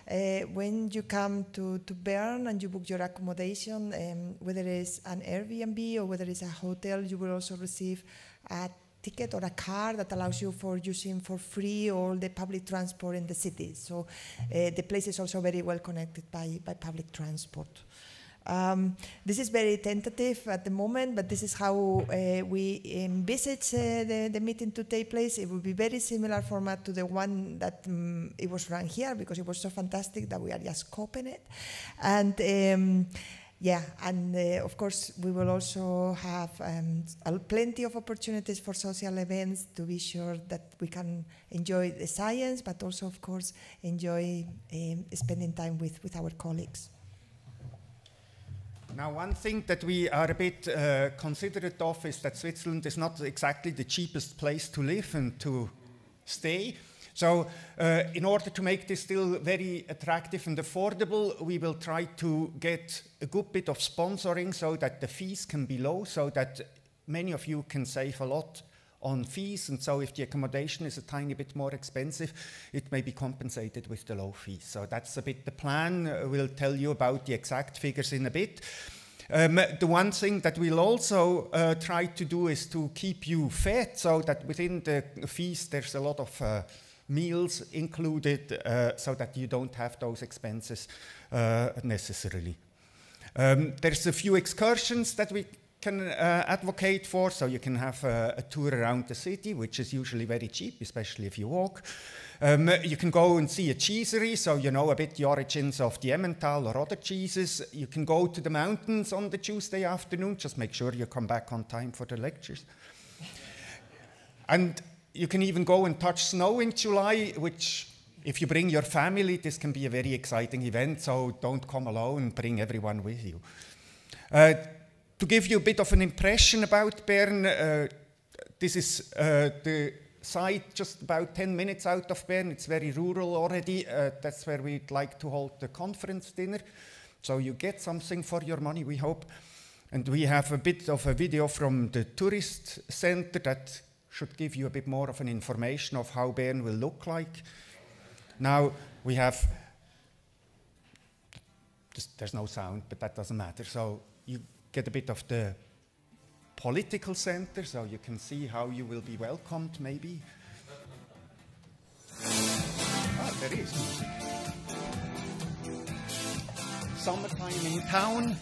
[SPEAKER 5] uh, when you come to, to Bern and you book your accommodation, um, whether it's an Airbnb or whether it's a hotel, you will also receive a ticket or a card that allows you for using for free all the public transport in the city. So uh, the place is also very well connected by, by public transport. Um, this is very tentative at the moment, but this is how uh, we envisage uh, the, the, meeting to take place. It will be very similar format to the one that um, it was run here because it was so fantastic that we are just copying it. And um, yeah, and uh, of course we will also have um, plenty of opportunities for social events to be sure that we can enjoy the science, but also of course enjoy um, spending time with, with our colleagues.
[SPEAKER 12] Now, one thing that we are a bit uh, considerate of is that Switzerland is not exactly the cheapest place to live and to stay. So, uh, in order to make this still very attractive and affordable, we will try to get a good bit of sponsoring so that the fees can be low, so that many of you can save a lot on fees. And so, if the accommodation is a tiny bit more expensive, it may be compensated with the low fees. So, that's a bit the plan. We'll tell you about the exact figures in a bit. Um, the one thing that we'll also uh, try to do is to keep you fed so that within the fees there's a lot of uh, meals included uh, so that you don't have those expenses uh, necessarily. Um, there's a few excursions that we can uh, advocate for. So you can have a, a, tour around the city, which is usually very cheap, especially if you walk. Um, you can go and see a cheesery, so you know a bit the origins of the Emmental or other cheeses. You can go to the mountains on the Tuesday afternoon. Just make sure you come back on time for the lectures. and you can even go and touch snow in July, which if you bring your family, this can be a very exciting event, so don't come alone, bring everyone with you. Uh, to give you a bit of an impression about Bern, uh, this is uh, the site just about 10 minutes out of Bern. It's very rural already. Uh, that's where we'd like to hold the conference dinner. So you get something for your money, we hope. And we have a bit of a video from the tourist center that should give you a bit more of an information of how Bern will look like. Now we have, there's no sound, but that doesn't matter. So you get a bit of the political center, so you can see how you will be welcomed, maybe. ah, there is. Summertime in town.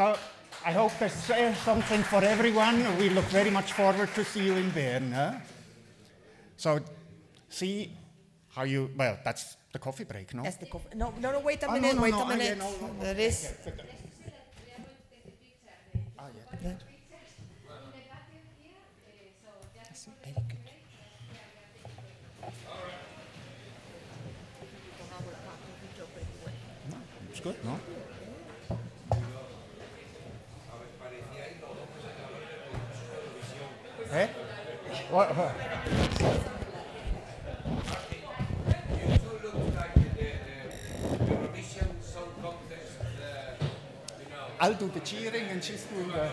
[SPEAKER 12] So I hope there's something for everyone. We look very much forward to see you in Bern. Huh? So see how you, well, that's the coffee break, no?
[SPEAKER 5] That's the coffee. No, no, no, wait a
[SPEAKER 12] Oh,
[SPEAKER 5] minute,
[SPEAKER 12] no,
[SPEAKER 5] wait
[SPEAKER 12] no,
[SPEAKER 5] a
[SPEAKER 12] ah,
[SPEAKER 5] minute.
[SPEAKER 12] no, no, no,
[SPEAKER 5] There
[SPEAKER 12] okay,
[SPEAKER 5] is.
[SPEAKER 12] I'll do the cheering and she's doing the.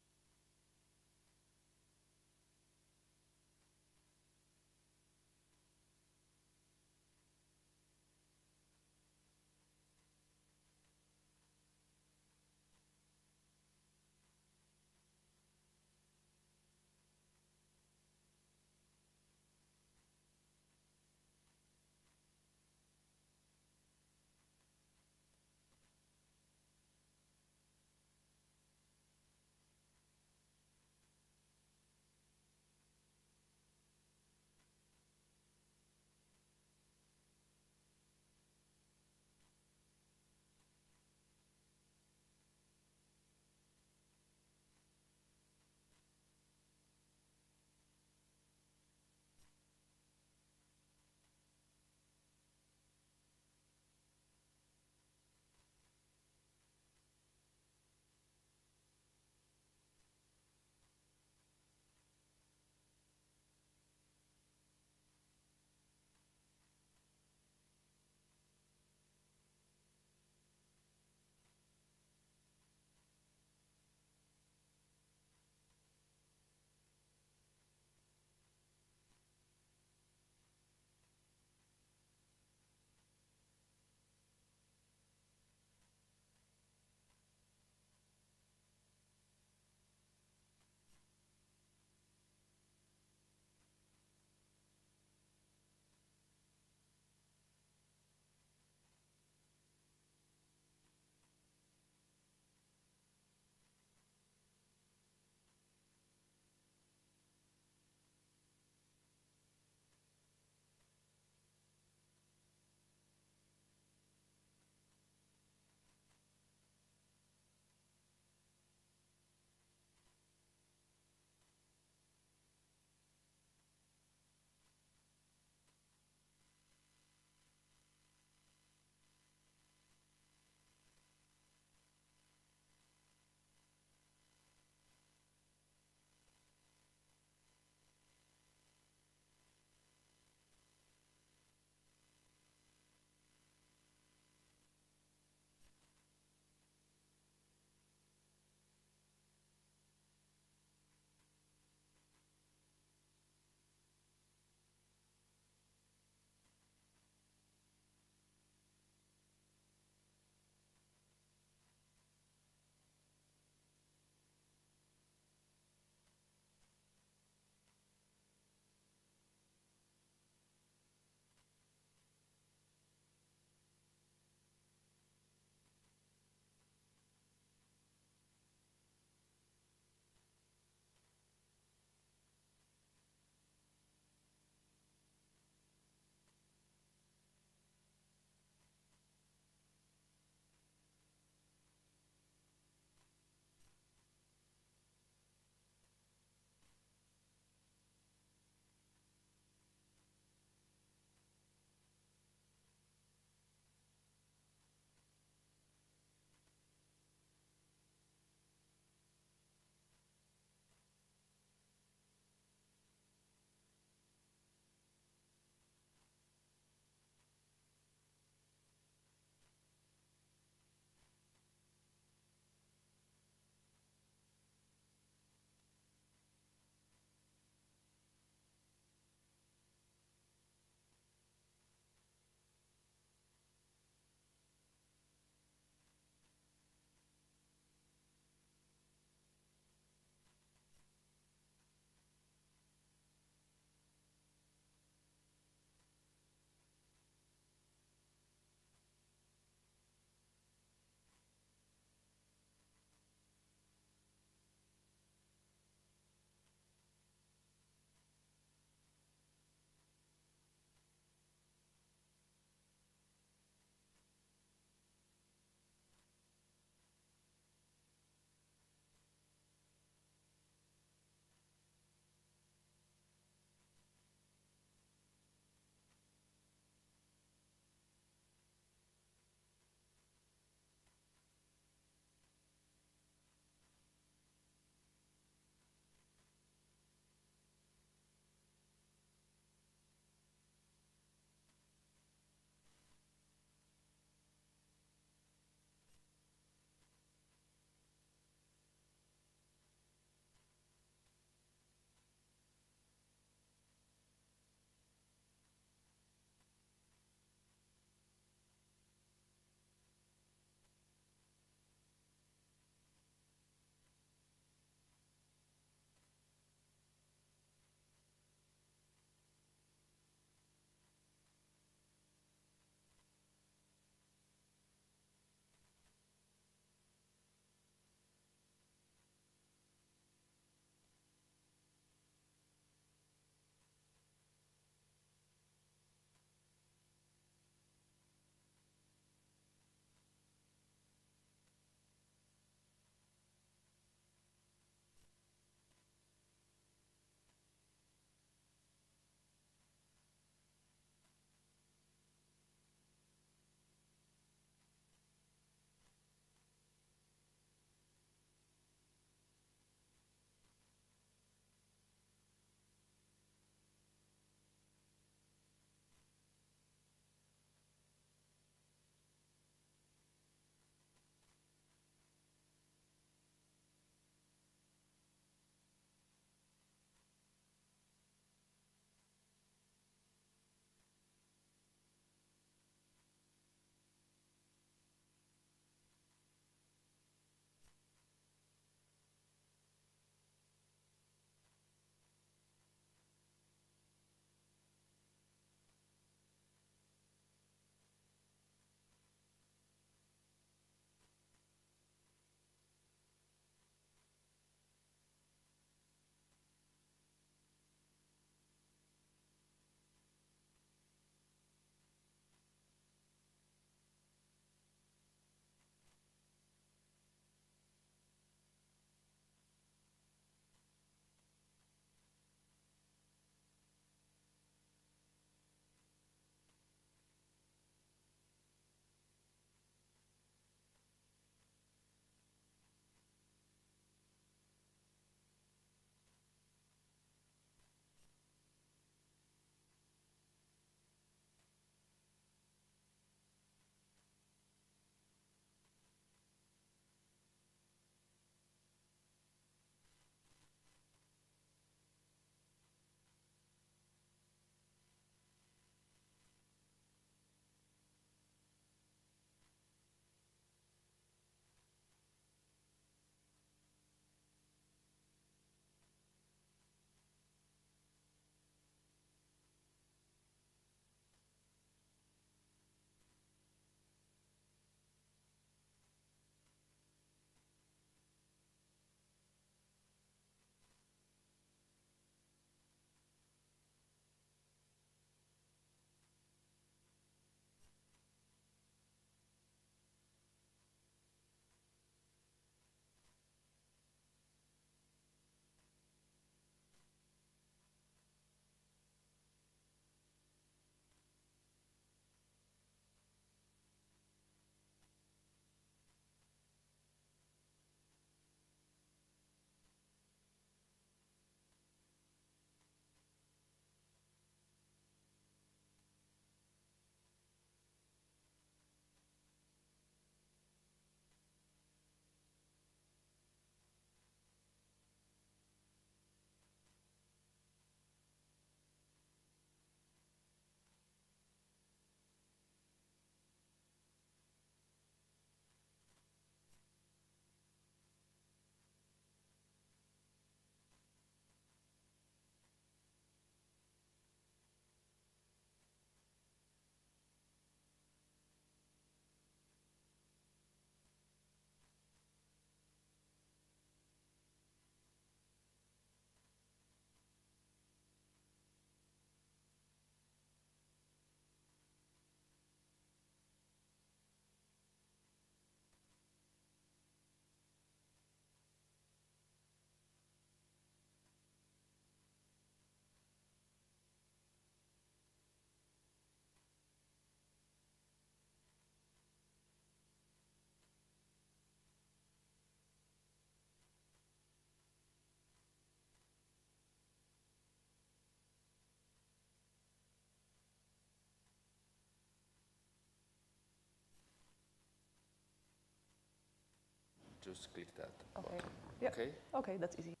[SPEAKER 13] Just click that
[SPEAKER 11] Okay.
[SPEAKER 13] button.
[SPEAKER 11] Yeah.
[SPEAKER 13] Okay.
[SPEAKER 11] Okay, that's easy.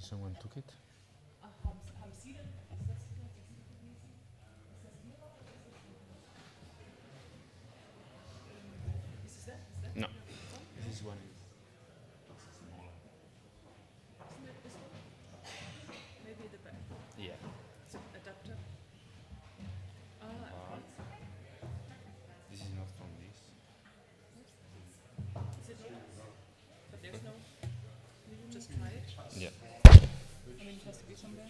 [SPEAKER 13] Think someone took it. No. This is one.
[SPEAKER 11] Isn't it this one? Maybe the back.
[SPEAKER 13] Yeah.
[SPEAKER 11] It's an adapter. Ah,
[SPEAKER 13] But this is not from this.
[SPEAKER 11] Is it not? But there's no. Just try it.
[SPEAKER 13] Yeah.
[SPEAKER 11] I mean, it has to be somewhere.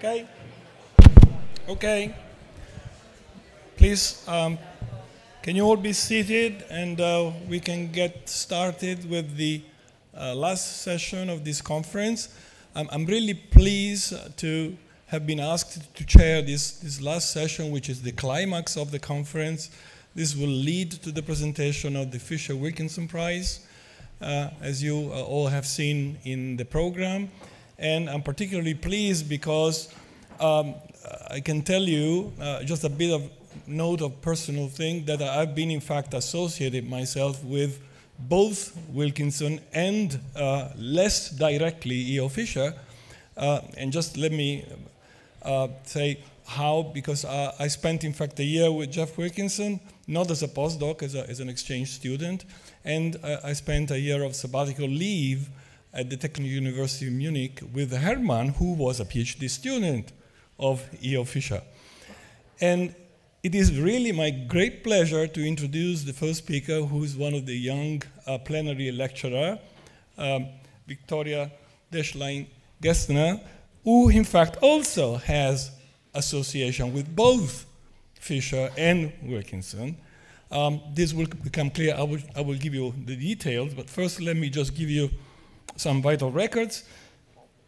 [SPEAKER 14] Okay? Okay. Please, um, can you all be seated and uh, we can get started with the uh, last session of this conference. I'm, I'm really pleased to have been asked to chair this, this last session, which is the climax of the conference. This will lead to the presentation of the Fischer Wilkinson Prize, uh, as you uh, all have seen in the program. And I'm particularly pleased because um, I can tell you uh, just a bit of note of personal thing that I've been in fact associated myself with both Wilkinson and uh, less directly E.O. Fischer. Uh, and just let me uh, say how, because I spent in fact a year with Geoff Wilkinson, not as a postdoc, as, a, as an exchange student, and uh, I spent a year of sabbatical leave at the Technical University of Munich with Herrmann, who was a PhD student of E.O. Fischer. And it is really my great pleasure to introduce the first speaker, who is one of the young uh, plenary lecturer, um, Victoria Deschlein Gestner, who in fact also has association with both Fischer and Wilkinson. Um, this will become clear. I will, I will give you the details, but first let me just give you some vital records.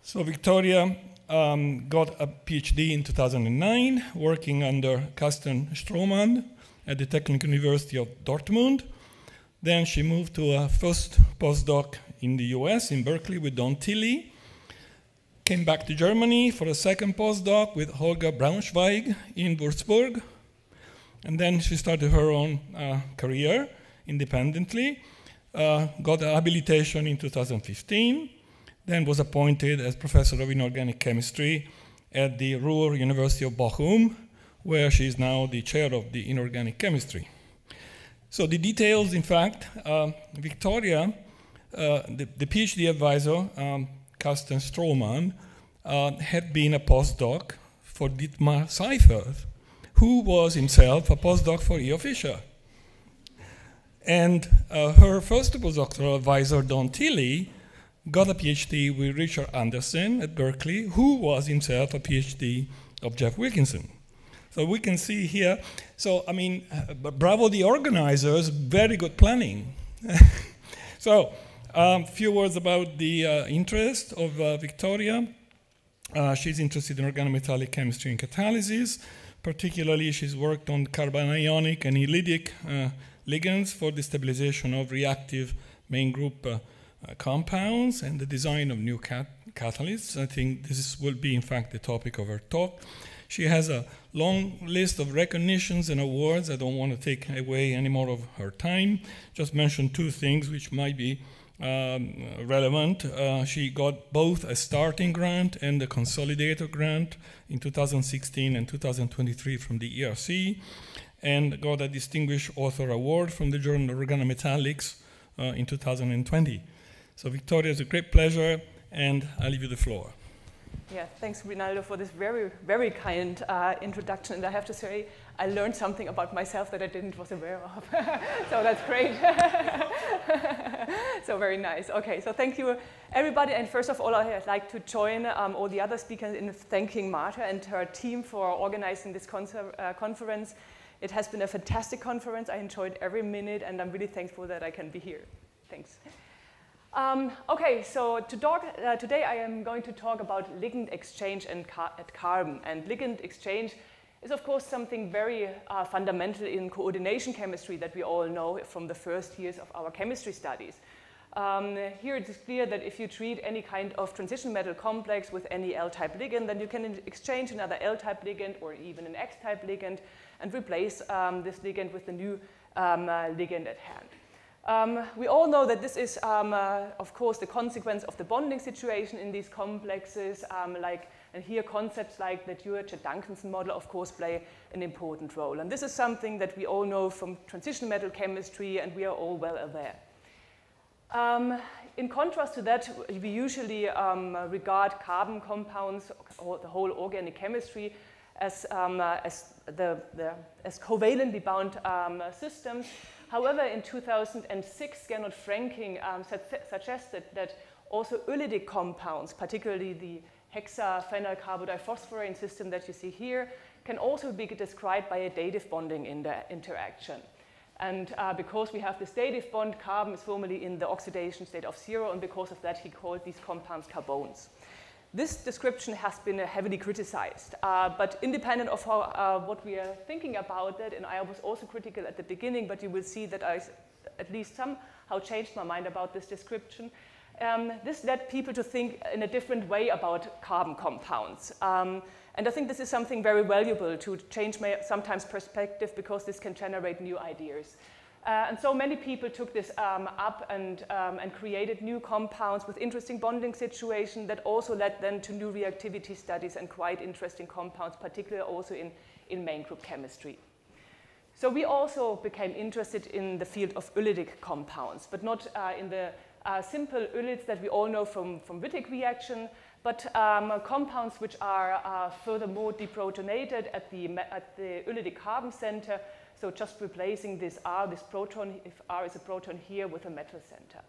[SPEAKER 14] So Viktoria um, got a PhD in 2009, working under Carsten Strohmann at the Technical University of Dortmund. Then she moved to a first postdoc in the US, in Berkeley, with Don Tilley. Came back to Germany for a second postdoc with Holger Braunschweig in Würzburg. And then she started her own uh, career independently. Uh, got a habilitation in 2015 then was appointed as professor of inorganic chemistry at the Ruhr University of Bochum, where she is now the chair of the inorganic chemistry. So the details, in fact, uh, Viktoria, uh, the, the, PhD advisor, um, Carsten Strohmann, uh, had been a postdoc for Dietmar Seyferth, who was himself a postdoc for E.O. Fischer. And uh, her first postdoctoral advisor, Don Tilley, got a PhD with Richard Andersen at Berkeley, who was himself a PhD of Geoff Wilkinson. So we can see here, so I mean, uh, bravo the organizers, very good planning. so a um, few words about the uh, interest of uh, Viktoria. Uh, she's interested in organometallic chemistry and catalysis. Particularly, she's worked on carbanionic and ylidic uh, ligands for the stabilization of reactive main group uh, uh, compounds and the design of new cat catalysts. I think this will be, in fact, the topic of her talk. She has a long list of recognitions and awards. I don't want to take away any more of her time. Just mention two things which might be um, relevant. Uh, she got both a starting grant and a consolidator grant in 2016 and 2023 from the ERC, and got a Distinguished Author Award from the journal Organometallics uh, in 2020. So Viktoria, it's a great pleasure, and I leave you the floor.
[SPEAKER 15] Yeah, thanks, Rinaldo, for this very, very kind uh, introduction. And I have to say, I learned something about myself that I didn't was aware of. so that's great. so very nice. Okay, so thank you, everybody. And first of all, I'd like to join um, all the other speakers in thanking Marta and her team for organizing this uh, conference. It has been a fantastic conference. I enjoyed every minute, and I'm really thankful that I can be here. Thanks. Um, okay, so to talk, uh, today I am going to talk about ligand exchange and car at carbon. And ligand exchange is, of course, something very uh, fundamental in coordination chemistry that we all know from the first years of our chemistry studies. Um, here it is clear that if you treat any kind of transition metal complex with any L-type ligand, then you can exchange another L-type ligand or even an X-type ligand and replace um, this ligand with the new um, uh, ligand at hand. Um, we all know that this is, um, uh, of course, the consequence of the bonding situation in these complexes, um, like, and here concepts like the Dewar-Chatt-Duncanson model, of course, play an important role. And this is something that we all know from transition metal chemistry, and we are all well aware. Um, in contrast to that, we usually um, regard carbon compounds, or the whole organic chemistry, as, um, uh, as, the, the, as covalently bound systems However, in 2006, Gernot Frenking um, suggested that also ylidic compounds, particularly the hexaphenylcarbodiphosphorane system that you see here can also be described by a dative bonding in interaction. And uh, because we have this dative bond, carbon is formally in the oxidation state of zero, and because of that, he called these compounds carbones. This description has been heavily criticized, uh, but independent of how, uh, what we are thinking about it, and I was also critical at the beginning, but you will see that I at least somehow changed my mind about this description. Um, this led people to think in a different way about carbon compounds. Um, and I think this is something very valuable to change my sometimes perspective because this can generate new ideas. Uh, and so many people took this um, up and, um, and created new compounds with interesting bonding situation that also led then to new reactivity studies and quite interesting compounds, particularly also in, in main group chemistry. So we also became interested in the field of ylidic compounds, but not uh, in the uh, simple ylids that we all know from, from Wittig reaction, but um, compounds which are uh, furthermore deprotonated at the, at the ylidic carbon center so just replacing this R, this proton, if R is a proton here, with a metal center.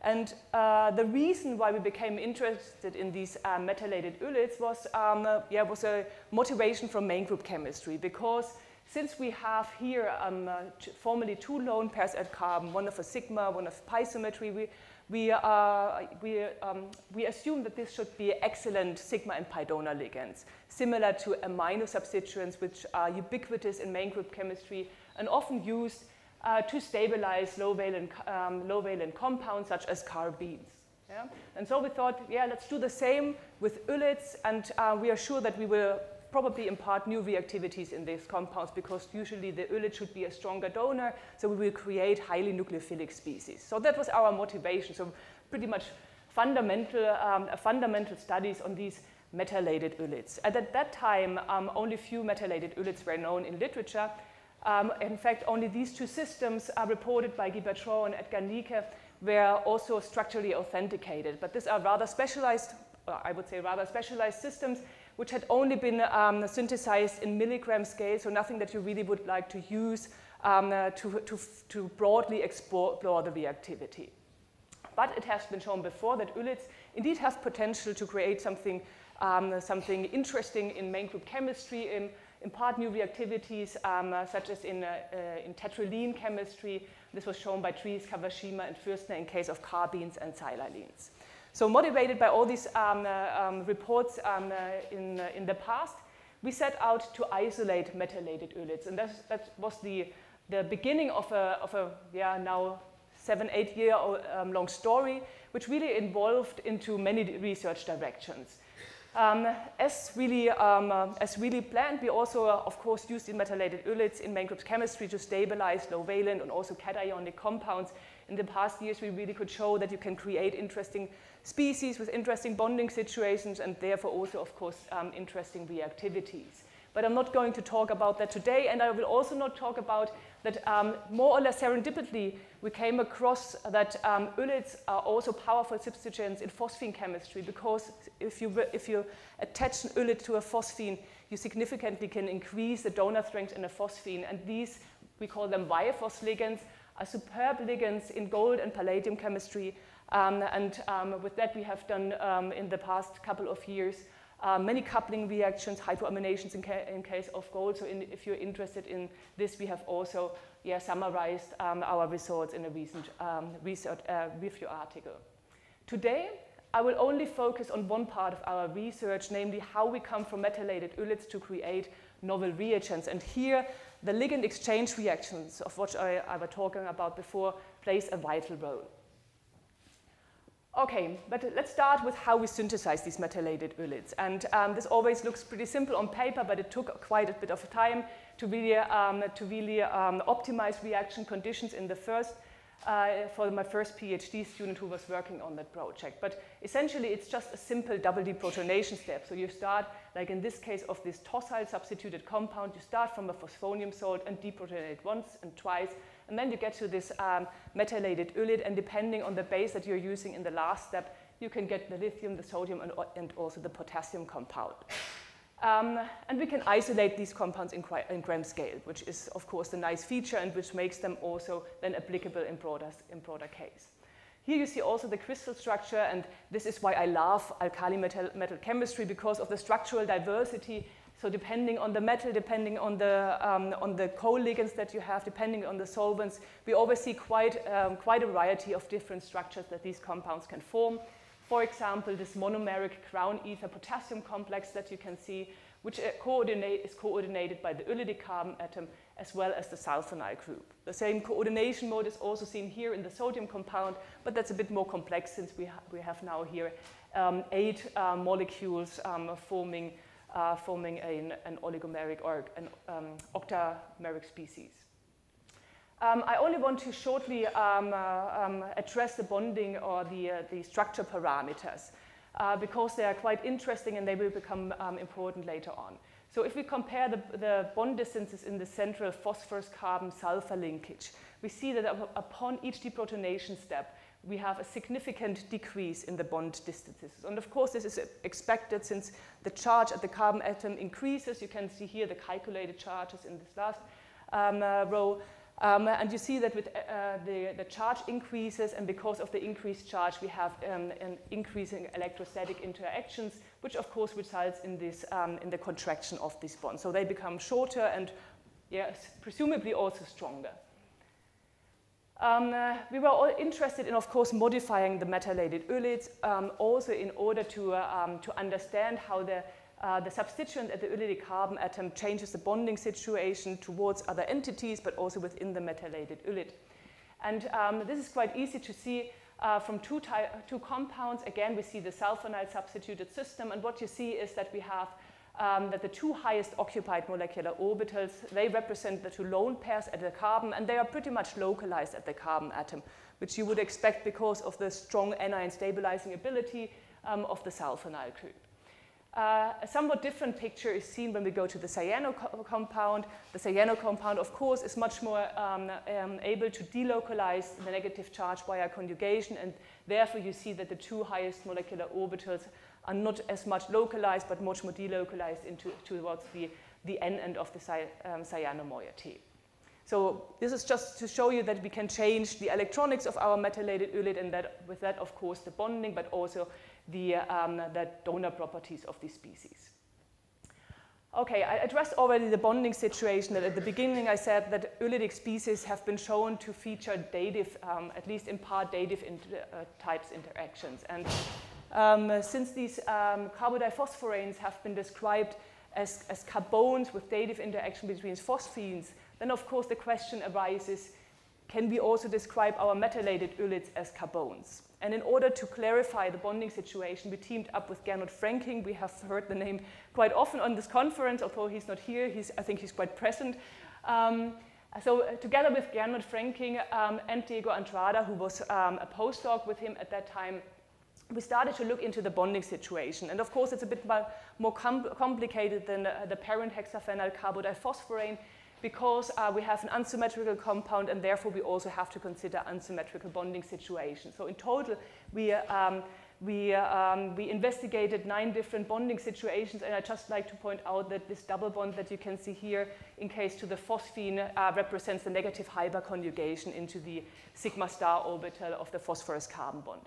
[SPEAKER 15] And uh, the reason why we became interested in these uh, metallated ylids was, um, uh, yeah, was a motivation from main group chemistry because since we have here um, uh, formally two lone pairs at carbon, one of a sigma, one of pi symmetry, we, we, uh, we, um, we assume that this should be excellent sigma and pi donor ligands, similar to amino substituents, which are ubiquitous in main group chemistry and often used uh, to stabilize low valent, um, low valent compounds such as carbenes. Yeah? And so we thought, yeah, let's do the same with ylids, and uh, we are sure that we will probably impart new reactivities in these compounds because usually the ylid should be a stronger donor, so we will create highly nucleophilic species. So that was our motivation. So pretty much fundamental, um, fundamental studies on these metallated ylids. And at that time, um, only few metallated ylids were known in literature. Um, in fact, only these two systems are reported by Guy Bertrand and Edgar Niecke were also structurally authenticated. But these are rather specialized, I would say rather specialized systems which had only been um, synthesized in milligram scale, so nothing that you really would like to use um, uh, to, to, to, broadly explore the reactivity. But it has been shown before that ylids indeed have potential to create something, um, something interesting in main group chemistry, in, impart new reactivities, um, uh, such as in, uh, uh, in tetrylene chemistry. This was shown by Driess, Kawashima, and Fürstner in case of carbenes and silylenes. So motivated by all these um, uh, um, reports um, uh, in, uh, in the past, we set out to isolate metallated ylids. And that, was the, the beginning of a, of a yeah, now seven, eight year um, long story, which really involved into many research directions. Um, as, really, um, uh, as really planned, we also, uh, of course, used the metallated ylids in main group chemistry to stabilize low valent and also cationic compounds. In the past years, we really could show that you can create interesting species with interesting bonding situations and therefore also, of course, um, interesting reactivities. But I'm not going to talk about that today, and I will also not talk about that um, more or less serendipitously, we came across that um, ylids are also powerful substituents in phosphine chemistry because if you, if you attach an ylid to a phosphine, you significantly can increase the donor strength in a phosphine, and these, we call them YPhos ligands, are superb ligands in gold and palladium chemistry and um, with that, we have done um, in the past couple of years uh, many coupling reactions, hydroaminations in, ca in case of gold. So in, if you're interested in this, we have also yeah, summarized um, our results in a recent um, research uh, review article. Today, I will only focus on one part of our research, namely how we come from metallated ylids to create novel reagents. And here, the ligand exchange reactions, of which I, I was talking about before, plays a vital role. Okay, but let's start with how we synthesize these metallated ylids. And um, this always looks pretty simple on paper, but it took quite a bit of time to really, um, to really um, optimize reaction conditions in the first, uh, for my first PhD student who was working on that project. But essentially, it's just a simple double deprotonation step. So you start, like in this case of this tosyl substituted compound, you start from a phosphonium salt and deprotonate once and twice, and then you get to this um, metallated ylid, and depending on the base that you're using in the last step, you can get the lithium, the sodium, and, and also the potassium compound. Um, and we can isolate these compounds in, in, gram scale, which is, of course, the nice feature and which makes them also then applicable in broader, in broader case. Here you see also the crystal structure, and this is why I love alkali metal, metal chemistry because of the structural diversity. So depending on the metal, depending on the, um, on the co-ligands that you have, depending on the solvents, we always see quite, um, quite a variety of different structures that these compounds can form. For example, this monomeric crown ether potassium complex that you can see, which uh, coordinate, is coordinated by the ylidic carbon atom as well as the sulfonyl group. The same coordination mode is also seen here in the sodium compound, but that's a bit more complex since we, ha we have now here um, eight uh, molecules um, forming, uh, forming an, an, oligomeric or an um, octameric species. Um, I only want to shortly um, uh, um, address the bonding or the, uh, the structure parameters uh, because they are quite interesting and they will become important later on. So if we compare the, the bond distances in the central phosphorus carbon sulfur linkage, we see that upon each deprotonation step, we have a significant decrease in the bond distances. And of course, this is expected since the charge at the carbon atom increases. You can see here the calculated charges in this last um, uh, row. Um, and you see that with uh, the, the, charge increases, and because of the increased charge, we have um, an increasing electrostatic interactions, which of course results in, this, um, in the contraction of these bonds. So they become shorter and yes, presumably also stronger. Um, uh, we were all interested in, of course, modifying the metallated ylids, um, also in order to, uh, um, to understand how the uh, the substituent at the ylidic carbon atom changes the bonding situation towards other entities, but also within the metallated ylid. And um, this is quite easy to see uh, from two, two, compounds. Again, we see the sulfonyl substituted system, and what you see is that we have um, that the two highest occupied molecular orbitals, they represent the two lone pairs at the carbon, and they are pretty much localized at the carbon atom, which you would expect because of the strong anion stabilizing ability um, of the sulfonyl group. Uh, a somewhat different picture is seen when we go to the cyano co compound. The cyano compound, of course, is much more um, um, able to delocalize the negative charge via conjugation, and therefore you see that the two highest molecular orbitals are not as much localized, but much more delocalized into, towards the, the end of the cy um, cyano moiety. So this is just to show you that we can change the electronics of our metallated ylid, and that with that, of course, the bonding, but also the, um, the donor properties of these species. Okay, I addressed already the bonding situation. That at the beginning, I said that ylidic species have been shown to feature dative, um, at least in part, dative inter uh, types interactions. And um, since these um, carbodiphosphoranes have been described as, as carbones with dative interaction between phosphines, then of course the question arises, can we also describe our metallated ylids as carbones? And in order to clarify the bonding situation, we teamed up with Gernot Frenking. We have heard the name quite often on this conference, although he's not here. He's, I think he's quite present. Um, so uh, together with Gernot Frenking um, and Diego Andrada, who was um, a postdoc with him at that time, we started to look into the bonding situation. And of course, it's a bit more com complicated than uh, the parent hexaphenyl carbodiphosphoran because uh, we have an unsymmetrical compound and therefore we also have to consider unsymmetrical bonding situations. So in total, we, um, we, um, we investigated nine different bonding situations and I just like to point out that this double bond that you can see here in case to the phosphine uh, represents the negative hyperconjugation into the sigma star orbital of the phosphorus carbon bond.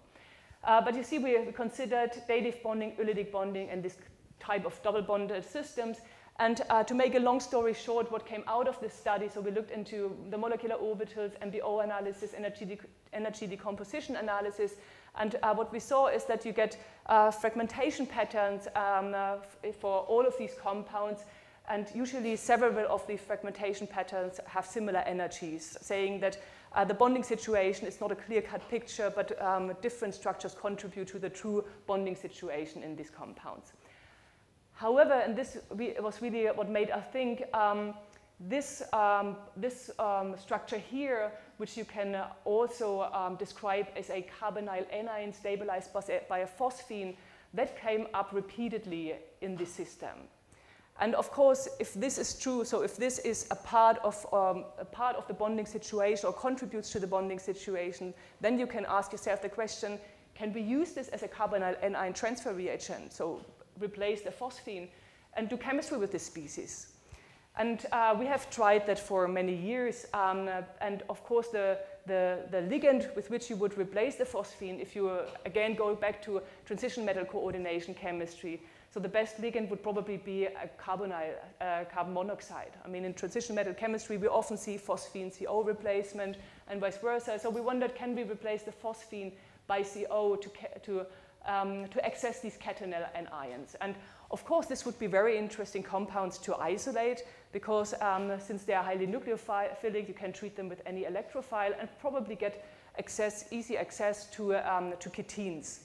[SPEAKER 15] Uh, but you see we, we considered dative bonding, ylidic bonding and this type of double bonded systems. And uh, to make a long story short, what came out of this study, so we looked into the molecular orbitals, NBO analysis, energy, de energy decomposition analysis, and uh, what we saw is that you get uh, fragmentation patterns um, uh, for all of these compounds, and usually several of these fragmentation patterns have similar energies, saying that uh, the bonding situation is not a clear-cut picture, but um, different structures contribute to the true bonding situation in these compounds. However, and this was really what made us think, um, this, um, this um, structure here, which you can also um, describe as a carbonyl anion stabilized by a phosphine, that came up repeatedly in this system. And of course, if this is true, so if this is a part of, um, a part of the bonding situation or contributes to the bonding situation, then you can ask yourself the question, can we use this as a carbonyl anion transfer reagent? So replace the phosphine and do chemistry with this species. And uh, we have tried that for many years. Um, and of course, the, the, the, ligand with which you would replace the phosphine, if you uh, again go back to transition metal coordination chemistry, so the best ligand would probably be a carbonyl, uh, carbon monoxide. I mean, in transition metal chemistry, we often see phosphine CO replacement and vice versa. So we wondered, can we replace the phosphine by CO to, to, um, to access these ketenyl anions? And of course, this would be very interesting compounds to isolate because um, since they are highly nucleophilic, you can treat them with any electrophile and probably get access, easy access to, um, to ketenes.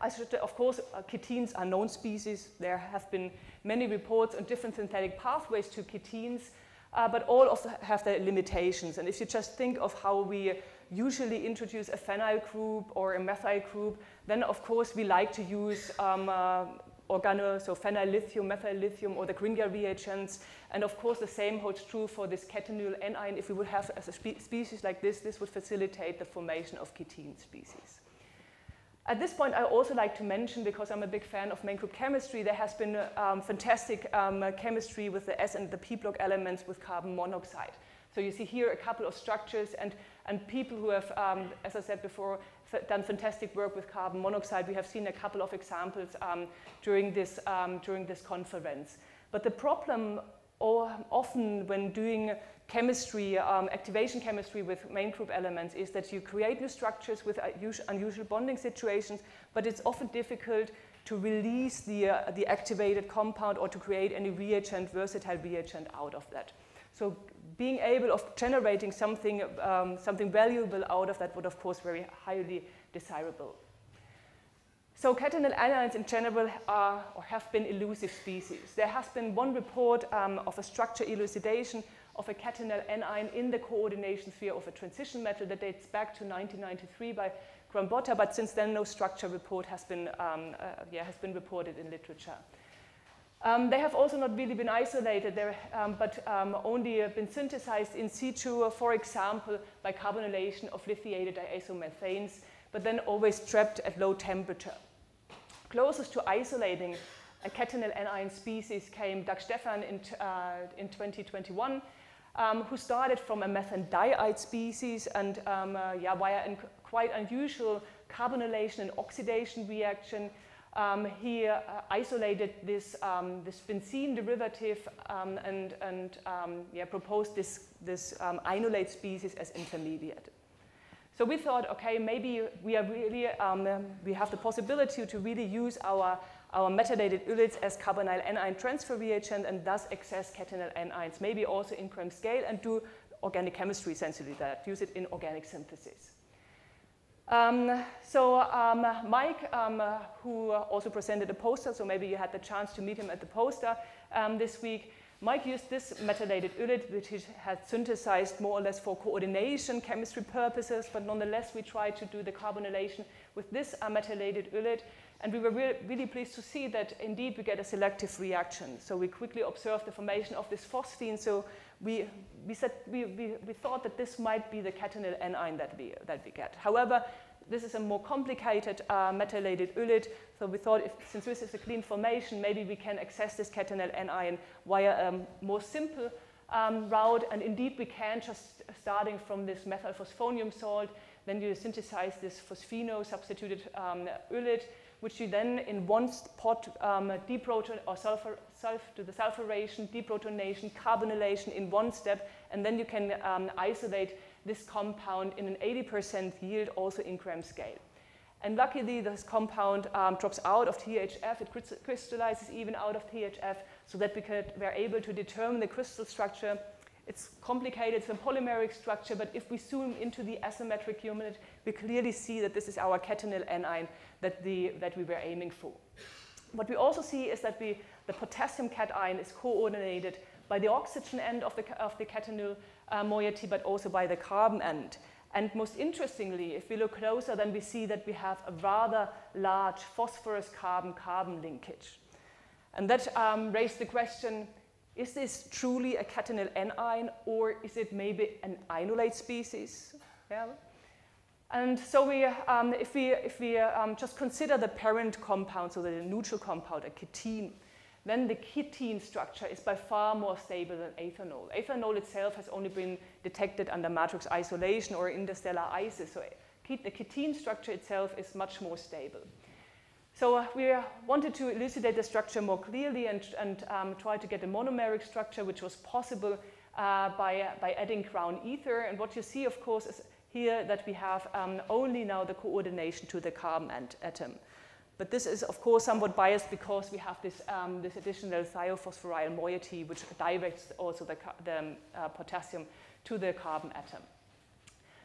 [SPEAKER 15] I should, of course, uh, ketenes are known species. There have been many reports on different synthetic pathways to ketenes, uh, but all of them have their limitations. And if you just think of how we usually introduce a phenyl group or a methyl group, then of course we like to use um, uh, organo, so phenyl lithium, methyl lithium, or the Grignard reagents. And of course the same holds true for this ketenyl anion. If we would have a spe species like this, this would facilitate the formation of ketene species. At this point, I also like to mention, because I'm a big fan of main group chemistry, there has been um, fantastic um, chemistry with the S and the P block elements with carbon monoxide. So you see here a couple of structures and, and people who have, um, as I said before, done fantastic work with carbon monoxide. We have seen a couple of examples um, during, this, um, during this conference. But the problem often when doing chemistry, um, activation chemistry with main group elements is that you create new structures with unusual bonding situations, but it's often difficult to release the, uh, the activated compound or to create any reagent, versatile reagent out of that. So being able of generating something, um, something valuable out of that would of course very highly desirable. So ketenyl anions in general are or have been elusive species. There has been one report um, of a structure elucidation of a ketenyl anion in the coordination sphere of a transition metal that dates back to 1993 by Grombotta, but since then no structure report has been, um, uh, yeah, has been reported in literature. Um, they have also not really been isolated, um, but um, only uh, been synthesized in situ, uh, for example, by carbonylation of lithiated diazomethanes, but then always trapped at low temperature. Closest to isolating a ketenyl anion species came Doug Stephan in, uh, in 2021, um, who started from a methanediide species and um, uh, yeah, via a quite unusual carbonylation and oxidation reaction, um, he uh, isolated this, um, this benzene derivative um, and, and um, yeah, proposed this, this ynolate species as intermediate. So we thought, okay, maybe we are really, we have the possibility to really use our, our metallated ylides as carbonyl anion transfer reagent and thus access ketenyl anions, maybe also in gram scale and do organic chemistry essentially that, use it in organic synthesis. Um, so um, Mike, um, uh, who also presented a poster, so maybe you had the chance to meet him at the poster um, this week, Mike used this metallated ylide, which he had synthesized more or less for coordination, chemistry purposes, but nonetheless we tried to do the carbonylation with this uh, metallated ylide, and we were re really pleased to see that indeed we get a selective reaction. So we quickly observed the formation of this phosphine, so we, we, said, we, we, we thought that this might be the ketenyl anion that we, that we get. However, this is a more complicated uh, metallated ylide, so we thought if, since this is a clean formation, maybe we can access this ketenyl anion via a more simple um, route, and indeed we can just starting from this methylphosphonium salt, then you synthesize this phosphino substituted um, ylide, which you then in one pot um, deproton or sulfur, sulfur to the sulfuration, deprotonation, carbonylation in one step, and then you can um, isolate this compound in an 80% yield also in gram scale. And luckily, this compound um, drops out of THF. It crystallizes even out of THF so that we could, we're able to determine the crystal structure. It's complicated, it's a polymeric structure, but if we zoom into the asymmetric unit, we clearly see that this is our ketenyl anion that, the, that we were aiming for. What we also see is that we, the potassium cation is coordinated by the oxygen end of the, of the ketenyl uh, moiety, but also by the carbon end. And most interestingly, if we look closer, then we see that we have a rather large phosphorus carbon-carbon linkage. And that um, raised the question, is this truly a ketenyl anion or is it maybe an ynolate species? Yeah. And so we, um, if we, if we um, just consider the parent compound, so the neutral compound, a ketene, then the ketene structure is by far more stable than ethynol. Ethynol itself has only been detected under matrix isolation or interstellar ices, so the ketene structure itself is much more stable. So uh, we uh, wanted to elucidate the structure more clearly and, and um, try to get a monomeric structure, which was possible uh, by, uh, by adding crown ether. And what you see, of course, is here that we have um, only now the coordination to the carbon atom. But this is, of course, somewhat biased because we have this, um, this additional thiophosphoryl moiety, which directs also the, the um, uh, potassium to the carbon atom.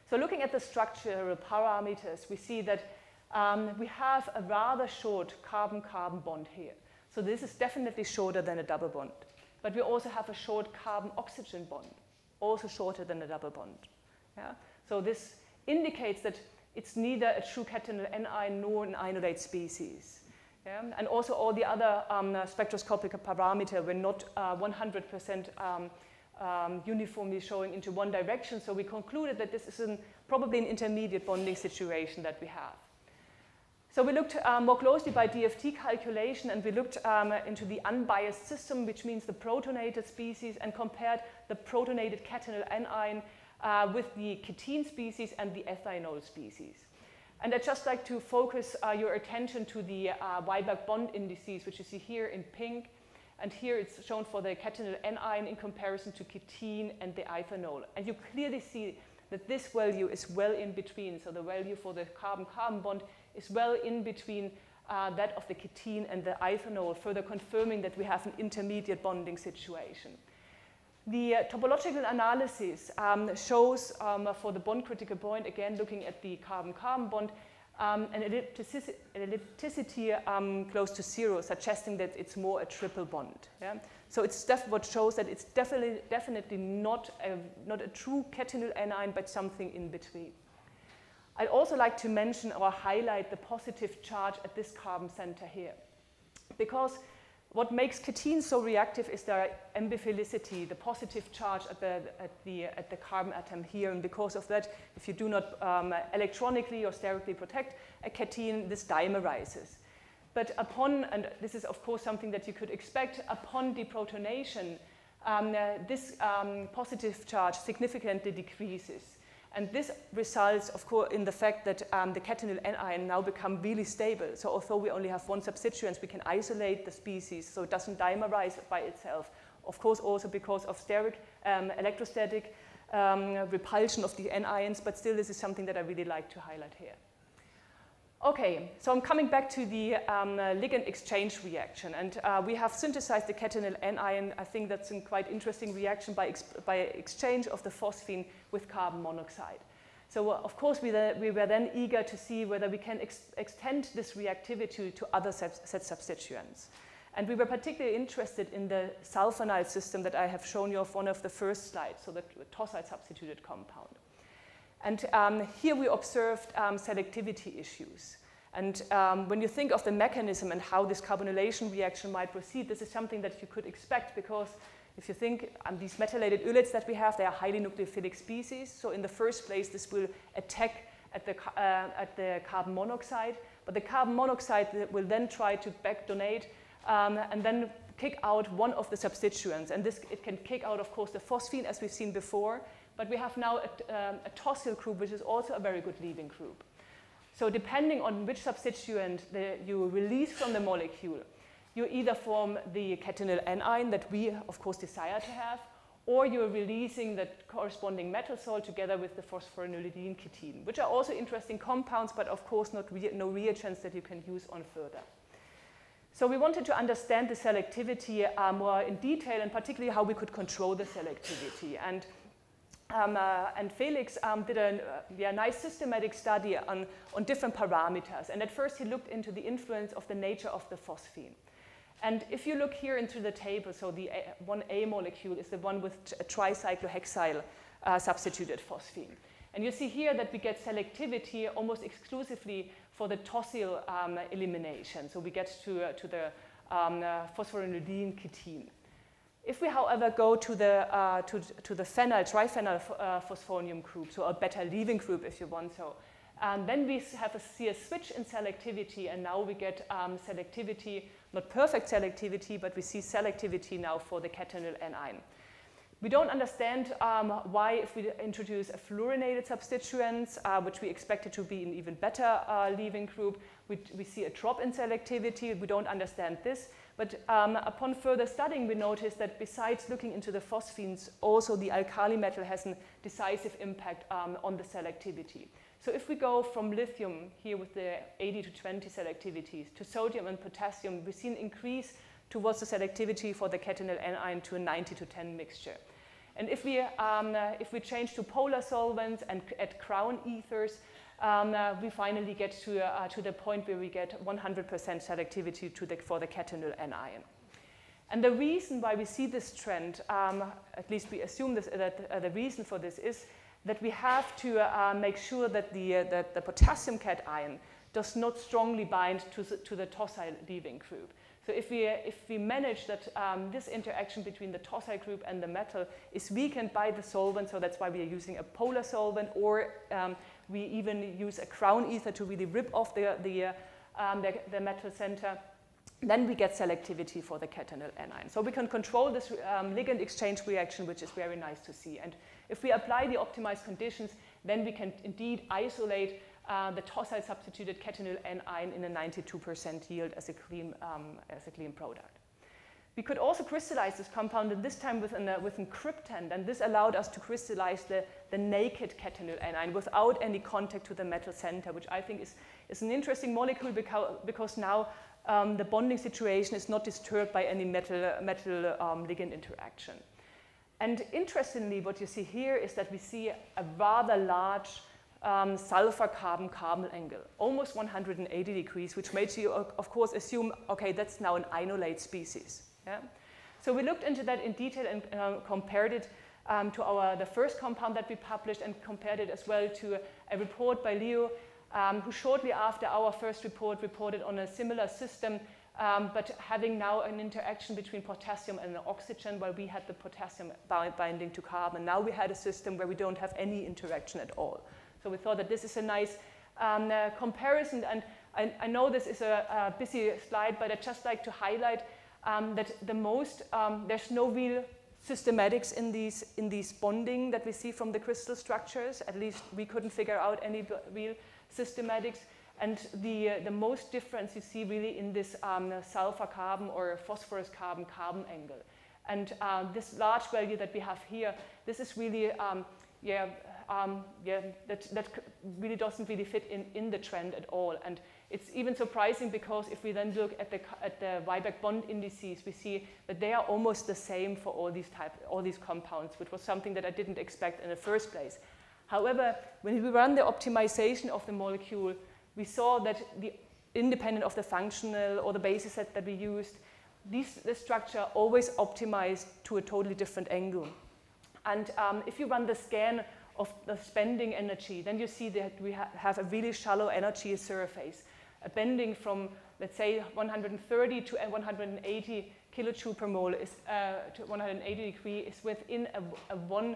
[SPEAKER 15] So looking at the structural parameters, we see that um, we have a rather short carbon-carbon bond here. So this is definitely shorter than a double bond. But we also have a short carbon-oxygen bond, also shorter than a double bond. Yeah? So this indicates that it's neither a true ketenyl anion nor an ynolate species. Yeah? And also all the other um, spectroscopic parameters were not 100% uh, um, um, uniformly showing into one direction. So we concluded that this is an, probably an intermediate bonding situation that we have. So we looked uh, more closely by DFT calculation and we looked um, into the unbiased system, which means the protonated species, and compared the protonated ketenyl anion uh, with the ketene species and the ethynol species. And I'd just like to focus uh, your attention to the uh, Wiberg bond indices, which you see here in pink. And here it's shown for the ketenyl anion in comparison to ketene and the ethynol. And you clearly see that this value is well in between. So the value for the carbon-carbon bond is well in between uh, that of the ketene and the ethynol, further confirming that we have an intermediate bonding situation. The uh, topological analysis um, shows um, for the bond critical point, again looking at the carbon-carbon bond, um, an ellipticity, ellipticity um, close to zero, suggesting that it's more a triple bond. Yeah? So it's what shows that it's definitely, definitely not, a, not a true ketenyl anion, but something in between. I'd also like to mention or highlight the positive charge at this carbon center here. Because what makes ketene so reactive is their ambiphilicity, the positive charge at the, at the, at the carbon atom here. And because of that, if you do not um, electronically or sterically protect a ketene, this dimerizes. But upon, and this is of course something that you could expect, upon deprotonation, um, uh, this um, positive charge significantly decreases. And this results, of course, in the fact that um, the ketenyl anion now become really stable. So although we only have one substituent, we can isolate the species so it doesn't dimerize by itself. Of course, also because of steric um, electrostatic um, repulsion of the anions, but still this is something that I really like to highlight here. Okay, so I'm coming back to the um, uh, ligand exchange reaction. And uh, we have synthesized the ketenyl anion. I think that's a quite interesting reaction by, ex by exchange of the phosphine with carbon monoxide. So of course, we, we, were then eager to see whether we can ex extend this reactivity to other set, set substituents. And we were particularly interested in the sulfonyl system that I have shown you of one of the first slides, so the tosyl substituted compound. And um, here we observed um, selectivity issues. And um, when you think of the mechanism and how this carbonylation reaction might proceed, this is something that you could expect because if you think um, these metallated ylides that we have, they are highly nucleophilic species. So in the first place, this will attack at the, uh, at the carbon monoxide. But the carbon monoxide will then try to back donate um, and then kick out one of the substituents. And this, it can kick out, of course, the phosphine, as we've seen before. But we have now a, um, a tosyl group, which is also a very good leaving group. So depending on which substituent the, you release from the molecule, you either form the ketenyl anion that we, of course, desire to have, or you're releasing the corresponding metal salt together with the phosphorinolidine ketene, which are also interesting compounds, but of course not re no reagents that you can use on further. So we wanted to understand the selectivity uh, more in detail, and particularly how we could control the selectivity. And um, uh, and Felix um, did a uh, yeah, nice systematic study on, on different parameters. And at first he looked into the influence of the nature of the phosphine. And if you look here into the table, so the A, 1A molecule is the one with tricyclohexyl uh, substituted phosphine. And you see here that we get selectivity almost exclusively for the tosyl um, elimination. So we get to, uh, to the um, uh, ketene. If we, however, go to the, uh, to, to the phenyl, triphenyl uh, phosphonium group, so a beta leaving group if you want so, And then we have a, see a switch in selectivity, and now we get um, selectivity, not perfect selectivity, but we see selectivity now for the ketenyl anion. We don't understand um, why, if we introduce a fluorinated substituent, uh, which we expected to be an even better uh, leaving group, we, we see a drop in selectivity. We don't understand this. But um, upon further studying, we noticed that besides looking into the phosphines, also the alkali metal has a decisive impact um, on the selectivity. So if we go from lithium here with the 80 to 20 selectivities to sodium and potassium, we see an increase towards the selectivity for the ketenyl anion to a 90 to 10 mixture. And if we, um, uh, if we change to polar solvents and add crown ethers, um, uh, we finally get to, uh, to the point where we get 100% selectivity to the, for the ketenyl anion. And the reason why we see this trend, um, at least we assume this, that uh, the reason for this is that we have to uh, make sure that the, uh, that the potassium cation does not strongly bind to the, to the tosyl leaving group. So if we, if we manage that um, this interaction between the tosyl group and the metal is weakened by the solvent, so that's why we are using a polar solvent, or um, we even use a crown ether to really rip off the, the, uh, um, the, the metal center, then we get selectivity for the ketenyl anion. So we can control this um, ligand exchange reaction, which is very nice to see. And if we apply the optimized conditions, then we can indeed isolate uh, the tosyl substituted ketenyl anion in a 92% yield as a clean, um, as a clean product. We could also crystallize this compound, and this time with an, uh, with an cryptand, and this allowed us to crystallize the, the naked ketenyl anion without any contact to the metal center, which I think is, is an interesting molecule because, because now um, the bonding situation is not disturbed by any metal, metal um, ligand interaction. And interestingly, what you see here is that we see a rather large um, sulfur carbon carbon angle, almost 180 degrees, which makes you, of course, assume okay, that's now an ynolate species. Yeah? So we looked into that in detail and uh, compared it um, to our the first compound that we published and compared it as well to a, a report by Leo, um, who shortly after our first report reported on a similar system, um, but having now an interaction between potassium and oxygen, while we had the potassium bi- binding to carbon. Now we had a system where we don't have any interaction at all. So we thought that this is a nice um, uh, comparison. And I, I, know this is a, a, busy slide, but I'd just like to highlight um, that the most, um, there's no real systematics in these, in these bonding that we see from the crystal structures. At least we couldn't figure out any real systematics. And the, uh, the most difference you see really in this um, sulfur carbon or phosphorus carbon carbon angle. And uh, this large value that we have here, this is really, um, yeah, um, yeah, that, that really doesn't really fit in, in the trend at all. And it's even surprising because if we then look at the, at the Wiberg bond indices, we see that they are almost the same for all these, type, all these compounds, which was something that I didn't expect in the first place. However, when we run the optimization of the molecule, we saw that the, independent of the functional or the basis set that we used, these, this structure always optimized to a totally different angle. And um, if you run the scan of the spending energy, then you see that we ha have a really shallow energy surface, a bending from, let's say, 130 to 180 kilojoule per mole is, uh, to 180 degree is within a, a 1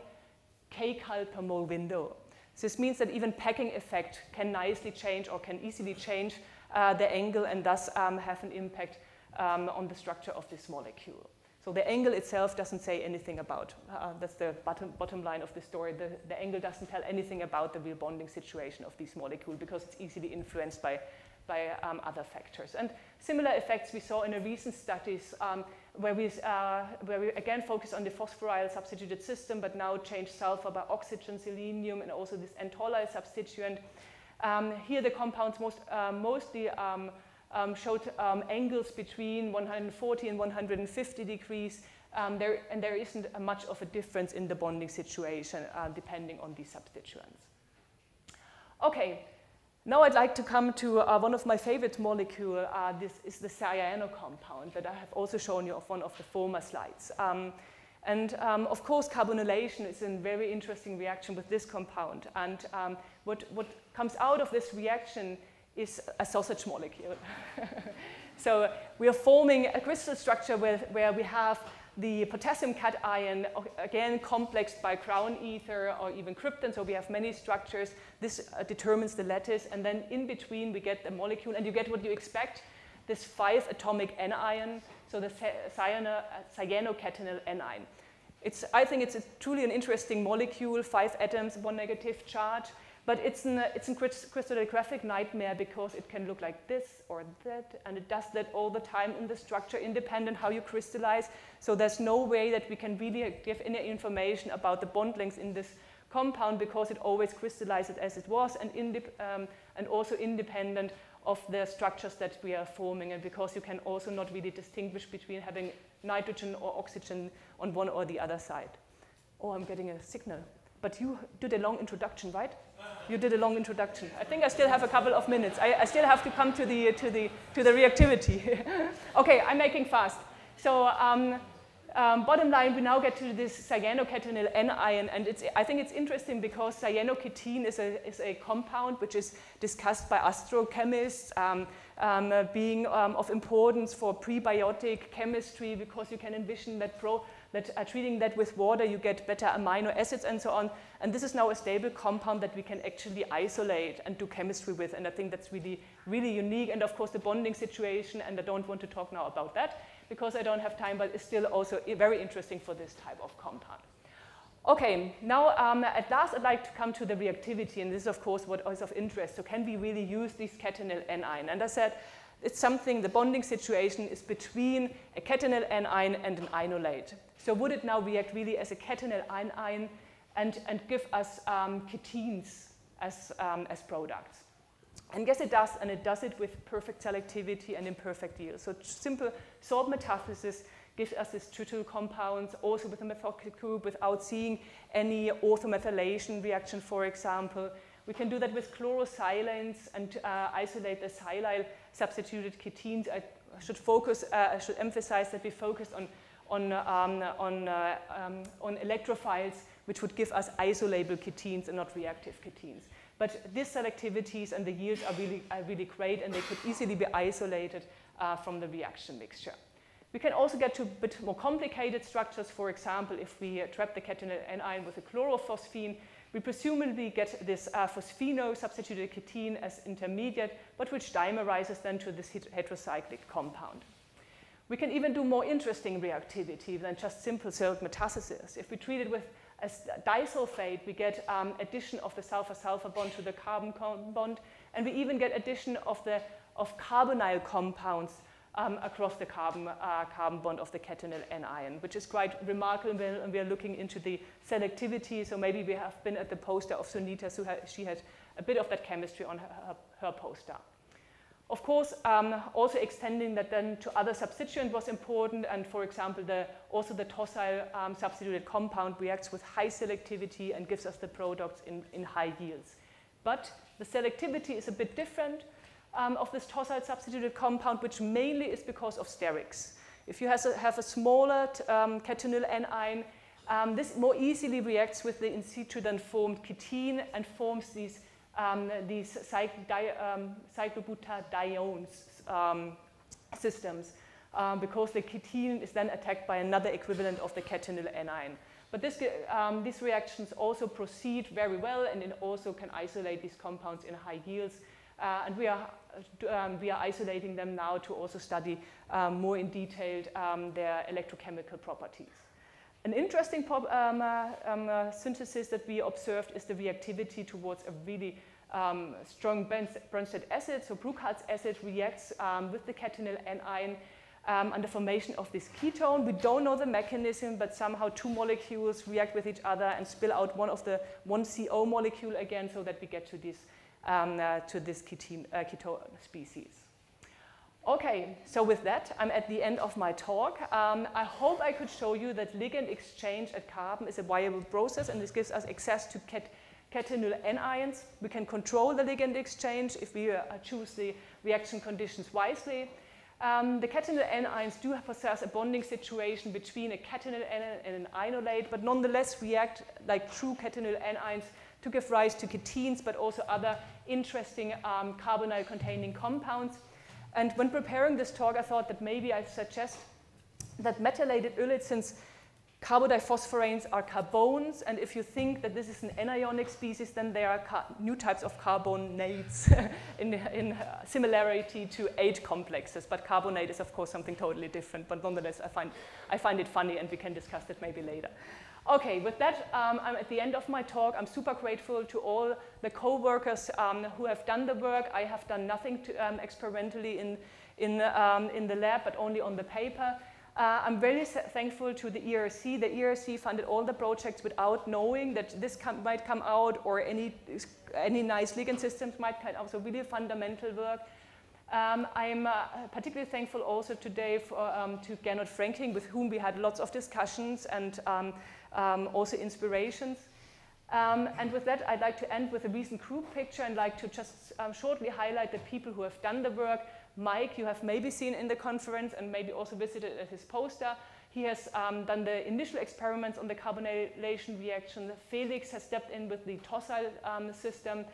[SPEAKER 15] kcal per mole window. This means that even packing effect can nicely change or can easily change uh, the angle and thus um, have an impact um, on the structure of this molecule. So the angle itself doesn't say anything about, uh, that's the bottom, bottom line of the story, the, the angle doesn't tell anything about the real bonding situation of these molecules because it's easily influenced by, by um, other factors. And similar effects we saw in a recent studies um, where, we, uh, where we again focus on the phosphoryl substituted system but now change sulfur by oxygen, selenium and also this N-tolyl substituent. Um, here the compounds most, uh, mostly um, um, showed um, angles between 140 and 150 degrees, um, there, and there isn't much of a difference in the bonding situation uh, depending on these substituents. Okay, now I'd like to come to uh, one of my favorite molecules. Uh, this is the cyano compound that I have also shown you of one of the former slides. Um, and um, of course, carbonylation is a very interesting reaction with this compound. And um, what, what comes out of this reaction is a sausage molecule. so we are forming a crystal structure where, where we have the potassium cation, again, complexed by crown ether or even krypton, so we have many structures. This uh, determines the lattice, and then in between we get the molecule, and you get what you expect, this five atomic anion, so the cy- cyano, uh, cyanoketenyl anion. It's, I think it's a, truly an interesting molecule, five atoms, one negative charge, but it's a it's a crystallographic nightmare because it can look like this or that, and it does that all the time in the structure, independent how you crystallize. So there's no way that we can really give any information about the bond lengths in this compound because it always crystallizes as it was and, um, and also independent of the structures that we are forming and because you can also not really distinguish between having nitrogen or oxygen on one or the other side. Oh, I'm getting a signal. But you did a long introduction, right? You did a long introduction. I think I still have a couple of minutes. I, I still have to come to the, to the, to the reactivity. okay, I'm making fast. So um, um, bottom line, we now get to this cyanoketenyl anion, and it's, I think it's interesting because cyanoketene is a, is a compound which is discussed by astrochemists um, um, being um, of importance for prebiotic chemistry because you can envision that, pro, that are treating that with water you get better amino acids and so on. And this is now a stable compound that we can actually isolate and do chemistry with, and I think that's really, really unique. And of course, the bonding situation, and I don't want to talk now about that because I don't have time, but it's still also very interesting for this type of compound. Okay, now um, at last I'd like to come to the reactivity, and this is of course what is of interest. So can we really use this ketenyl anion? And I said it's something, the bonding situation is between a ketenyl anion and an ynolate. So would it now react really as a ketenyl anion and, and give us um, ketenes as, um, as products? And yes, it does, and it does it with perfect selectivity and imperfect yield. So simple salt metathesis gives us these trityl compounds, also with a methoxy group, without seeing any orthomethylation reaction, for example. We can do that with chlorosilane and uh, isolate the silyl substituted ketenes. I should focus, uh, I should emphasize that we focused on, on, um, on, uh, um, on electrophiles, which would give us isolable ketenes and not reactive ketenes. But these selectivities and the yields are really, are really great, and they could easily be isolated uh, from the reaction mixture. We can also get to a bit more complicated structures. For example, if we uh, trap the ketenyl anion with a chlorophosphine, we presumably get this uh, phosphino substituted ketene as intermediate, but which dimerizes then to this heterocyclic compound. We can even do more interesting reactivity than just simple salt metathesis. If we treat it with a disulfate, we get um, addition of the sulfur-sulfur bond to the carbon bond, and we even get addition of the of carbonyl compounds um, across the carbon, uh, carbon bond of the ketenyl anion, which is quite remarkable. And we are looking into the selectivity. So maybe we have been at the poster of Sunita, so she had a bit of that chemistry on her, her, her poster. Of course, um, also extending that then to other substituent was important, and for example, the, also the tosyl um, substituted compound reacts with high selectivity and gives us the products in, in high yields. But the selectivity is a bit different um, of this tosyl substituted compound, which mainly is because of sterics. If you a, have a smaller t- um, anion, um, this more easily reacts with the in situ then formed ketene and forms these um, these cyc- di- um, um, systems um, because the ketene is then attacked by another equivalent of the ketenyl anion. But this, these reactions also proceed very well and it also can isolate these compounds in high yields. Uh, and we are, um, we are isolating them now to also study um, more in detail um, their electrochemical properties. An interesting pop, um, uh, um, uh, synthesis that we observed is the reactivity towards a really um, strong Brønsted acid. So Brookhart's acid reacts um, with the ketenyl anion um, and the formation of this ketone. We don't know the mechanism, but somehow two molecules react with each other and spill out one of the one CO molecule again, so that we get to this um, uh, to this uh, ketone species. Okay, so with that, I'm at the end of my talk. Um, I hope I could show you that ligand exchange at carbon is a viable process, and this gives us access to cat ketenyl anions. We can control the ligand exchange if we uh, choose the reaction conditions wisely. Um, the ketenyl anions do possess a bonding situation between a ketenyl anion and an ynolate, but nonetheless react like true ketenyl anions to give rise to ketenes, but also other interesting um, carbonyl containing compounds. And when preparing this talk, I thought that maybe I'd suggest that metallated ylids, since carbodiphosphoranes are carbones, and if you think that this is an anionic species, then there are new types of carbonates in, in similarity to ate complexes. But carbonate is, of course, something totally different. But nonetheless, I find, I find it funny, and we can discuss that maybe later. Okay, with that, um, I'm at the end of my talk. I'm super grateful to all the co-workers um, who have done the work. I have done nothing to, um, experimentally in, in, um, in the lab, but only on the paper. Uh, I'm very thankful to the ERC. The ERC funded all the projects without knowing that this com might come out or any, any nice ligand systems might come out. So really fundamental work. Um, I'm uh, particularly thankful also today for, um, to Gernot Frenking, with whom we had lots of discussions and um, um also inspirations. Um, and with that, I'd like to end with a recent group picture and like to just um, shortly highlight the people who have done the work. Mike, you have maybe seen in the conference and maybe also visited at his poster. He has um, done the initial experiments on the carbonylation reaction. Felix has stepped in with the tosyl um, system.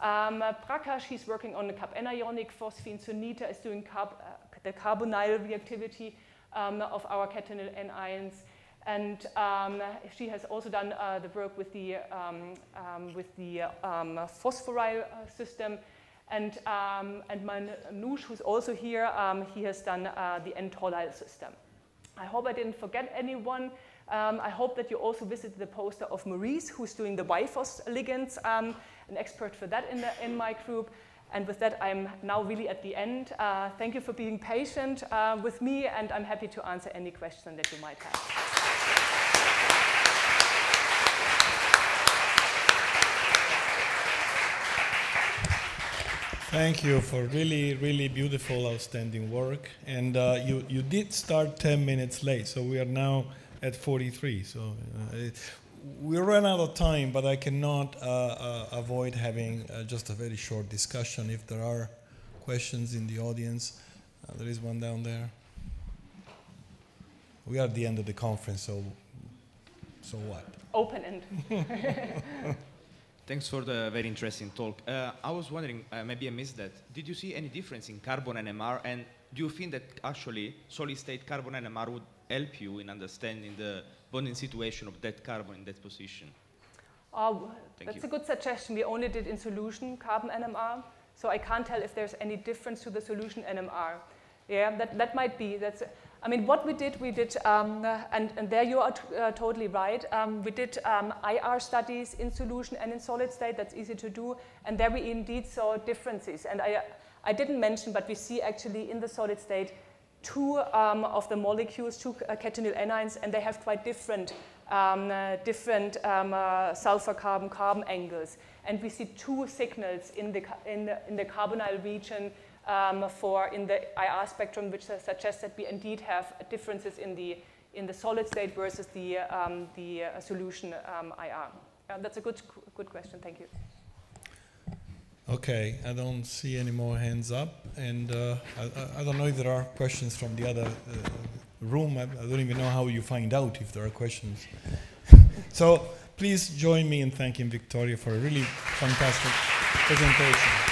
[SPEAKER 15] Um, Prakash, he's working on the carbanionic phosphine. Sunita is doing carb, uh, the carbonyl reactivity um, of our ketenyl anions. And um, she has also done uh, the work with the, um, um, with the um, phosphoryl uh, system. And, um, and Manoush, who's also here, um, he has done uh, the N-tolyl system. I hope I didn't forget anyone. I hope that you also visited the poster of Maurice, who's doing the YPhos ligands, an expert for that in, the, in my group. And with that, I'm now really at the end. Uh, thank you for being patient uh, with me, and I'm happy to answer any question that you might have.
[SPEAKER 14] Thank you for really, really beautiful, outstanding work. And uh, you, you did start 10 minutes late, so we are now at 43. So uh, we ran out of time, but I cannot uh, uh avoid having uh, just a very short discussion. If there are questions in the audience, uh, there is one down there. We are at the end of the conference, so so what?
[SPEAKER 15] Open end.
[SPEAKER 16] Thanks for the very interesting talk. Uh, I was wondering, uh, maybe I missed that. Did you see any difference in carbon NMR? And do you think that actually solid state carbon NMR would help you in understanding the bonding situation of that carbon in that position?
[SPEAKER 15] Oh, that's you. a good suggestion. We only did in solution carbon NMR, so I can't tell if there's any difference to the solution NMR. Yeah, that, that might be. That's, I mean, what we did, we did, um, and, and, there you are uh, totally right. Um, we did um, IR studies in solution and in solid state. That's easy to do. And there we indeed saw differences. And I, I didn't mention, but we see actually in the solid state two um, of the molecules, two uh, ketenyl anions, and they have quite different, um, uh, different um, uh, sulfur carbon carbon angles. And we see two signals in the, in the, in the carbonyl region um, for in the IR spectrum, which suggests that we indeed have differences in the in the solid state versus the um, the uh, solution um, IR. Uh, that's a good good question. Thank you.
[SPEAKER 14] Okay, I don't see any more hands up, and uh, I, I, don't know if there are questions from the other uh, room. I, I don't even know how you find out if there are questions. so please join me in thanking Victoria for a really fantastic presentation.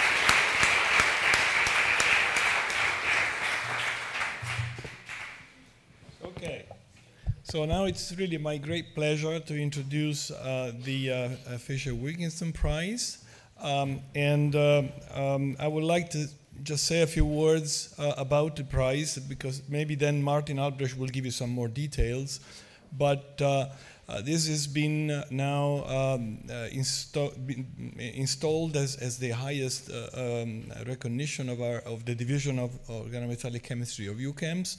[SPEAKER 14] So now it's really my great pleasure to introduce uh, the uh, uh Fischer Wilkinson Prize. Um, and uh, um, I would like to just say a few words uh, about the prize because maybe then Martin Albrecht will give you some more details. But uh, this has been now um, installed as, as the highest um, recognition of, our, of the division of organometallic chemistry of EuChemS.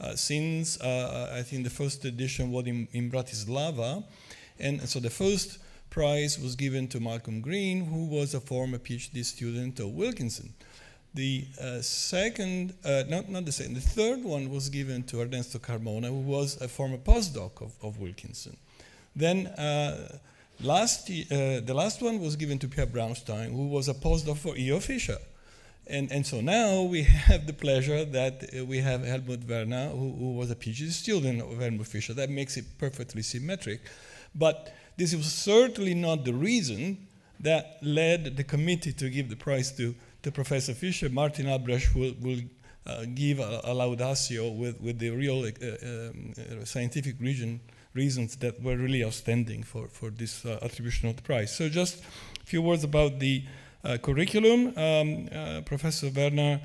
[SPEAKER 14] Uh, since uh, uh, I think the first edition was in, in Bratislava. And so the first prize was given to Malcolm Green, who was a former PhD student of Wilkinson. The uh, second, uh, not, not the second, the third one was given to Ernesto Carmona, who was a former postdoc of, of Wilkinson. Then uh, last, the last one was given to Pierre Braunstein, who was a postdoc for E.O. Fischer. And, and so now we have the pleasure that uh, we have Helmut Werner, who, who, was a PhD student of Helmut Fischer. That makes it perfectly symmetric. But this was certainly not the reason that led the committee to give the prize to, to Professor Fischer. Martin Albrecht will, will uh, give a, a laudatio with, with the real uh, um, uh, scientific region, reasons that were really outstanding for, for this uh, attribution of the prize. So just a few words about the curriculum. Um, uh, Professor Werner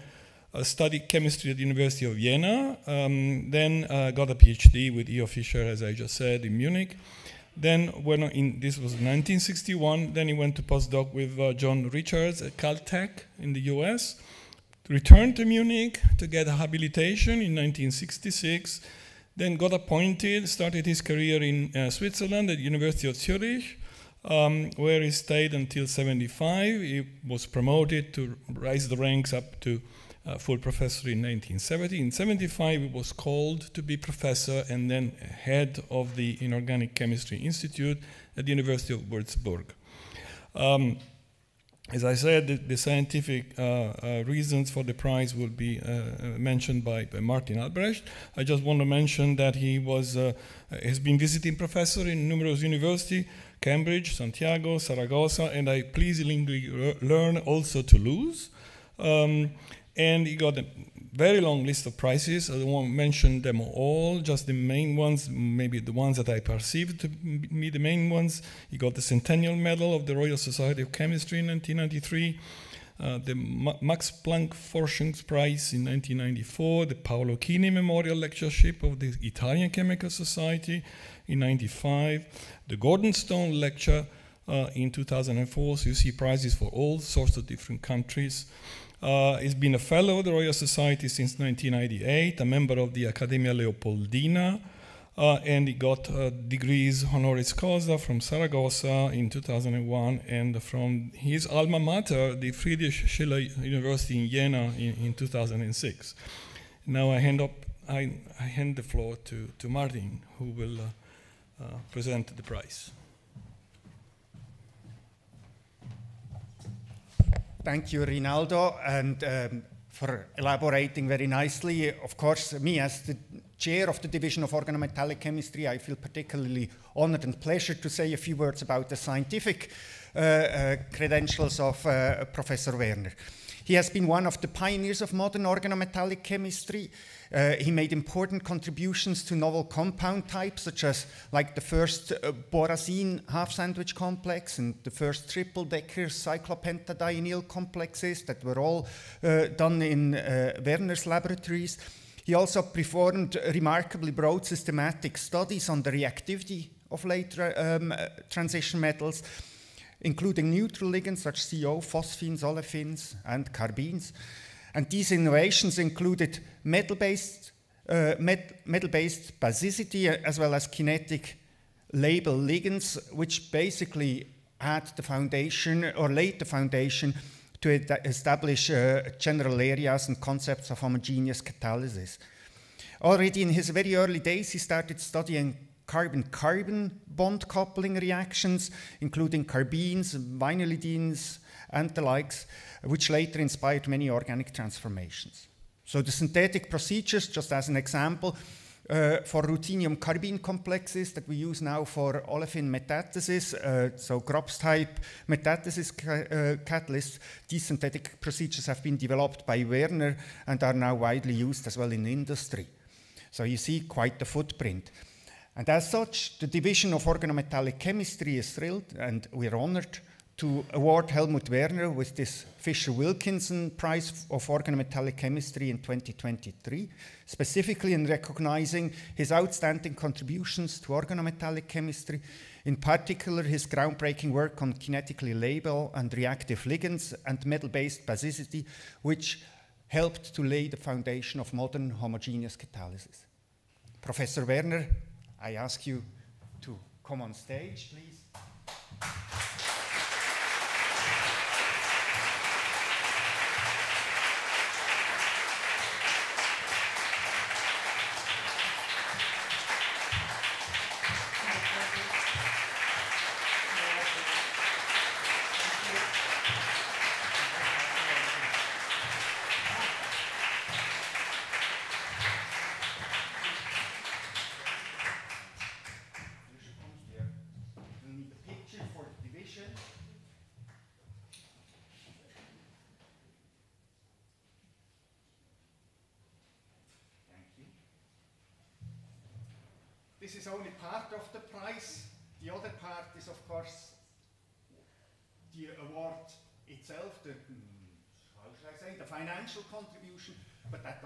[SPEAKER 14] uh, studied chemistry at the University of Vienna, um, then uh, got a PhD with E.O. Fischer, as I just said, in Munich. Then, when in, this was 1961, then he went to postdoc with uh, John Richards at Caltech in the US, returned to Munich to get a habilitation in 1966, then got appointed, started his career in uh, Switzerland at the University of Zurich, um, where he stayed until 75. He was promoted to rise the ranks up to uh, full professor in 1970. In 75, he was called to be professor and then head of the Inorganic Chemistry Institute at the University of Würzburg. Um, as I said, the, the scientific uh, uh, reasons for the prize will be uh, uh mentioned by, by, Martin Albrecht. I just want to mention that he was uh, has been visiting professor in numerous universities, Cambridge, Santiago, Saragossa, and I pleasingly learned also Toulouse. Um, and he got a very long list of prizes. I won't mention them all, just the main ones, maybe the ones that I perceived to be the main ones. He got the Centennial Medal of the Royal Society of Chemistry in 1993. Uh, the Max Planck Forschungspreis in 1994, the Paolo Chini Memorial Lectureship of the Italian Chemical Society in 95, the Gordon Stone Lecture uh, in 2004. So you see prizes for all sorts of different countries. Uh, he's been a fellow of the Royal Society since 1998, a member of the Accademia Leopoldina, uh, and he got uh, degrees honoris causa from Saragossa in 2001 and from his alma mater, the Friedrich Schiller University in Jena, in, in 2006. Now I hand, up, I, I, hand the floor to, to Martin, who will uh, uh, present the prize.
[SPEAKER 12] Thank you, Rinaldo, and um, for elaborating very nicely. Of course, me as the chair of the Division of Organometallic Chemistry, I feel particularly honored and pleasure to say a few words about the scientific uh, uh, credentials of uh, Professor Werner. He has been one of the pioneers of modern organometallic chemistry. Uh, he made important contributions to novel compound types, such as like the first uh, borazine half sandwich complex and the first triple decker cyclopentadienyl complexes that were all uh, done in uh, Werner's laboratories. He also performed remarkably broad systematic studies on the reactivity of later um, transition metals, including neutral ligands such as CO, phosphines, olefins, and carbenes. And these innovations included metal-based uh, metal-based basicity uh, as well as kinetic label ligands, which basically had the foundation or laid the foundation to establish uh, general areas and concepts of homogeneous catalysis. Already in his very early days, he started studying carbon-carbon bond coupling reactions, including carbenes, vinylidenes, and the likes, which later inspired many organic transformations. So the synthetic procedures, just as an example, uh, for ruthenium carbene complexes that we use now for olefin metathesis, uh, so Grubbs type metathesis ca uh, catalysts, these synthetic procedures have been developed by Werner and are now widely used as well in industry. So you see quite the footprint. And as such, the Division of Organometallic Chemistry is thrilled and we're honored to award Helmut Werner with this Fischer Wilkinson Prize of Organometallic Chemistry in 2023, specifically in recognizing his outstanding contributions to organometallic chemistry, in particular his groundbreaking work on kinetically labile and reactive ligands and metal-based basicity, which helped to lay the foundation of modern homogeneous catalysis. Professor Werner, I ask you to come on stage, please.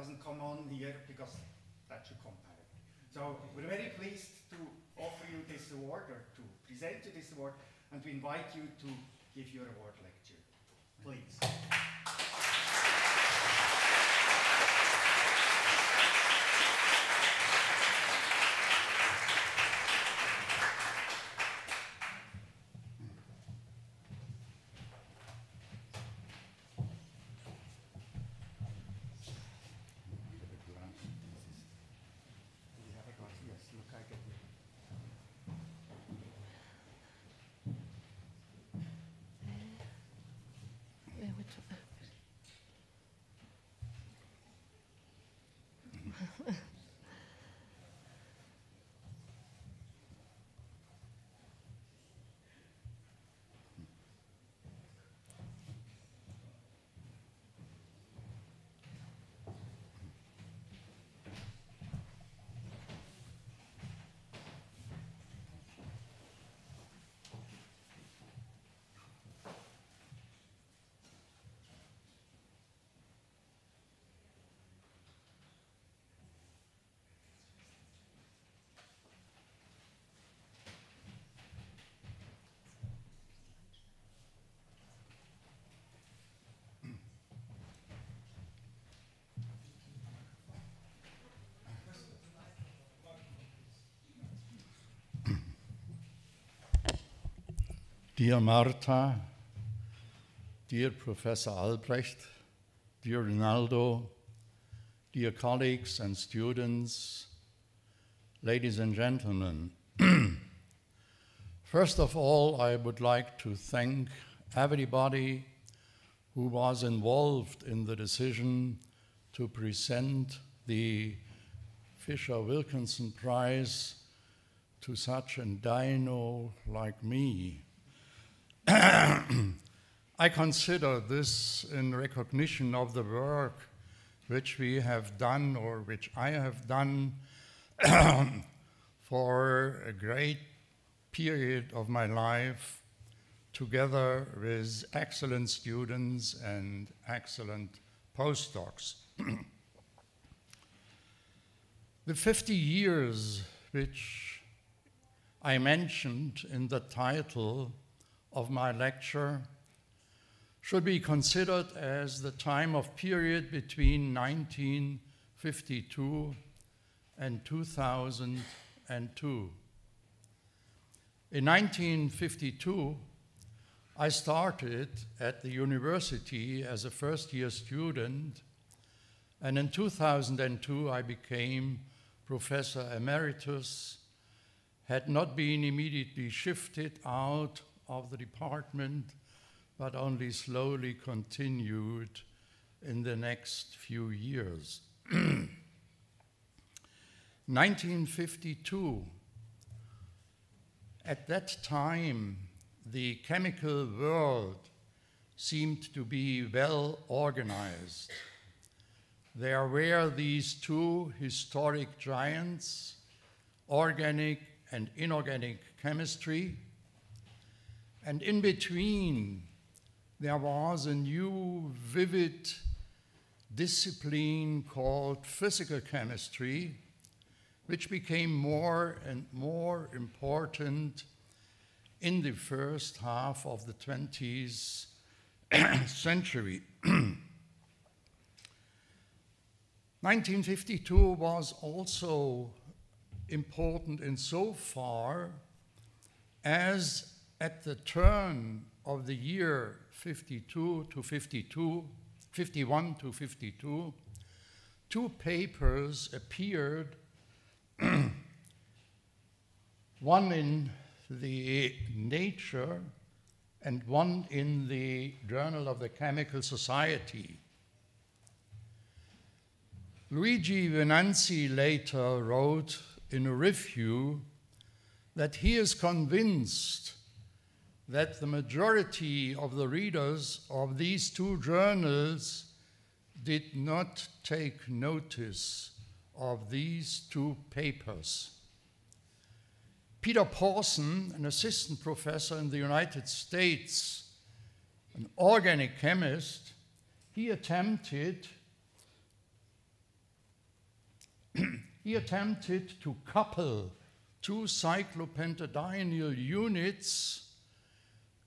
[SPEAKER 12] Doesn't come on here because that should come. So we're very pleased to offer you this award or to present you this award and we invite you to give your award lecture. Please.
[SPEAKER 17] Dear Martha, dear Professor Albrecht, dear Ronaldo, dear colleagues and students, ladies and gentlemen, first of all, I would like to thank everybody who was involved in the decision to present the Fischer Wilkinson Prize to such a dino like me. I consider this in recognition of the work which we have done or which I have done for a great period of my life together with excellent students and excellent postdocs. the 50 years which I mentioned in the title of my lecture should be considered as the time of period between 1952 and 2002. In 1952, I started at the university as a first year student, and in 2002 I became professor emeritus, had not been immediately shifted out of the department, but only slowly continued in the next few years. 1952, at that time, the chemical world seemed to be well organized. There were these two historic giants, organic and inorganic chemistry, and in between, there was a new vivid discipline called physical chemistry, which became more and more important in the first half of the 20th century. 1952 was also important in so far as at the turn of the year 52 to 52, 51 to 52, two papers appeared, one in the Nature and one in the Journal of the Chemical Society. Luigi Venanzi later wrote in a review that he is convinced that the majority of the readers of these two journals did not take notice of these two papers. Peter Pauson, an assistant professor in the United States, an organic chemist, he attempted he attempted to couple two cyclopentadienyl units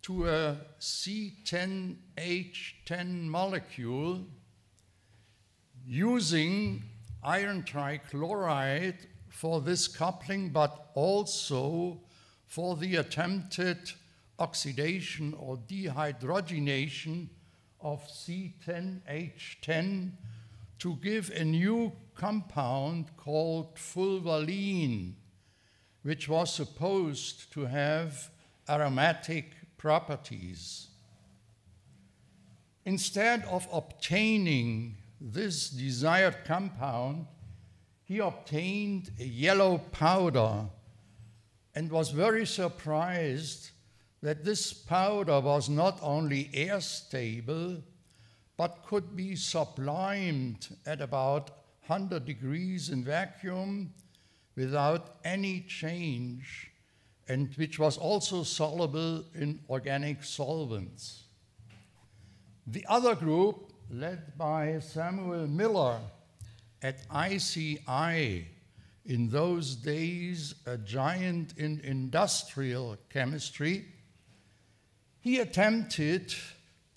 [SPEAKER 17] to a C10H10 molecule using iron trichloride for this coupling, but also for the attempted oxidation or dehydrogenation of C10H10 to give a new compound called fulvalene, which was supposed to have aromatic properties. Instead of obtaining this desired compound, he obtained a yellow powder and was very surprised that this powder was not only air stable, but could be sublimed at about 100 degrees in vacuum without any change, and which was also soluble in organic solvents. The other group, led by Samuel Miller at ICI, in those days a giant in industrial chemistry, he attempted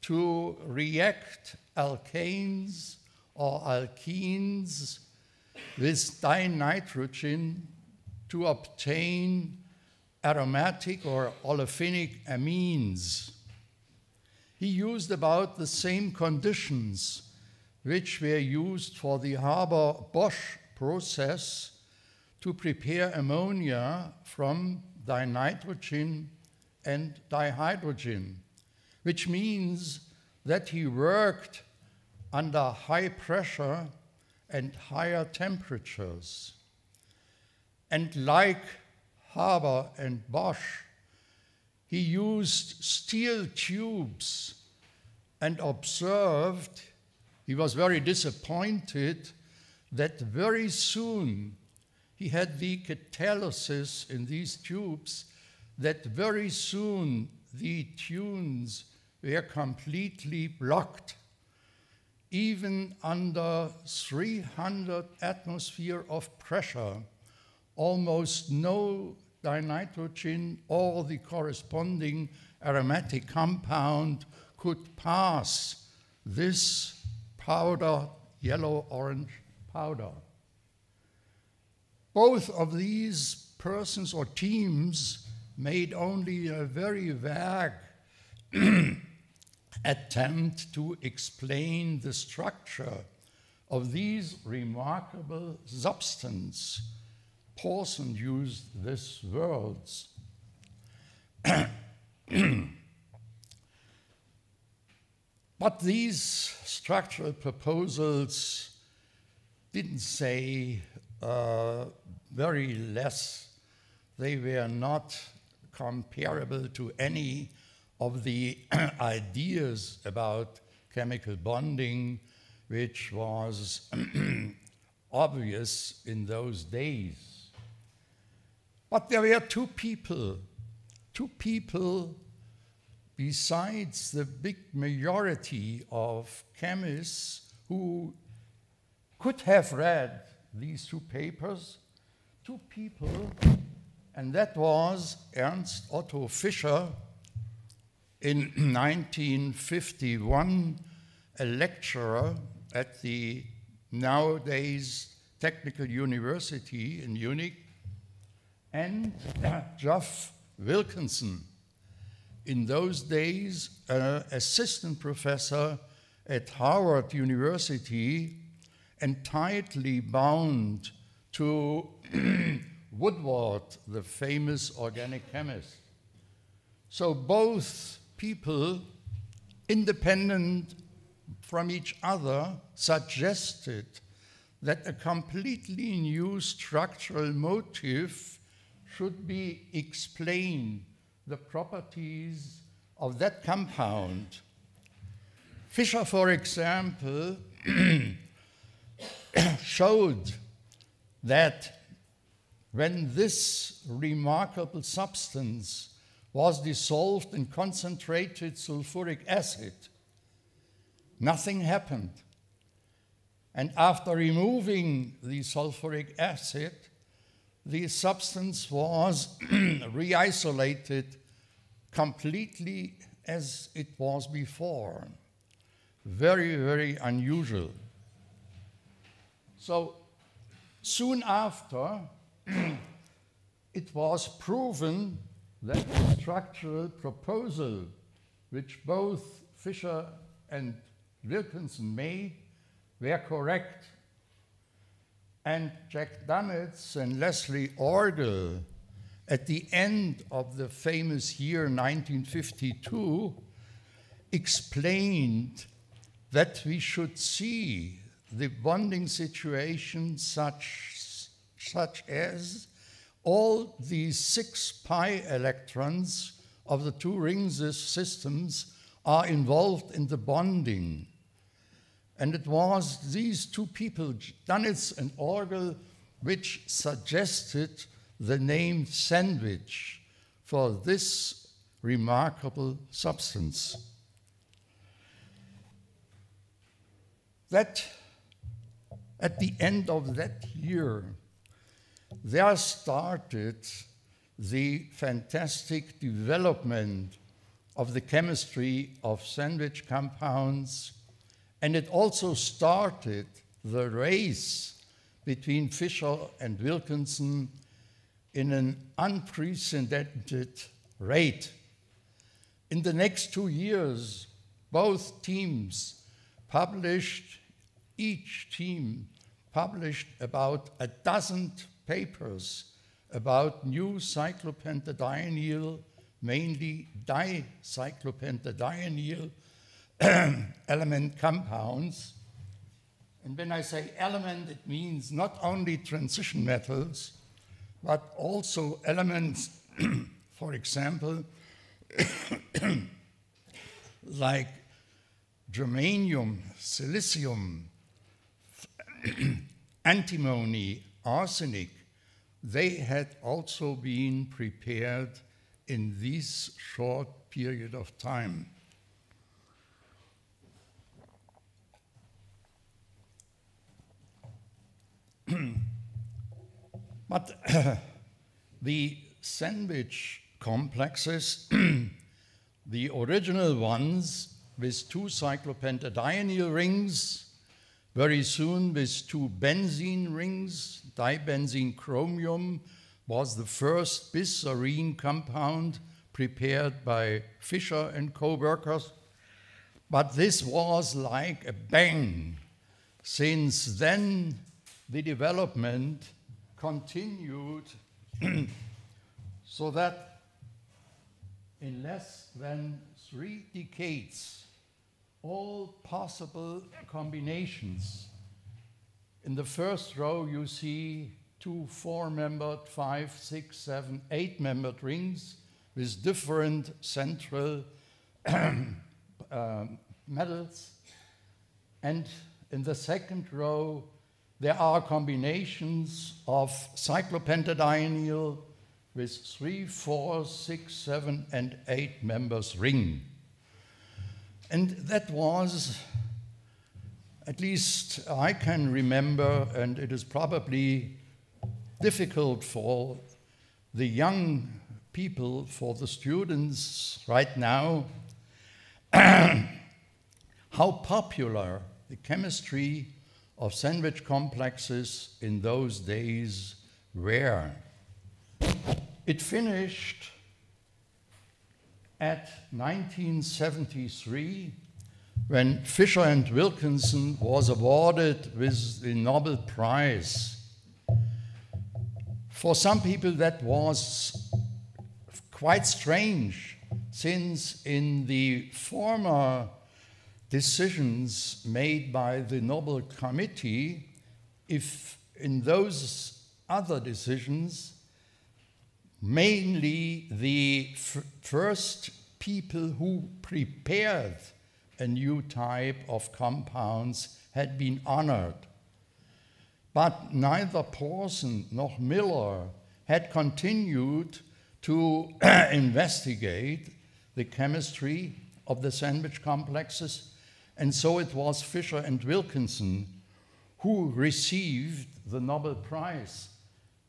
[SPEAKER 17] to react alkanes or alkenes with dinitrogen to obtain aromatic or olefinic amines. He used about the same conditions which were used for the Haber Bosch process to prepare ammonia from dinitrogen and dihydrogen, which means that he worked under high pressure and higher temperatures. And like Haber and Bosch, he used steel tubes and observed, he was very disappointed that very soon he had the catalysis in these tubes, that very soon the tunes were completely blocked. Even under 300 atmosphere of pressure, almost no dinitrogen or the corresponding aromatic compound could pass this powder, yellow-orange powder. Both of these persons or teams made only a very vague attempt to explain the structure of these remarkable substances. Pauson used these words. but these structural proposals didn't say uh, very less. They were not comparable to any of the ideas about chemical bonding, which was obvious in those days. But there were two people, two people besides the big majority of chemists who could have read these two papers, two people, and that was Ernst Otto Fischer in 1951, a lecturer at the nowadays Technical University in Munich, and Geoff Wilkinson, in those days, an assistant professor at Harvard University and tightly bound to Woodward, the famous organic chemist. So both people, independent from each other, suggested that a completely new structural motif should be explain the properties of that compound. Fischer, for example, showed that when this remarkable substance was dissolved in concentrated sulfuric acid, nothing happened. And after removing the sulfuric acid, the substance was re-isolated completely as it was before. Very, very unusual. So soon after, it was proven that the structural proposal which both Fischer and Wilkinson made were correct. And Jack Dunitz and Leslie Orgel, at the end of the famous year 1952, explained that we should see the bonding situation such, such as all these six pi electrons of the two ring systems are involved in the bonding. And it was these two people, Dunitz and Orgel, which suggested the name sandwich for this remarkable substance. That at the end of that year, there started the fantastic development of the chemistry of sandwich compounds, and it also started the race between Fischer and Wilkinson in an unprecedented rate. In the next two years, both teams published, each team published about a dozen papers about new cyclopentadienyl, mainly dicyclopentadienyl element compounds. And when I say element, it means not only transition metals, but also elements, for example, like germanium, silicium, antimony, arsenic, they had also been prepared in this short period of time. but the sandwich complexes, the original ones with two cyclopentadienyl rings, very soon with two benzene rings, dibenzene chromium was the first bisarene compound prepared by Fischer and co-workers. But this was like a bang. Since then, the development continued so that in less than three decades, all possible combinations. In the first row, you see two four-membered, five, six, seven, eight-membered rings with different central um, metals. And in the second row, there are combinations of cyclopentadienyl with three, four, six, seven, and eight members ring. And that was, at least I can remember, and it is probably difficult for the young people, for the students right now, how popular the chemistry of sandwich complexes in those days were. It finished at 1973 when Fischer and Wilkinson was awarded with the Nobel Prize. For some people that was quite strange since in the former decisions made by the Nobel Committee, if in those other decisions, mainly the first people who prepared a new type of compounds had been honored. But neither Pauson nor Miller had continued to investigate the chemistry of the sandwich complexes, and so it was Fischer and Wilkinson who received the Nobel Prize.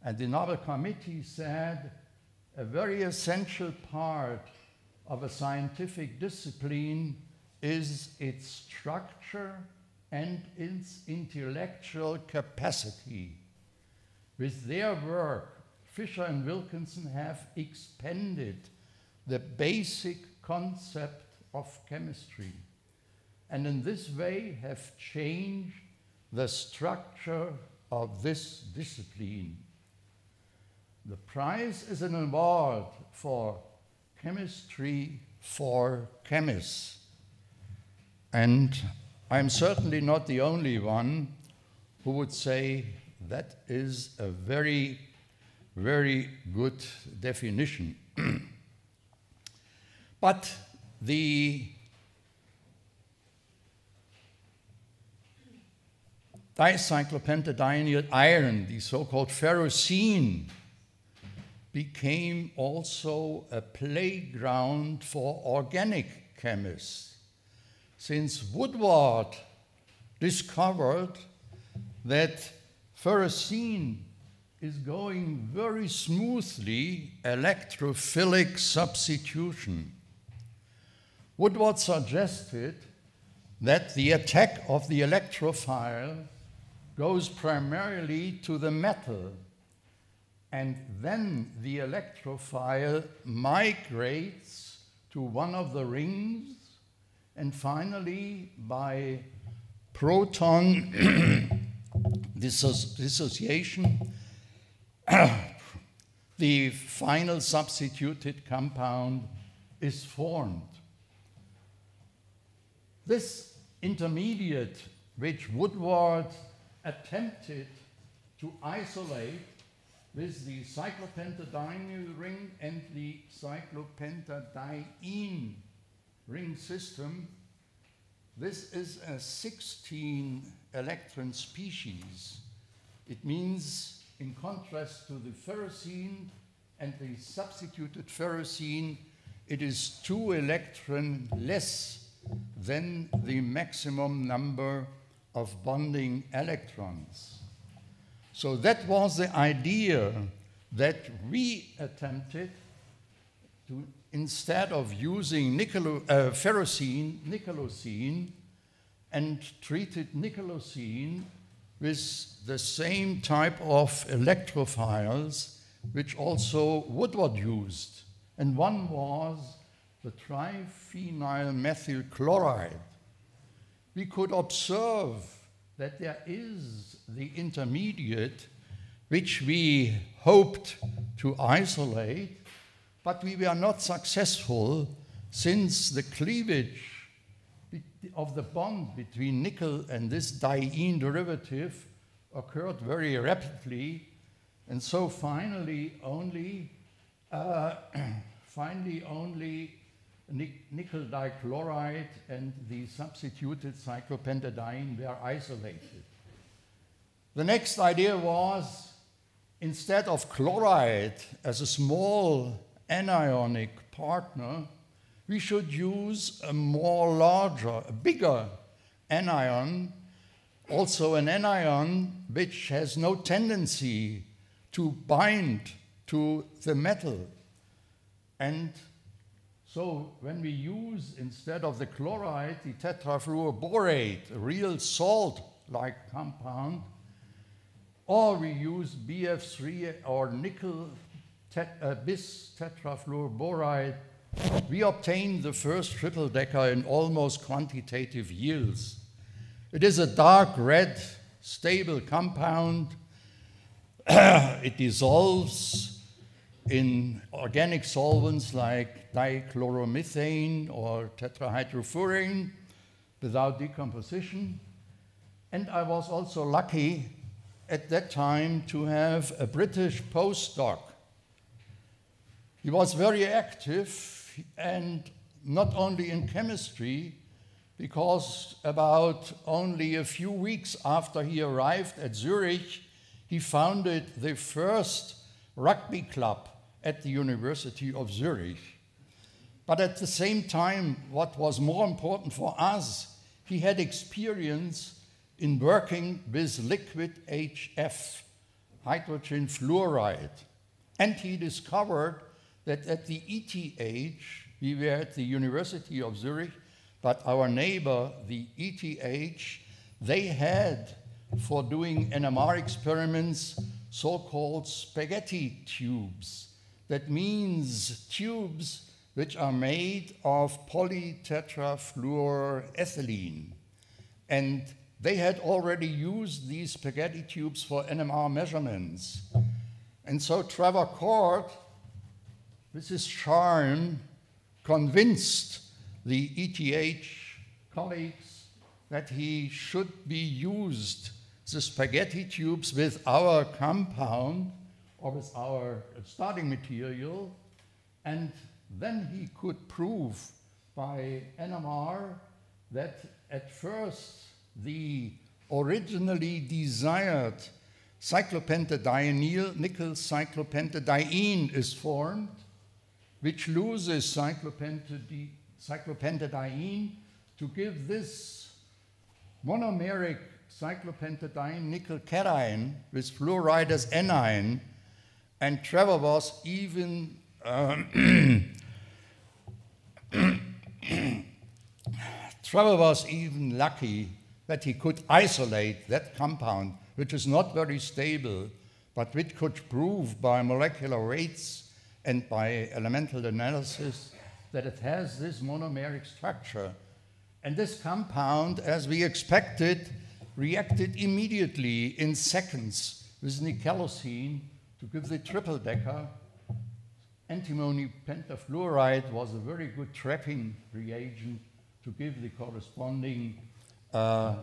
[SPEAKER 17] And the Nobel Committee said a very essential part of a scientific discipline is its structure and its intellectual capacity. With their work, Fischer and Wilkinson have expanded the basic concept of chemistry, and in this way have changed the structure of this discipline. The prize is an award for chemistry for chemists. And I'm certainly not the only one who would say that is a very, very good definition. but the dicyclopentadienyl iron, the so-called ferrocene, became also a playground for organic chemists, since Woodward discovered that ferrocene is going very smoothly electrophilic substitution. Woodward suggested that the attack of the electrophile goes primarily to the metal and then the electrophile migrates to one of the rings, and finally, by proton dissociation, the final substituted compound is formed. This intermediate, which Woodward attempted to isolate with the cyclopentadienyl ring and the cyclopentadiene ring system. This is a 16 electron species. It means, in contrast to the ferrocene and the substituted ferrocene, it is two electron less than the maximum number of bonding electrons. So that was the idea that we attempted to, instead of using nicolo, uh, ferrocene, nickelocene, and treated nickelocene with the same type of electrophiles which also Woodward used. And one was the triphenyl methyl chloride. We could observe that there is the intermediate which we hoped to isolate, but we were not successful since the cleavage of the bond between nickel and this diene derivative occurred very rapidly, and so finally only uh, finally only nickel dichloride and the substituted cyclopentadiene were isolated. The next idea was instead of chloride as a small anionic partner, we should use a more larger, a bigger anion, also an anion which has no tendency to bind to the metal. And so when we use, instead of the chloride, the tetrafluoroborate, a real salt-like compound, or we use BF3 or nickel uh, bis tetrafluoroboride, we obtain the first triple decker in almost quantitative yields. It is a dark red, stable compound. it dissolves in organic solvents like dichloromethane or tetrahydrofuran without decomposition. And I was also lucky at that time to have a British postdoc. He was very active and not only in chemistry, because about only a few weeks after he arrived at Zurich, he founded the first rugby club at the University of Zurich. But at the same time, what was more important for us, he had experience in working with liquid HF, hydrogen fluoride. And he discovered that at the ETH, we were at the University of Zurich, but our neighbor, the ETH, they had for doing NMR experiments so called spaghetti tubes. That means tubes which are made of polytetrafluoroethylene. And they had already used these spaghetti tubes for NMR measurements. And so Trevor Court, with his charm, convinced the ETH colleagues that he should be used the spaghetti tubes with our compound or with our starting material, and then he could prove by NMR that at first the originally desired cyclopentadienyl nickel cyclopentadiene is formed, which loses cyclopentadiene to give this monomeric cyclopentadiene nickel cation with fluoride as anion, and Trevor was even um, Trevor was even lucky that he could isolate that compound, which is not very stable, but which could prove by molecular weights and by elemental analysis that it has this monomeric structure. And this compound, as we expected, reacted immediately in seconds with nickelocene to give the triple decker. Antimony pentafluoride was a very good trapping reagent to give the corresponding uh,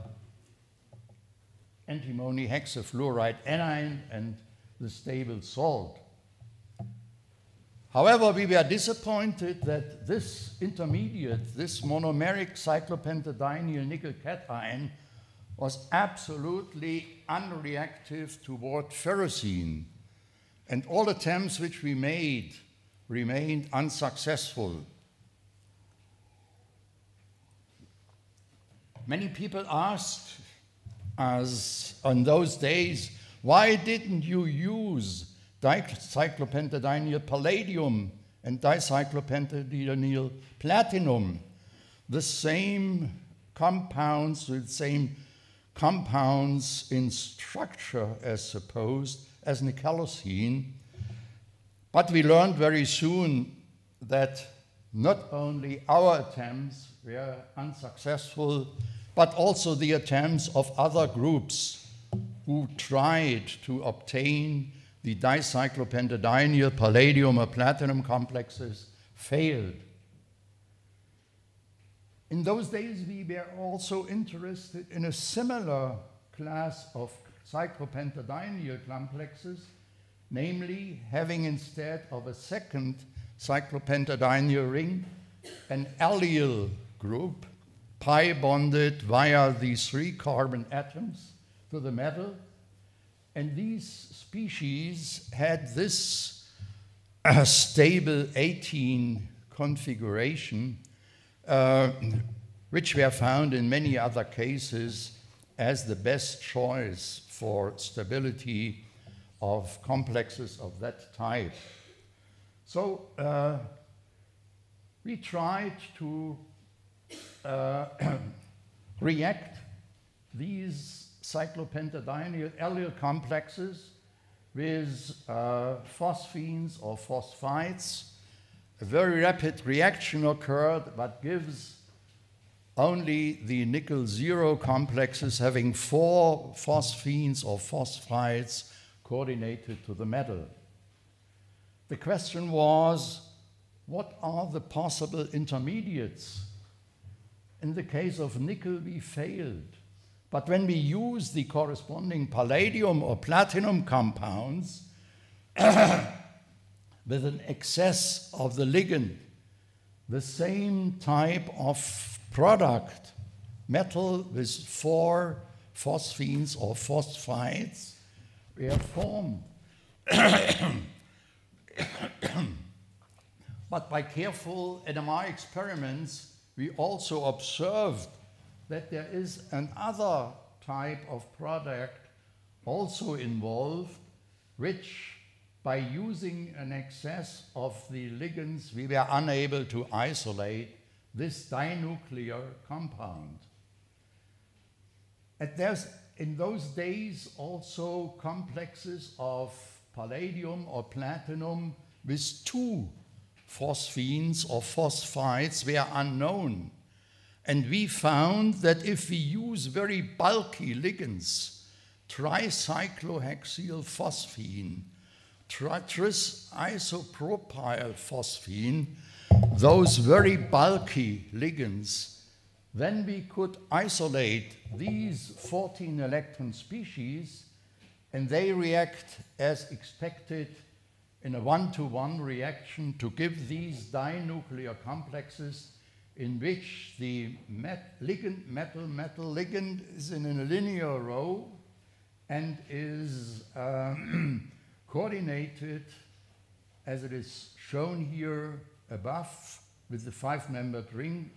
[SPEAKER 17] antimony hexafluoride anion and the stable salt. However, we were disappointed that this intermediate, this monomeric cyclopentadienyl nickel cation, was absolutely unreactive toward ferrocene, and all attempts which we made remained unsuccessful. Many people asked us on those days, why didn't you use dicyclopentadienyl palladium and dicyclopentadienyl platinum? The same compounds, the same compounds in structure as supposed as nickelocene. But we learned very soon that not only our attempts were unsuccessful, but also the attempts of other groups who tried to obtain the dicyclopentadienyl palladium or platinum complexes failed. In those days, we were also interested in a similar class of cyclopentadienyl complexes, namely having instead of a second cyclopentadienyl ring, an allyl group pi bonded via these three carbon atoms to the metal. And these species had this uh, stable 18 configuration uh, which were found in many other cases as the best choice for stability of complexes of that type. So uh, we tried to uh, react these cyclopentadienyl allyl complexes with uh, phosphines or phosphites a very rapid reaction occurred but gives only the nickel zero complexes having four phosphines or phosphites coordinated to the metal. The question was what are the possible intermediates? In the case of nickel, we failed. But when we use the corresponding palladium or platinum compounds, with an excess of the ligand, the same type of product, metal with four phosphines or phosphites, were formed. but by careful NMR experiments, we also observed that there is another type of product also involved, which by using an excess of the ligands, we were unable to isolate this dinuclear compound. And there's in those days also complexes of palladium or platinum with two phosphines or phosphides were unknown. And we found that if we use very bulky ligands, tricyclohexyl phosphine, tris isopropyl phosphine, those very bulky ligands then we could isolate these 14 electron species and they react as expected in a one-to-one reaction to give these dinuclear complexes in which the met ligand, metal, metal ligand is in a linear row and is uh, coordinated as it is shown here above with the five-membered ring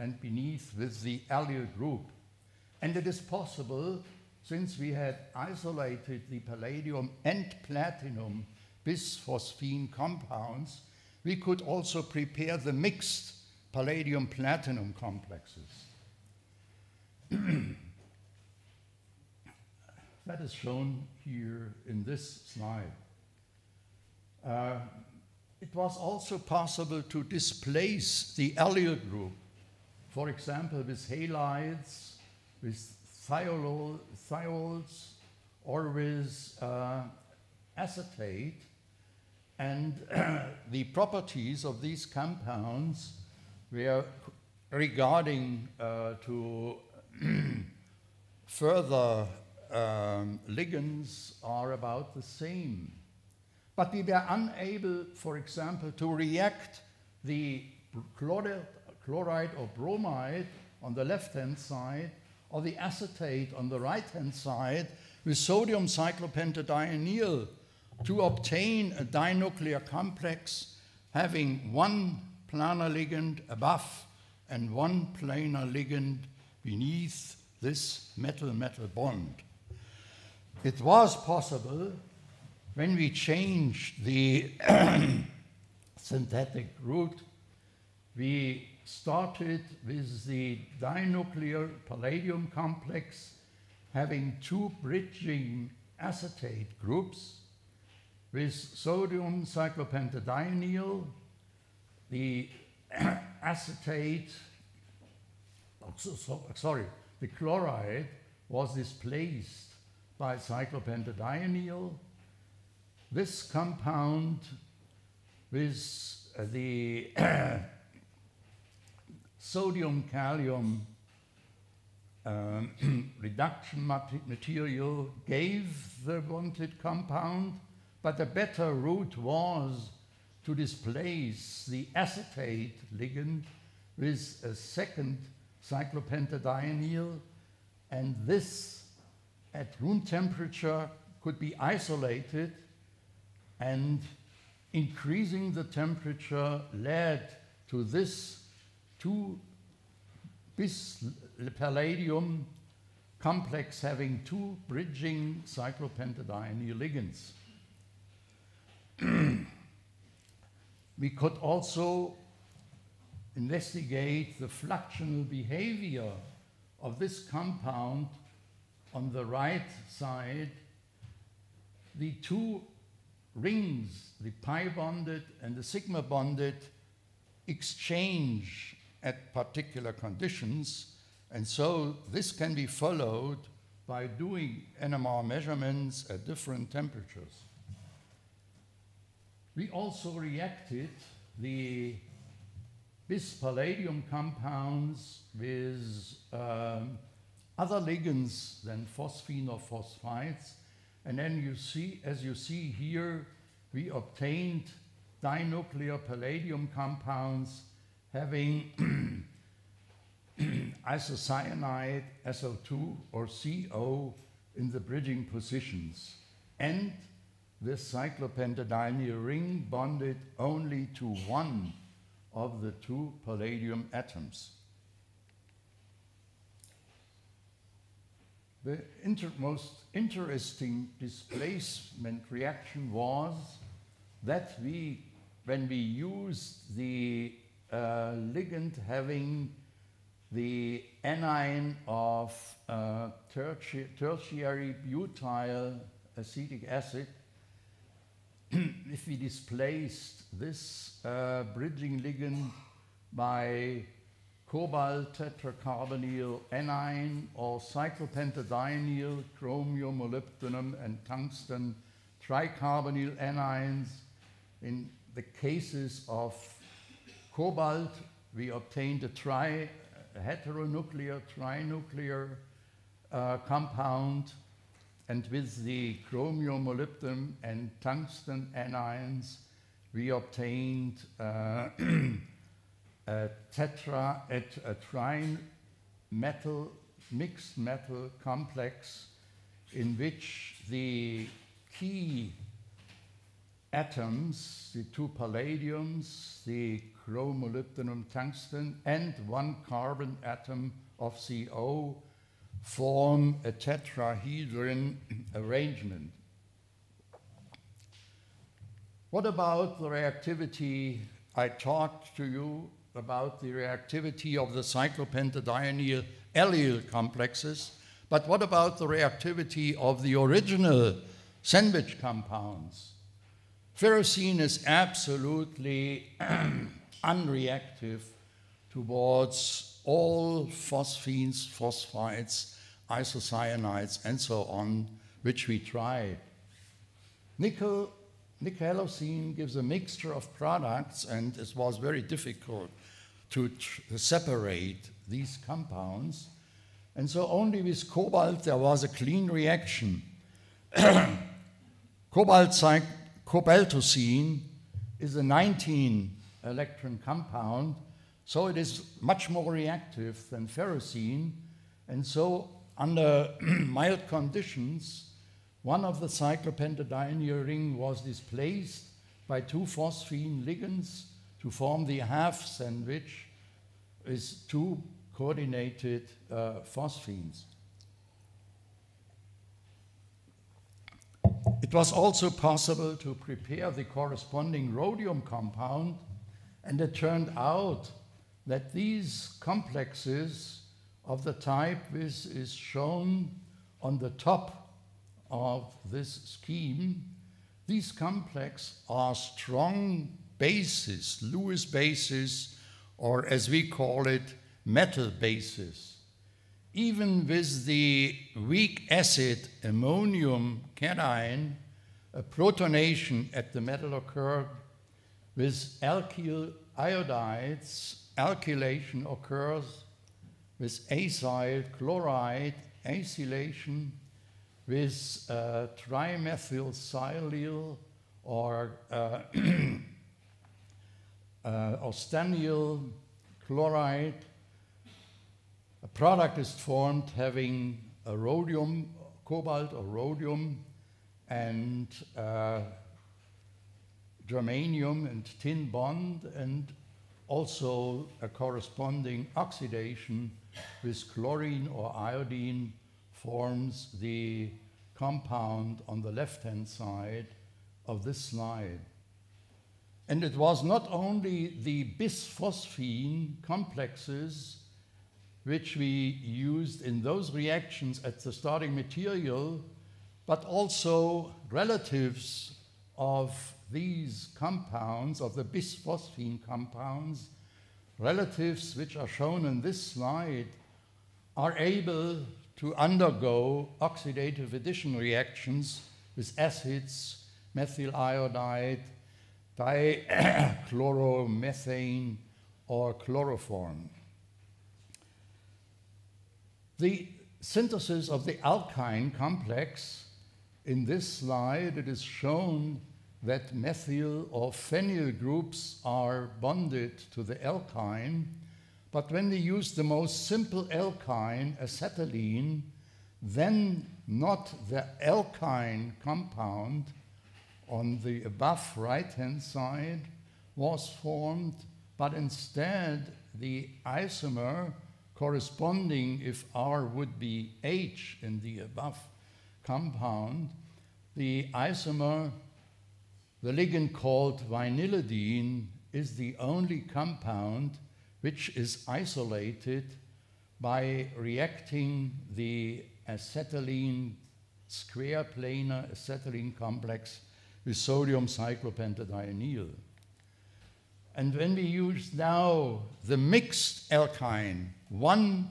[SPEAKER 17] and beneath with the allyl group. And it is possible, since we had isolated the palladium and platinum bisphosphine compounds, we could also prepare the mixed palladium platinum complexes. that is shown here in this slide. Uh, it was also possible to displace the allyl group for example, with halides, with thiol, thiols, or with uh, acetate. And the properties of these compounds were regarding uh, to further um, ligands are about the same. But we were unable, for example, to react the chloride chloride or bromide on the left-hand side, or the acetate on the right-hand side with sodium cyclopentadienyl to obtain a dinuclear complex having one planar ligand above and one planar ligand beneath this metal-metal bond. It was possible when we changed the synthetic route, we started with the dinuclear palladium complex having two bridging acetate groups with sodium cyclopentadienyl, the acetate, oh, so, so, sorry, the chloride was displaced by cyclopentadienyl. This compound with uh, the sodium calcium um, reduction material gave the wanted compound, but the better route was to displace the acetate ligand with a second cyclopentadienyl, and this at room temperature could be isolated and increasing the temperature led to this two bis palladium complex having two bridging cyclopentadienyl ligands. we could also investigate the fluxional behavior of this compound on the right side. The two rings, the pi bonded and the sigma bonded, exchange at particular conditions. And so this can be followed by doing NMR measurements at different temperatures. We also reacted the bis palladium compounds with um, other ligands than phosphine or phosphides. And then you see, as you see here, we obtained dinuclear palladium compounds having isocyanide, SO2, or CO in the bridging positions. And this cyclopentadienyl ring bonded only to one of the two palladium atoms. The inter most interesting displacement reaction was that we, when we used the uh, ligand having the anion of uh, terti tertiary butyl acetic acid, if we displaced this uh, bridging ligand by cobalt tetracarbonyl anion or cyclopentadienyl chromium, molybdenum, and tungsten tricarbonyl anions. In the cases of cobalt, we obtained a tri heteronuclear, trinuclear uh, compound, and with the chromium, molybdenum, and tungsten anions, we obtained uh, a tetra, a, a trine metal, mixed metal complex in which the key atoms, the two palladiums, the chromolybdenum tungsten, and one carbon atom of CO form a tetrahedron arrangement. What about the reactivity? I talked to you about the reactivity of the cyclopentadienyl allyl complexes, but what about the reactivity of the original sandwich compounds? Ferrocene is absolutely unreactive towards all phosphines, phosphites, isocyanides, and so on, which we tried. Nickel, nickelocene gives a mixture of products, and it was very difficult to separate these compounds. And so only with cobalt there was a clean reaction. cobalt cobaltocene is a 19 electron compound, so it is much more reactive than ferrocene. And so, under mild conditions, one of the cyclopentadienyl ring was displaced by two phosphine ligands to form the half sandwich is two coordinated uh, phosphines. It was also possible to prepare the corresponding rhodium compound, and it turned out that these complexes of the type this is shown on the top of this scheme, these complexes are strong bases, Lewis bases, or as we call it, metal bases. Even with the weak acid ammonium cation, a protonation at the metal occurred. With alkyl iodides, alkylation occurs. With acyl chloride, acylation. With uh, trimethylsilyl or uh, uh, chloride, product is formed having a rhodium, cobalt or rhodium, and uh, germanium and tin bond, and also a corresponding oxidation with chlorine or iodine forms the compound on the left-hand side of this slide. And it was not only the bisphosphine complexes which we used in those reactions at the starting material, but also relatives of these compounds, of the bisphosphine compounds, relatives which are shown in this slide, are able to undergo oxidative addition reactions with acids, methyl iodide, dichloromethane, or chloroform. The synthesis of the alkyne complex, in this slide, it is shown that methyl or phenyl groups are bonded to the alkyne, but when we use the most simple alkyne, acetylene, then not the alkyne compound, on the above right-hand side was formed, but instead the isomer corresponding, if R would be H in the above compound, the isomer, the ligand called vinylidene, is the only compound which is isolated by reacting the acetylene square planar acetylene complex with sodium cyclopentadienyl. And when we use now the mixed alkyne, one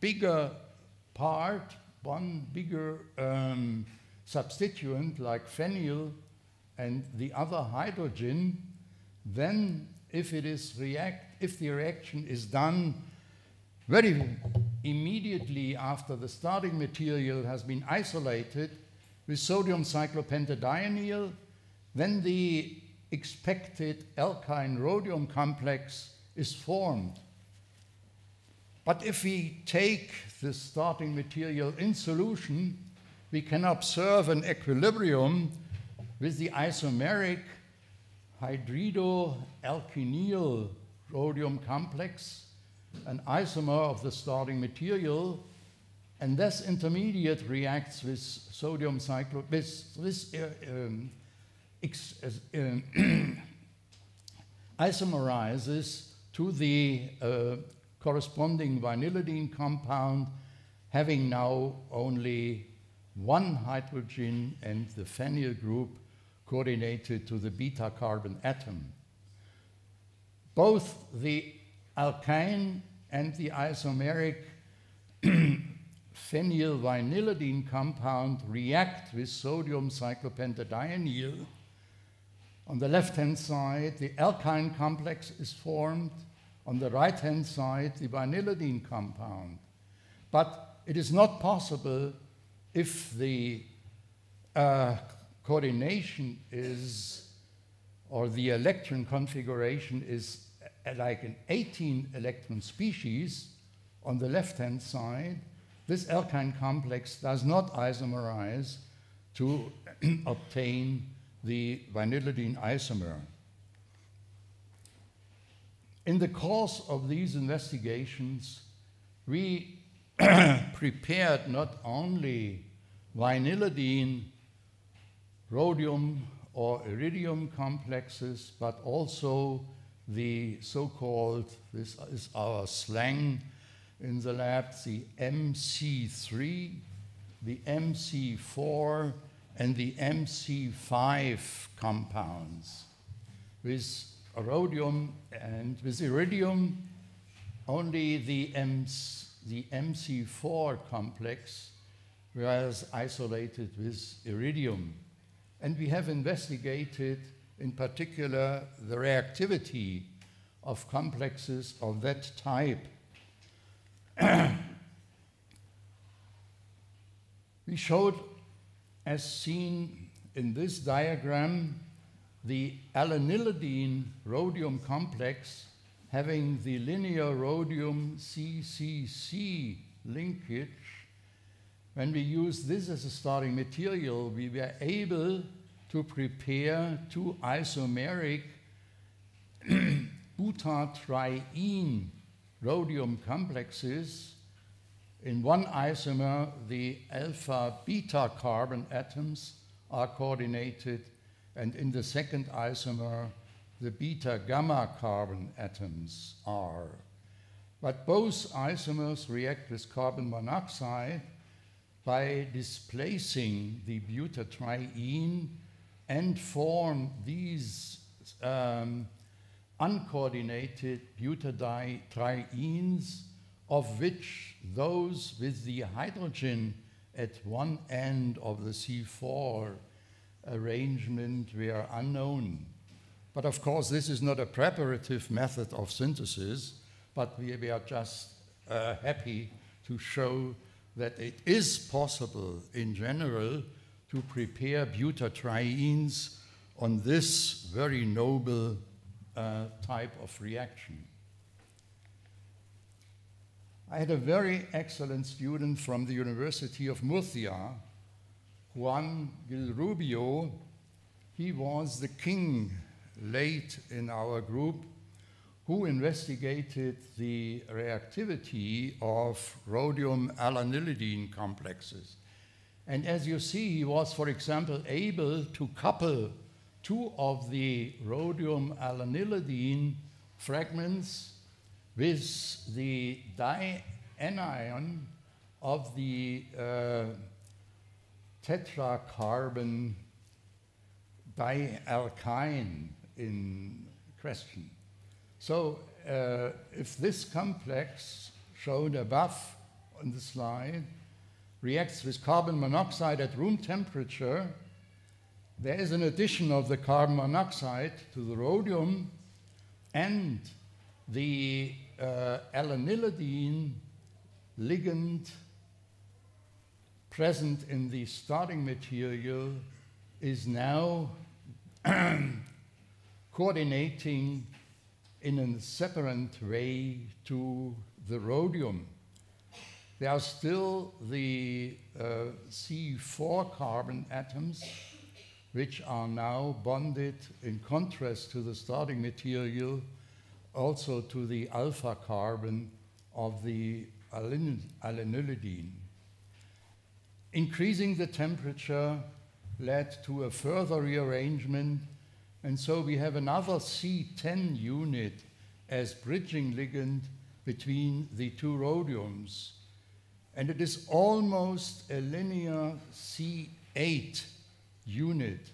[SPEAKER 17] bigger part, one bigger um, substituent like phenyl and the other hydrogen, then if it is react, if the reaction is done very immediately after the starting material has been isolated with sodium cyclopentadienyl, then the expected alkyne rhodium complex is formed. But if we take the starting material in solution, we can observe an equilibrium with the isomeric hydridoalkynyl rhodium complex, an isomer of the starting material, and this intermediate reacts with sodium cyclo with, with uh, um, ex, um, isomerizes to the uh, corresponding vinylidene compound, having now only one hydrogen and the phenyl group coordinated to the beta carbon atom. Both the alkyne and the isomeric phenylvinylidene compound react with sodium cyclopentadienyl. On the left-hand side, the alkyne complex is formed. On the right-hand side, the vinylidene compound. But it is not possible if the uh, coordination is, or the electron configuration is like an 18 electron species on the left-hand side, this alkyne complex does not isomerize to obtain the vinylidene isomer. In the course of these investigations, we prepared not only vinylidene, rhodium, or iridium complexes, but also the so-called, this is our slang in the lab, the MC3, the MC4, and the MC5 compounds. With rhodium and with iridium, only the, MC, the MC4 complex was isolated with iridium. And we have investigated in particular the reactivity of complexes of that type. we showed, as seen in this diagram, the allenylidene rhodium complex having the linear rhodium CCC linkage. When we use this as a starting material, we were able to prepare two isomeric butatriene rhodium complexes. In one isomer, the alpha beta carbon atoms are coordinated, and in the second isomer, the beta gamma carbon atoms are. But both isomers react with carbon monoxide by displacing the butatriene and form these um, uncoordinated butadienes, of which those with the hydrogen at one end of the C4 arrangement were unknown. But of course, this is not a preparative method of synthesis, but we, we are just uh, happy to show that it is possible in general to prepare butatrienes on this very noble uh, type of reaction. I had a very excellent student from the University of Murcia, Juan Gil Rubio, he was the king late in our group who investigated the reactivity of rhodium allenylidene complexes. And as you see, he was, for example, able to couple two of the rhodium allenylidene fragments with the dianion of the uh, tetracarbon dialkyne in question. So uh, if this complex shown above on the slide reacts with carbon monoxide at room temperature, there is an addition of the carbon monoxide to the rhodium and the uh, allenylidene ligand present in the starting material is now coordinating in a separate way to the rhodium. There are still the uh, C4 carbon atoms, which are now bonded in contrast to the starting material, also to the alpha carbon of the allenylidene. Increasing the temperature led to a further rearrangement, and so we have another C10 unit as bridging ligand between the two rhodiums. And it is almost a linear C8 unit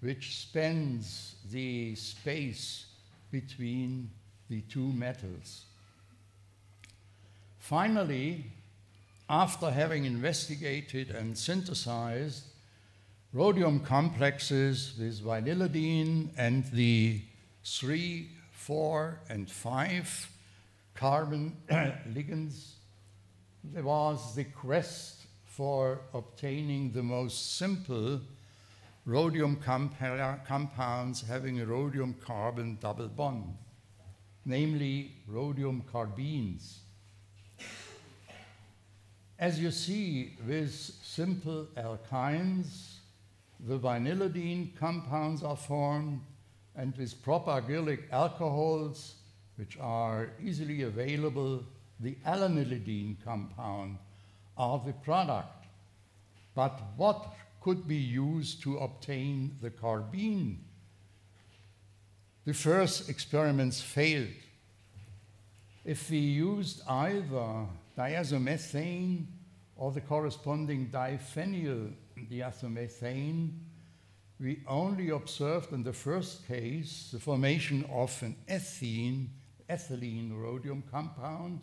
[SPEAKER 17] which spans the space between the two metals. Finally, after having investigated and synthesized rhodium complexes with vinylidene and the 3, 4, and 5 carbon ligands, there was the quest for obtaining the most simple rhodium compounds having a rhodium carbon double bond, namely rhodium carbenes. As you see with simple alkynes, the vinylidene compounds are formed, and with propargylic alcohols, which are easily available, the allenylidene compound are the product. But what could be used to obtain the carbene? The first experiments failed. If we used either diazomethane or the corresponding diphenyl diazomethane, we only observed in the first case the formation of an ethene, ethylene rhodium compound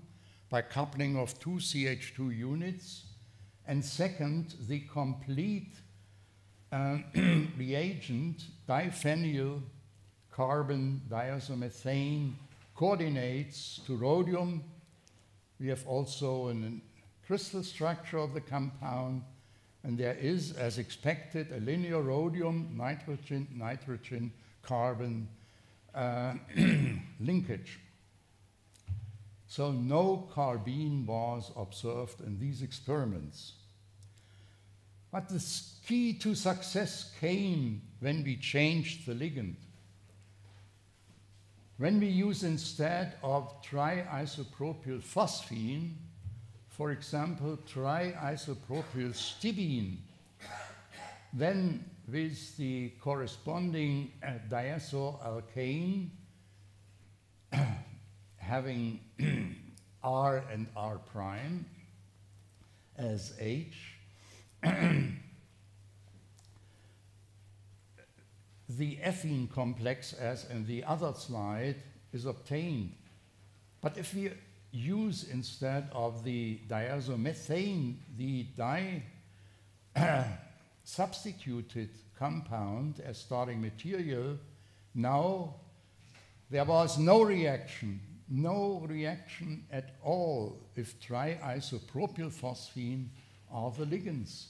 [SPEAKER 17] by coupling of two CH2 units, and second, the complete uh, reagent diphenyl carbon diazomethane coordinates to rhodium. We have also a crystal structure of the compound and there is, as expected, a linear rhodium, nitrogen, nitrogen, carbon uh, linkage. So no carbene was observed in these experiments. But the key to success came when we changed the ligand. When we use instead of triisopropyl phosphine, for example, triisopropyl stibine, then with the corresponding uh, diazoalkane having R and R prime as H, the ethene complex, as in the other slide, is obtained. But if we use instead of the diazomethane, the di substituted compound as starting material, now there was no reaction, no reaction at all if triisopropyl phosphine are the ligands.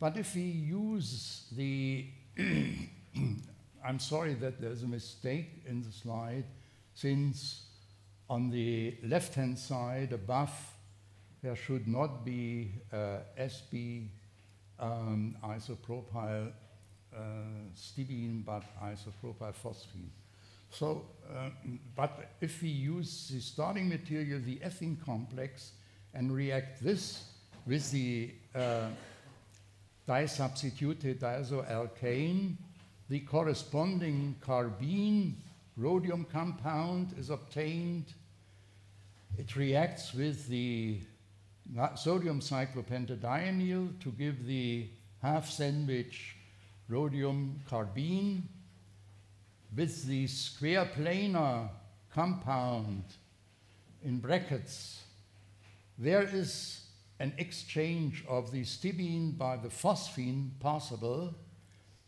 [SPEAKER 17] But if we use the, I'm sorry that there's a mistake in the slide, since on the left-hand side above, there should not be uh, SB um, isopropyl uh, stibine but isopropylphosphine. So, uh, but if we use the starting material, the ethene complex, and react this with the uh, disubstituted diazoalkane, the corresponding carbene rhodium compound is obtained. It reacts with the sodium cyclopentadienyl to give the half sandwich rhodium carbene with the square planar compound in brackets, there is an exchange of the stibine by the phosphine possible.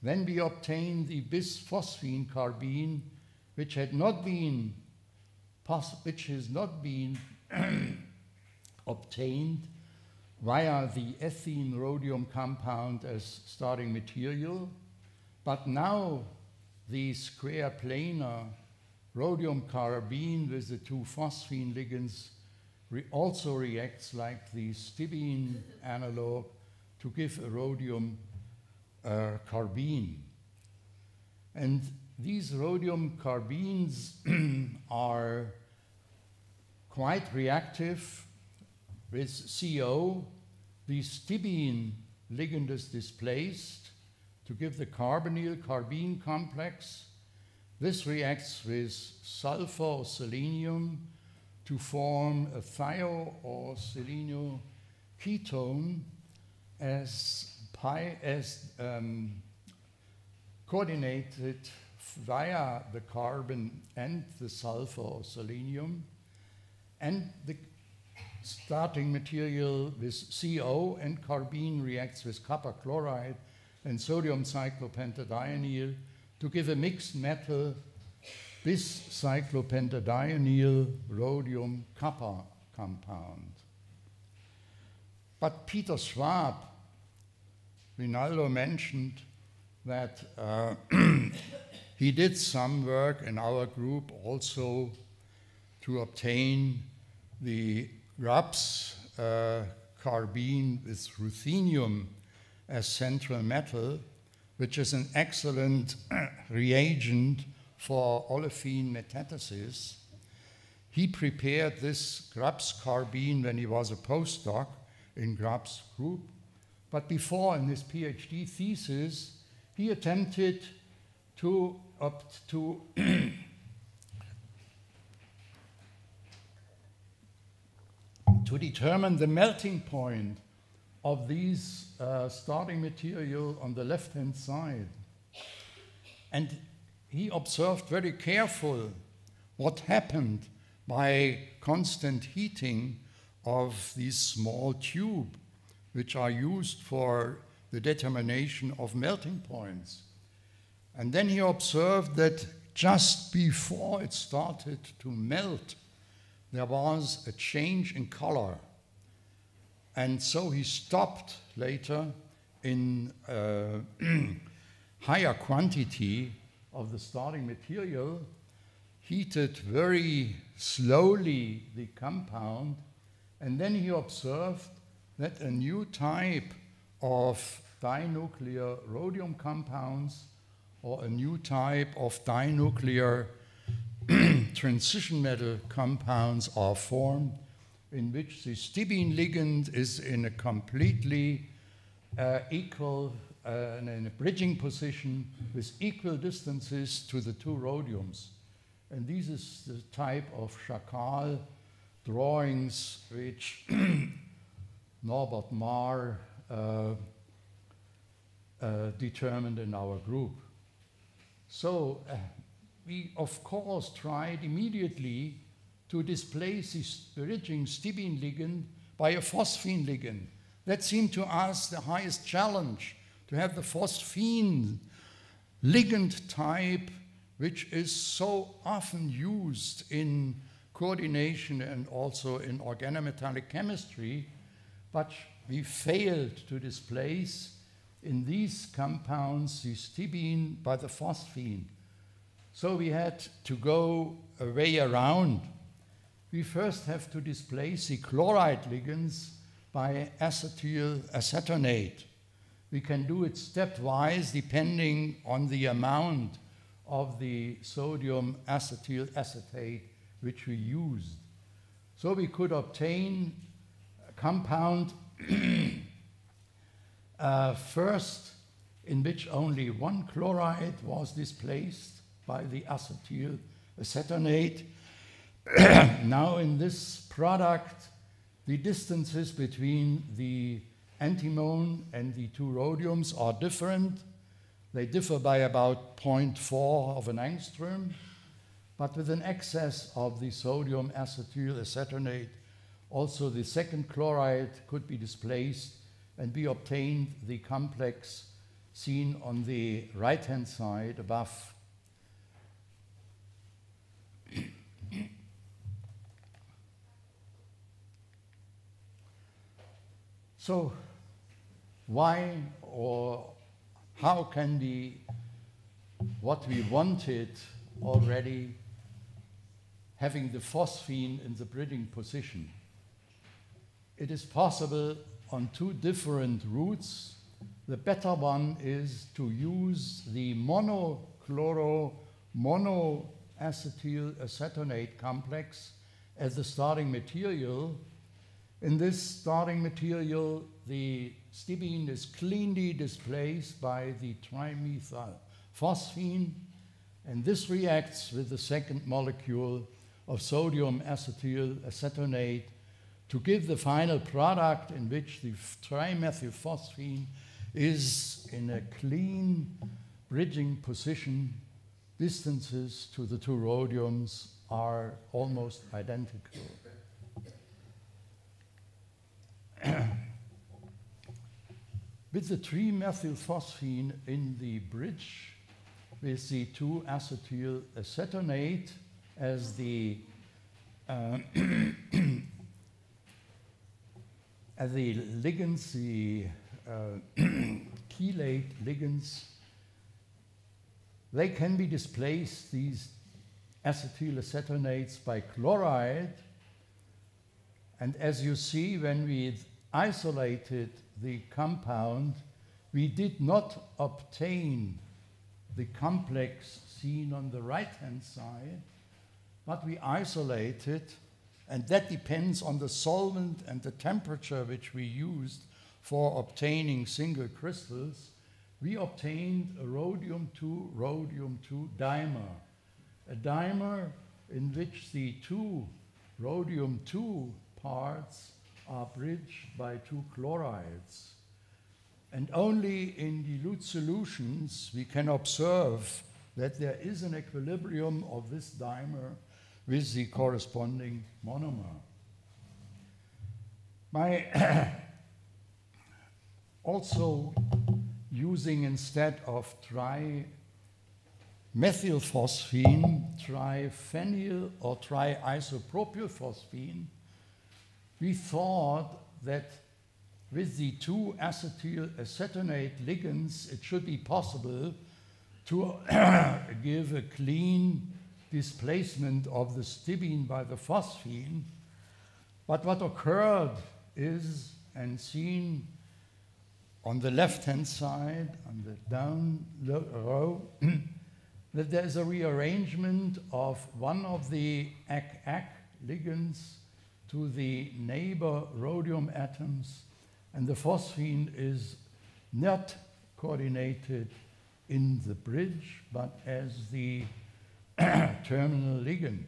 [SPEAKER 17] Then we obtain the bisphosphine carbene, which had not been which has not been obtained via the ethene rhodium compound as starting material, but now the square planar rhodium carbene with the two phosphine ligands re also reacts like the stibine analog to give a rhodium uh, carbene. And these rhodium carbenes are quite reactive with CO. The stibine ligand is displaced to give the carbonyl carbene complex. This reacts with sulfur or selenium to form a thio or selenium ketone as, pi, as um, coordinated via the carbon and the sulfur or selenium. And the starting material with CO and carbene reacts with copper chloride and sodium cyclopentadienyl to give a mixed metal bis cyclopentadienyl rhodium copper compound. But Peter Schwab, Rinaldo mentioned that uh, he did some work in our group also to obtain the RAPS uh, carbene with ruthenium as central metal, which is an excellent reagent for olefin metathesis. He prepared this Grubbs carbene when he was a postdoc in Grubbs' group. But before, in his PhD thesis, he attempted to, opt to to determine the melting point of these uh, starting material on the left-hand side. And he observed very careful what happened by constant heating of these small tube, which are used for the determination of melting points. And then he observed that just before it started to melt, there was a change in color. And so he stopped later in uh, higher quantity of the starting material, heated very slowly the compound, and then he observed that a new type of dinuclear rhodium compounds or a new type of dinuclear transition metal compounds are formed in which the stibine ligand is in a completely uh, equal, uh, in a bridging position with equal distances to the two rhodiums. And this is the type of SCHAKAL drawings which Norbert Mahr uh, uh, determined in our group. So uh, we, of course, tried immediately to displace this bridging stibine ligand by a phosphine ligand. That seemed to us the highest challenge to have the phosphine ligand type, which is so often used in coordination and also in organometallic chemistry, but we failed to displace in these compounds the stibine by the phosphine. So we had to go a way around. We first have to displace the chloride ligands by acetyl acetonate. We can do it stepwise depending on the amount of the sodium acetyl acetate which we used. So we could obtain compound uh, first in which only one chloride was displaced by the acetyl acetonate. now in this product, the distances between the antimony and the two rhodiums are different. They differ by about 0.4 of an angstrom, but with an excess of the sodium acetyl acetonate, also the second chloride could be displaced and we obtained the complex seen on the right hand side above. so, why or how can we, what we wanted already, having the phosphine in the bridging position? It is possible on two different routes. The better one is to use the monochloro monoacetyl acetonate complex as the starting material. In this starting material, the stibine is cleanly displaced by the trimethyl phosphine, and this reacts with the second molecule of sodium acetyl acetonate to give the final product in which the trimethylphosphine is in a clean bridging position. Distances to the two rhodiums are almost identical. With the trimethylphosphine in the bridge, with the 2 acetyl acetonate as the uh, as the ligands, the uh, chelate ligands, they can be displaced, these acetyl acetonates, by chloride. And as you see, when we isolated the compound, we did not obtain the complex seen on the right hand side, but we isolated, and that depends on the solvent and the temperature which we used for obtaining single crystals. We obtained a rhodium 2 rhodium 2 dimer, a dimer in which the two rhodium 2 parts are bridged by two chlorides. And only in dilute solutions we can observe that there is an equilibrium of this dimer with the corresponding monomer. By also using instead of trimethylphosphine, triphenyl or triisopropylphosphine, we thought that with the two acetyl acetonate ligands, it should be possible to give a clean displacement of the stibine by the phosphine. But what occurred is, and seen on the left hand side, on the down row, that there is a rearrangement of one of the acac ligands to the neighbor rhodium atoms, and the phosphine is not coordinated in the bridge, but as the terminal ligand.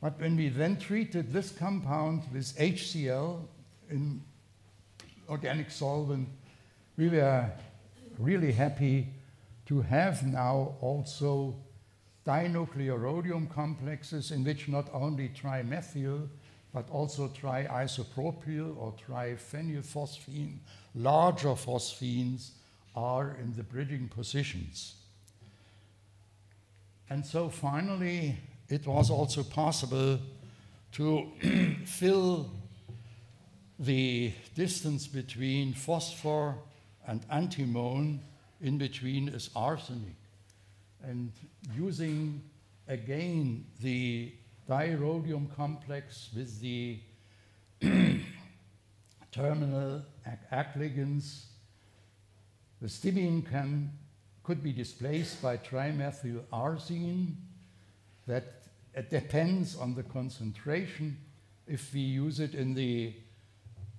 [SPEAKER 17] But when we then treated this compound with HCl in organic solvent, we were really happy to have now also dinucleorodium complexes in which not only trimethyl but also triisopropyl or triphenylphosphine, larger phosphines, are in the bridging positions. And so finally, it was also possible to fill the distance between phosphor and antimony in between is arsenic and using again the dirhodium complex with the terminal ac- ligands. The stibine can, could be displaced by trimethylarsine. That it depends on the concentration. If we use it in the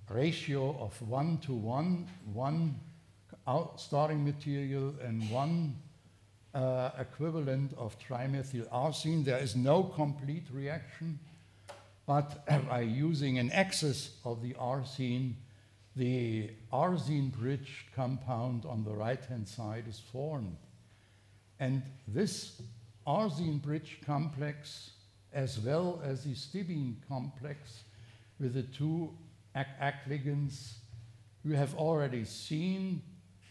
[SPEAKER 17] ratio of one to one, one starting material and one uh, equivalent of trimethylarsine, there is no complete reaction. But by using an excess of the arsine, the arsine bridge compound on the right hand side is formed. And this arsine bridge complex, as well as the stibine complex with the two ac ligands, you have already seen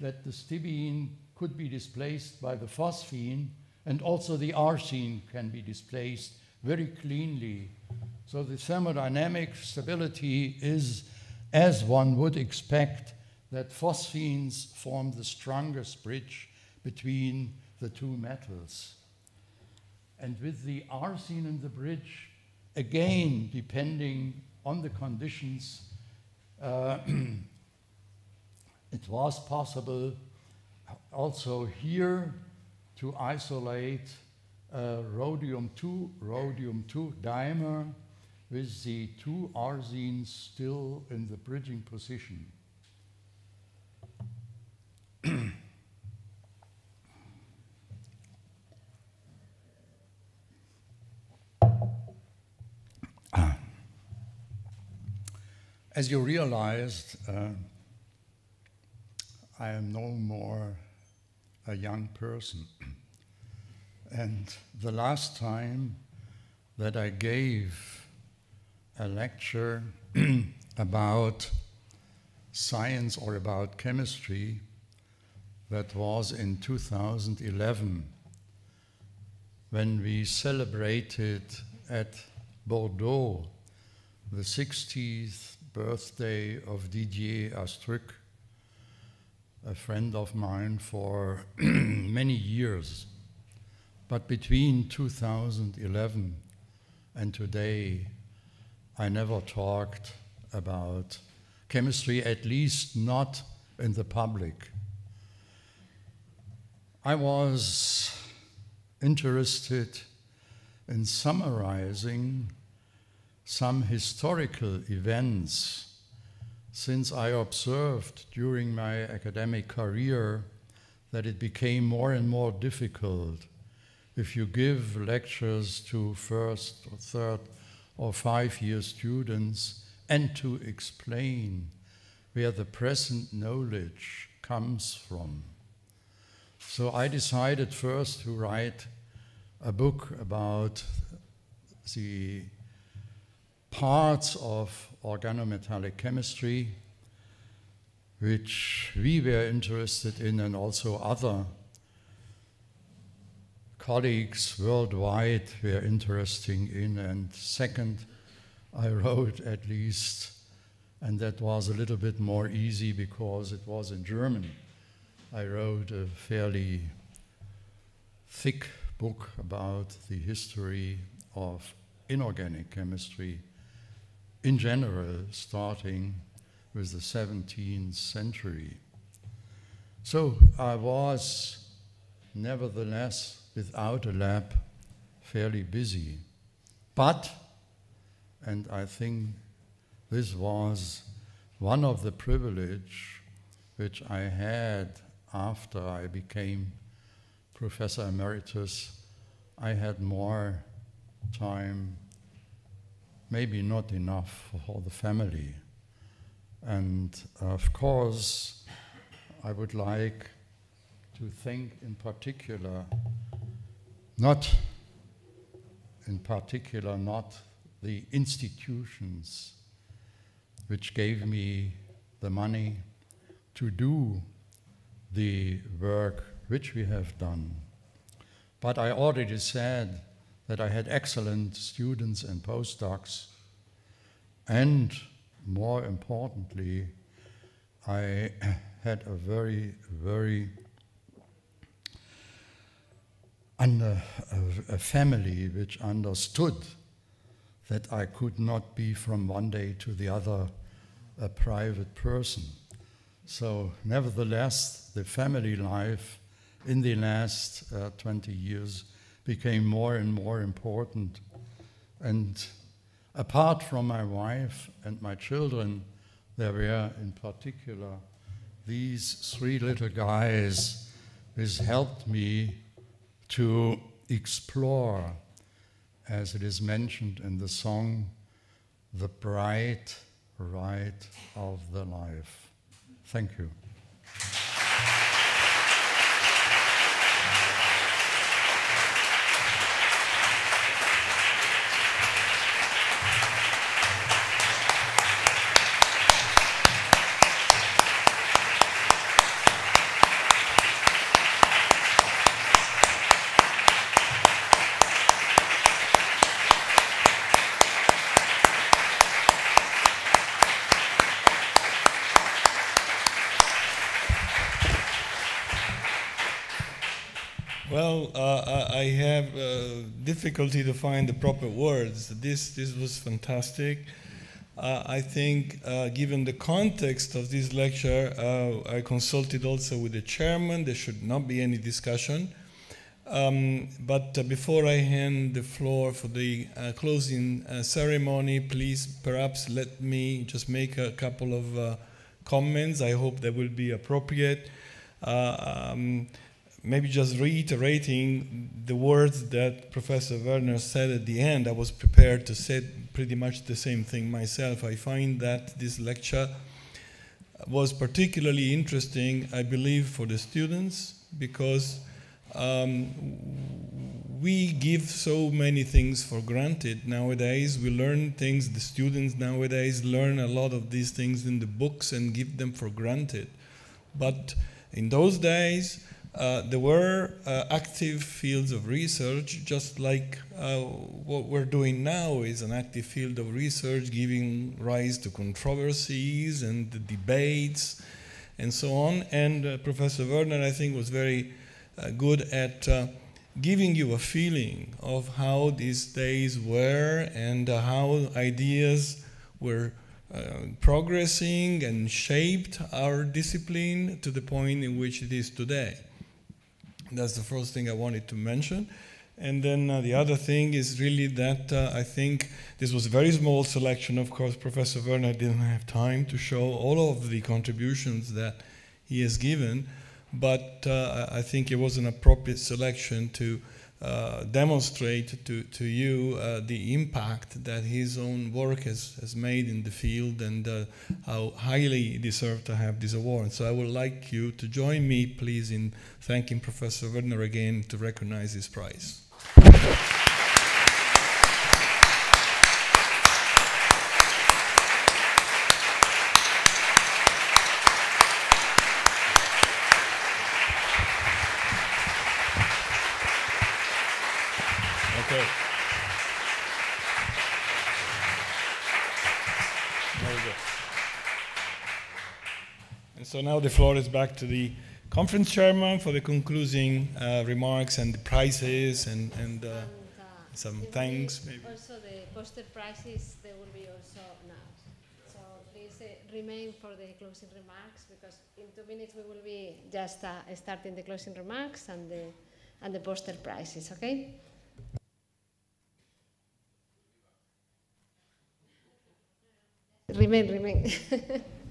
[SPEAKER 17] that the stibine could be displaced by the phosphine, and also the arsine can be displaced very cleanly. So the thermodynamic stability is, as one would expect, that phosphines form the strongest bridge between the two metals. And with the arsine in the bridge, again, depending on the conditions, uh, it was possible also here to isolate uh, rhodium 2, rhodium 2 dimer with the two arsines still in the bridging position. As you realized, uh, I am no more a young person. and the last time that I gave a lecture about science or about chemistry, that was in 2011 when we celebrated at Bordeaux the 60th birthday of Didier Astruc, a friend of mine for many years. But between 2011 and today, I never talked about chemistry, at least not in the public. I was interested in summarizing some historical events since I observed during my academic career that it became more and more difficult if you give lectures to first or third or five year students and to explain where the present knowledge comes from. So I decided first to write a book about the parts of organometallic chemistry which we were interested in and also other colleagues worldwide were interested in. And second, I wrote at least, and that was a little bit more easy because it was in German. I wrote a fairly thick book about the history of inorganic chemistry in general, starting with the 17th century. So I was nevertheless without a lab fairly busy. But, and I think this was one of the privilege which I had after I became professor emeritus, I had more time, maybe not enough for the family. And of course, I would like to think in particular, not in particular, not the institutions which gave me the money to do the work which we have done. But I already said that I had excellent students and postdocs, and more importantly, I had a very, very under a, a family which understood that I could not be from one day to the other a private person. So, nevertheless, the family life in the last uh, 20 years became more and more important. And apart from my wife and my children, there were in particular these three little guys which helped me to explore, as it is mentioned in the song, the bright ride of the life. Thank you.
[SPEAKER 14] Well, uh, I I have uh, difficulty to find the proper words. This, this was fantastic. Uh, I think, uh, given the context of this lecture, uh, I consulted also with the chairman. There should not be any discussion. Um, but uh, before I hand the floor for the closing ceremony, please perhaps let me just make a couple of comments. I hope they will be appropriate. Um, maybe just reiterating the words that Professor Werner said at the end, I was prepared to say pretty much the same thing myself. I find that this lecture was particularly interesting, I believe, for the students because um, we give so many things for granted nowadays. We learn things, the students nowadays learn a lot of these things in the books and give them for granted. But in those days, uh, there were uh, active fields of research, just like uh, what we're doing now is an active field of research giving rise to controversies and debates and so on. And uh, Professor Werner, I think, was very uh, good at giving you a feeling of how these days were and how ideas were uh, progressing and shaped our discipline to the point in which it is today. That's the first thing I wanted to mention. And then uh, the other thing is really that uh, I think this was a very small selection. Of course, Professor Werner didn't have time to show all of the contributions that he has given, but uh, I think it was an appropriate selection to uh, demonstrate to, to you uh, the impact that his own work has, has made in the field and uh, how highly he deserved to have this award. So I would like you to join me, please, in thanking Professor Werner again to recognize his prize. Okay. Very good. And so now the floor is back to the conference chairman for the concluding uh, remarks and the prizes and, and, uh, and uh, some thanks maybe.
[SPEAKER 18] Also the poster prizes, they will be also now. So please uh, remain for the closing remarks because in two minutes we will be just uh, starting the closing remarks and the, and the poster prizes, okay? Remain, remain.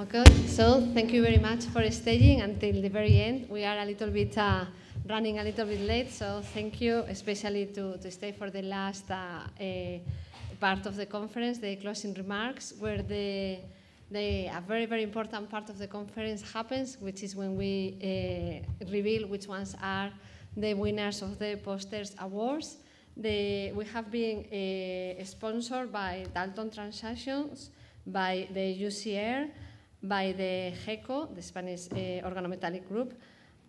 [SPEAKER 18] Okay, so thank you very much for staying until the very end. We are a little bit uh, running a little bit late, so thank you, especially to, to stay for the last uh, uh, part of the conference, the closing remarks, where the, the, a very, very important part of the conference happens, which is when we uh, reveal which ones are the winners of the Posters Awards. The, we have been uh, sponsored by Dalton Transactions, by the UCR, by the GEQO, the Spanish uh, Organometallic Group,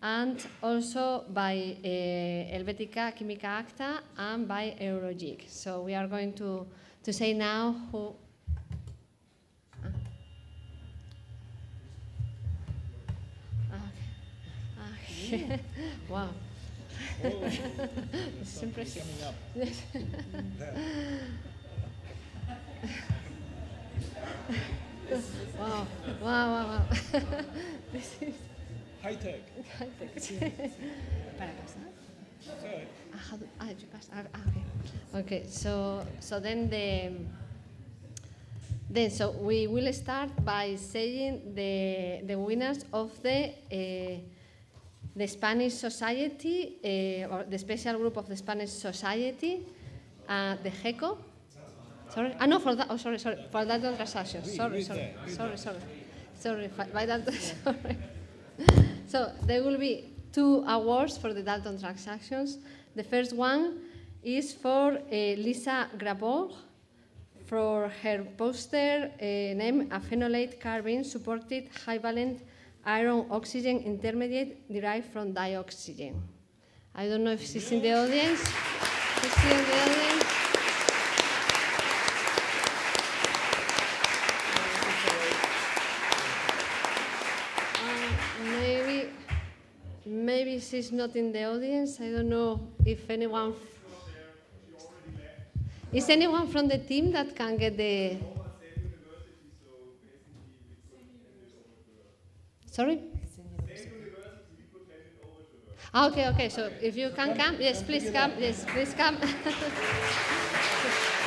[SPEAKER 18] and also by uh, Helvetica Chimica Acta and by EurJIC. So we are going to, to say now who. Ah. Okay. Okay. wow. it's impressive. Yes. Wow, wow, wow, wow. this is
[SPEAKER 14] High tech.
[SPEAKER 18] high tech. Para pasar.
[SPEAKER 14] Sorry.
[SPEAKER 18] Ah, how do, ah, you pass. Ah, ah, okay. Okay. So, so then the. Then, so we will start by saying the the winners of the uh, the Spanish Society uh, or the special group of the Spanish Society, uh, the GEQO. Sorry, ah no, for that. Oh, sorry, sorry, for Dalton Transactions.
[SPEAKER 14] Read,
[SPEAKER 18] Sorry, sorry, sorry, sorry, sorry. By Dalton, sorry. So there will be two awards for the Dalton transactions. The first one is for uh, Lisa Grabov for her poster uh, named A phenolate carbene supported high valent iron oxygen intermediate derived from dioxygen. I don't know if she's in the audience. Is she in the audience? She's not in the audience. I don't know if anyone. Is anyone from the team that can get the? Sorry. Ah, okay, okay. So if you can come, yes, please come. Yes, please come.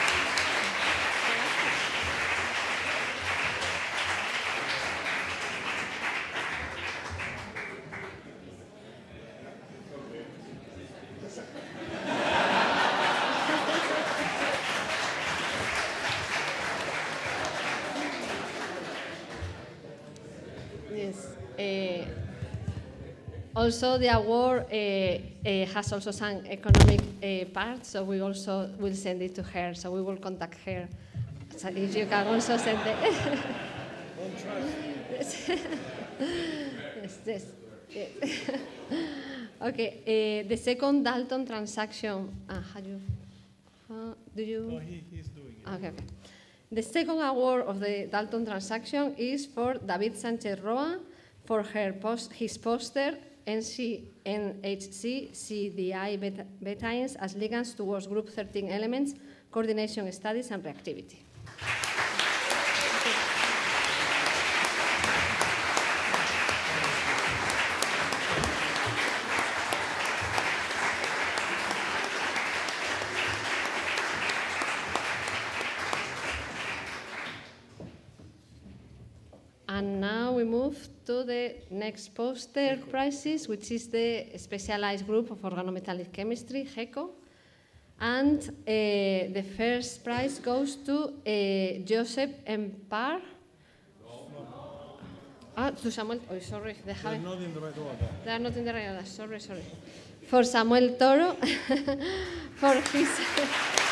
[SPEAKER 18] also, the award eh, eh, has also some economic eh, part, so we also will send it to her. So we will contact her. So if you can also send it. yes, yes. yes. okay. eh, the second Dalton transaction. Uh, how do you? Uh, do you?
[SPEAKER 14] No, he, he's doing it.
[SPEAKER 18] Okay, okay. The second award of the Dalton transaction is for David Sanchez Roa for her post, his poster NHC CDI beta- betaines as ligands towards group 13 elements, coordination studies and reactivity. And now we move to the next poster prizes, which is the specialized group of organometallic chemistry, GEQO. And uh, the first prize goes to uh, Joseph Empar. Ah, to Samuel. Oh, sorry, they
[SPEAKER 14] They're not in the right order.
[SPEAKER 18] They are not in the right order. Sorry, sorry. For Samuel Toro, for his.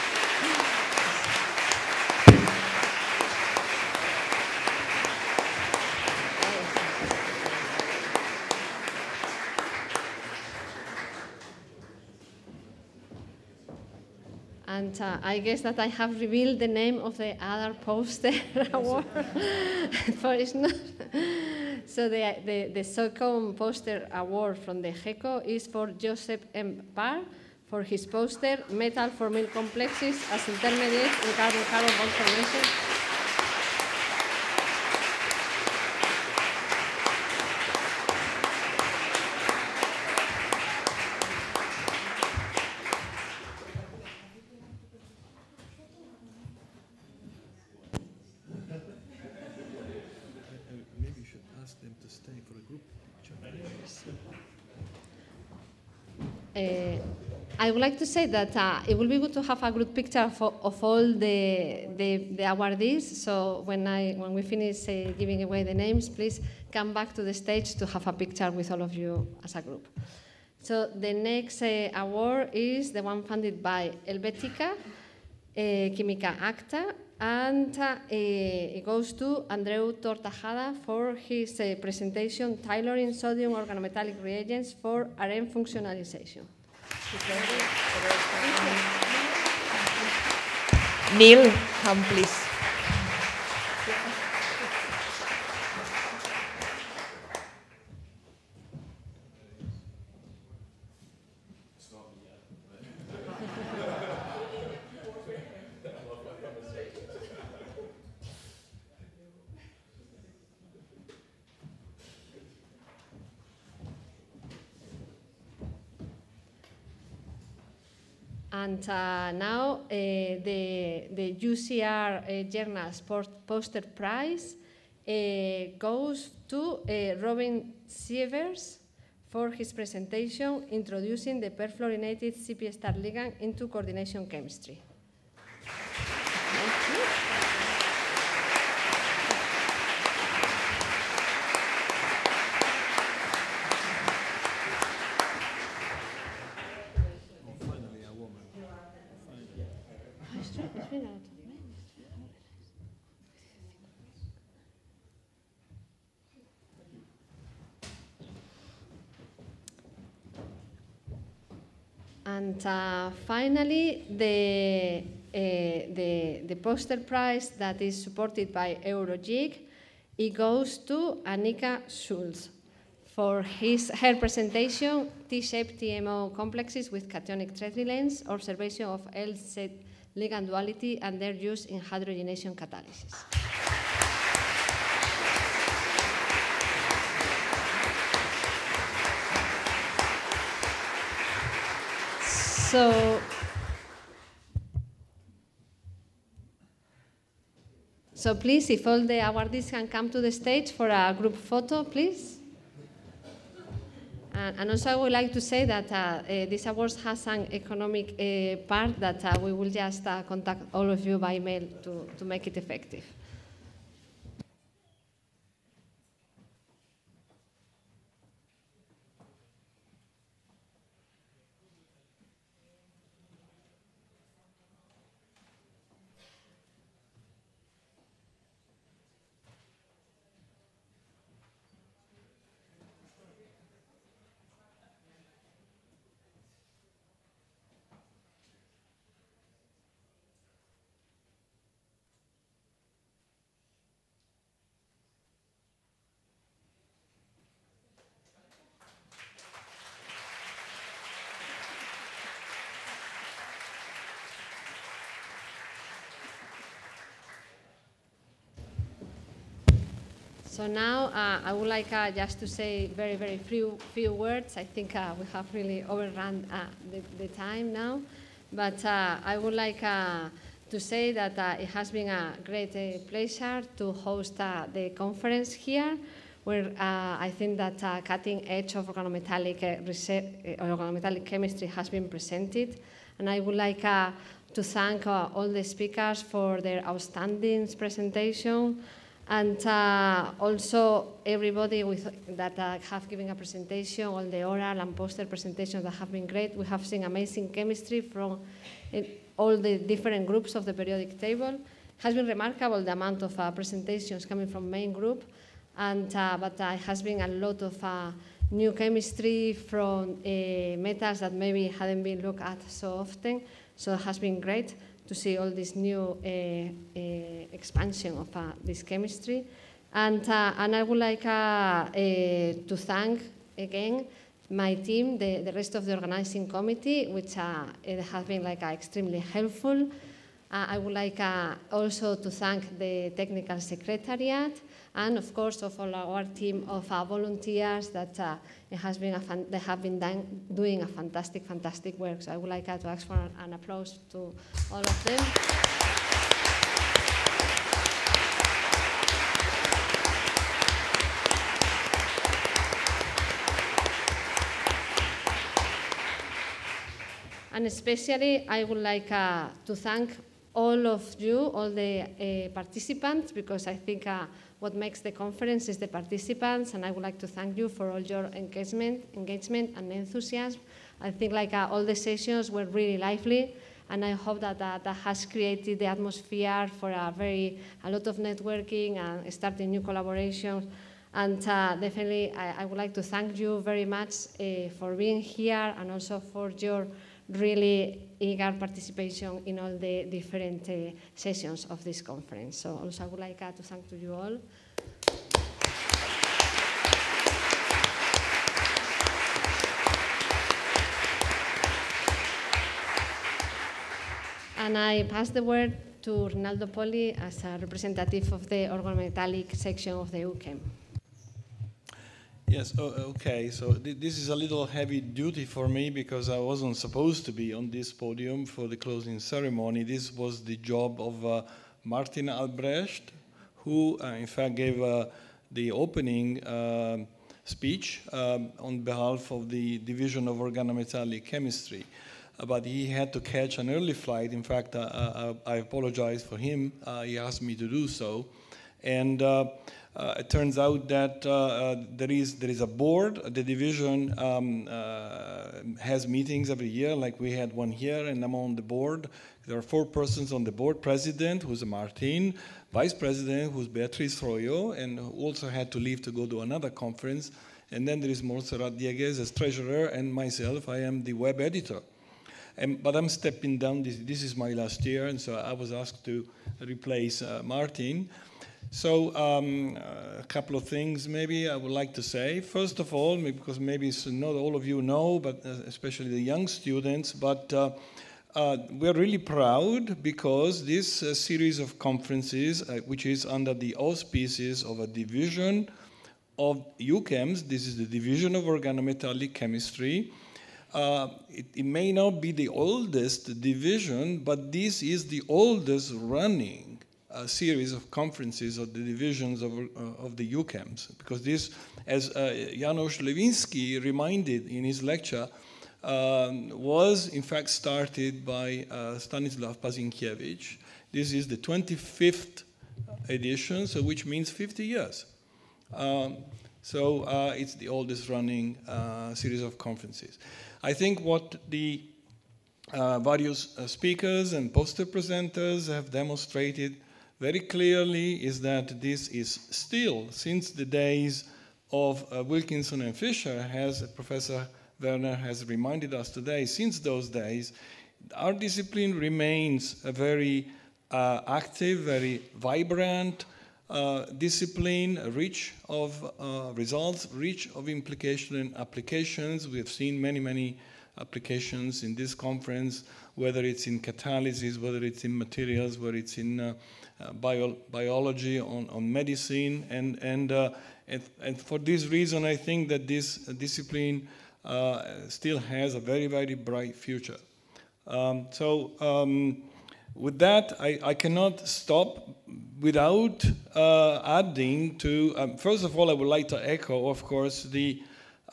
[SPEAKER 18] And uh, I guess that I have revealed the name of the other poster award, but it's not. So the, the, the second poster award from the GEQO is for Joseph M. Parr for his poster Metal Formyl Complexes as Intermediate in Carbon-Carbon Bond Formation.
[SPEAKER 14] Maybe
[SPEAKER 18] uh, I would like to say that uh, it will be good to have a group picture of, of all the, the, the awardees. So when, I, when we finish uh, giving away the names, please come back to the stage to have a picture with all of you as a group. So the next uh, award is the one funded by Helvetica, uh, Química Acta, and uh, it goes to Andreu Tortajada for his uh, presentation, Tailoring Sodium Organometallic Reagents for arene Functionalization.
[SPEAKER 5] Neil, come please.
[SPEAKER 18] And uh, now uh, the, the UCR uh, Journal Sport Poster Prize uh, goes to Robin Sievers for his presentation introducing the perfluorinated CP star ligand into coordination chemistry. Thank you. And uh, finally, the, uh, the, the poster prize that is supported by EurJIC, it goes to Annika Schulz for his, her presentation, T-shaped TMO complexes with cationic tetrylenes, observation of L-Z ligand duality and their use in hydrogenation catalysis. So, so please, if all the awardees can come to the stage for a group photo, please. And, also, I would like to say that uh, uh, this award has an economic uh, part that uh, we will just uh, contact all of you by email to, to make it effective. So now uh, I would like uh, just to say very, very few, few words. I think uh, we have really overrun uh, the, the, time now. But uh, I would like uh, to say that it has been a great pleasure to host the conference here, where I think that cutting edge of organometallic, research, organometallic chemistry has been presented. And I would like to thank all the speakers for their outstanding presentation and uh, also everybody with, that uh, have given a presentation, all the oral and poster presentations that have been great. We have seen amazing chemistry from all the different groups of the periodic table. It has been remarkable the amount of uh, presentations coming from main group, and, uh, but uh, it has been a lot of uh, new chemistry from metals that maybe hadn't been looked at so often, so it has been great to see all this new uh, uh, expansion of uh, this chemistry. And, uh, and I would like uh, uh, to thank again my team, the, the rest of the organizing committee, which has been like extremely helpful. I would like also to thank the technical secretariat and of course of all our team of uh, volunteers that it has been they have been doing a fantastic, fantastic work. So I would like to ask for an applause to all of them. And especially, I would like uh, to thank all of you, all the uh, participants, because I think uh, what makes the conference is the participants, and I would like to thank you for all your engagement, engagement and enthusiasm. I think like uh, all the sessions were really lively, and I hope that, that that has created the atmosphere for a very a lot of networking and starting new collaborations. And uh, definitely, I, I, would like to thank you very much uh, for being here and also for your really eager participation in all the different uh, sessions of this conference. So also I would like uh, to thank to you all. And I pass the word to Rinaldo Poli as a representative of the organometallic section of the EuChemS.
[SPEAKER 14] Yes, oh, okay, so th this is a little heavy duty for me because I wasn't supposed to be on this podium for the closing ceremony. This was the job of uh, Martin Albrecht, who uh, in fact gave uh, the opening uh, speech um, on behalf of the Division of Organometallic Chemistry. Uh, but he had to catch an early flight. In fact, uh, I apologize for him. he asked me to do so. And uh, it turns out that uh, uh, there is there is a board. The division um, has meetings every year, like we had one here, and I'm on the board. There are four persons on the board: president, who's Martin, vice president, who's Beatriz Royo, and who also had to leave to go to another conference. And then there is Montserrat Dieguez as treasurer, and myself. I am the web editor. And, but I'm stepping down. This, this, is my last year, and so I was asked to replace uh, Martin. So um, a couple of things maybe I would like to say. First of all, because maybe not all of you know, but uh, especially the young students, but uh, uh, we're really proud because this uh, series of conferences, uh, which is under the auspices of a division of EuChemS, this is the Division of Organometallic Chemistry, uh, it, it, may not be the oldest division, but this is the oldest running a series of conferences of the divisions of, uh, of the EuChemS, because this, as uh, Janusz Lewiński reminded in his lecture, um, was in fact started by uh, Stanislav Pasynkiewicz. This is the 25th edition, so which means 50 years. Um, so uh, it's the oldest running uh, series of conferences. I think what the uh, various uh, speakers and poster presenters have demonstrated very clearly is that this is still, since the days of uh, Wilkinson and Fischer, as Professor Werner has reminded us today, since those days, our discipline remains a very uh, active, very vibrant uh, discipline, rich of uh, results, rich of implication and applications. We have seen many, many applications in this conference, whether it's in catalysis, whether it's in materials, whether it's in uh, bio biology, on, on medicine, and, and, uh, and, and, for this reason, I think that this discipline uh, still has a very, very bright future. Um, so, um, with that, I, I, cannot stop without uh, adding to, um, first of all, I would like to echo, of course, the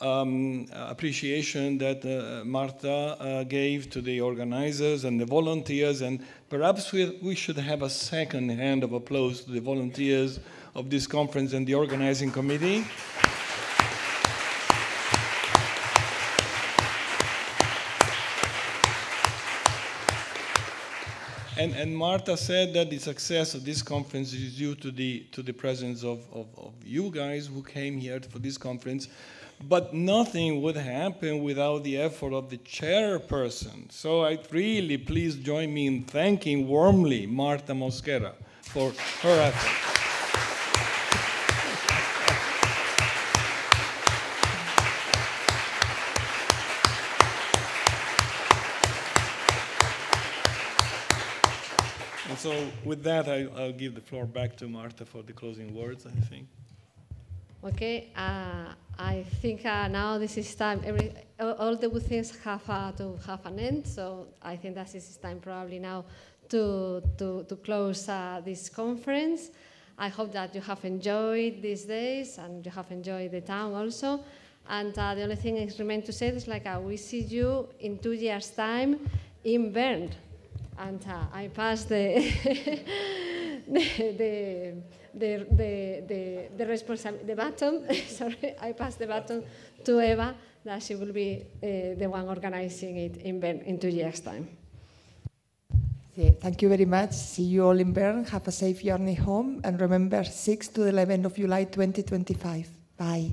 [SPEAKER 14] um, appreciation that uh, Marta uh, gave to the organizers and the volunteers, and perhaps we, we should have a second hand of applause to the volunteers of this conference and the organizing committee. And, and, Marta said that the success of this conference is due to the, to the presence of, of, of you guys who came here for this conference. But nothing would happen without the effort of the chairperson. So I really please join me in thanking warmly Marta Mosquera for her effort. And so with that, I, will give the floor back to Marta for the closing words, I think.
[SPEAKER 18] Okay, uh, I think uh, now this is time. Every all the good things have uh, to have an end. So I think that this is time probably now to to to close uh, this conference. I hope that you have enjoyed these days and you have enjoyed the town also. And uh, the only thing is remain to say is like uh, we see you in two years' time in Bern. And uh, I pass the the the the the, the, the, responsi- the baton. sorry, I pass the baton to Eva that she will be uh, the one organizing it in Bern in two years' time.
[SPEAKER 5] Thank you very much. See you all in Bern. Have a safe journey home. And remember, 6 to 11 of July 2025. Bye.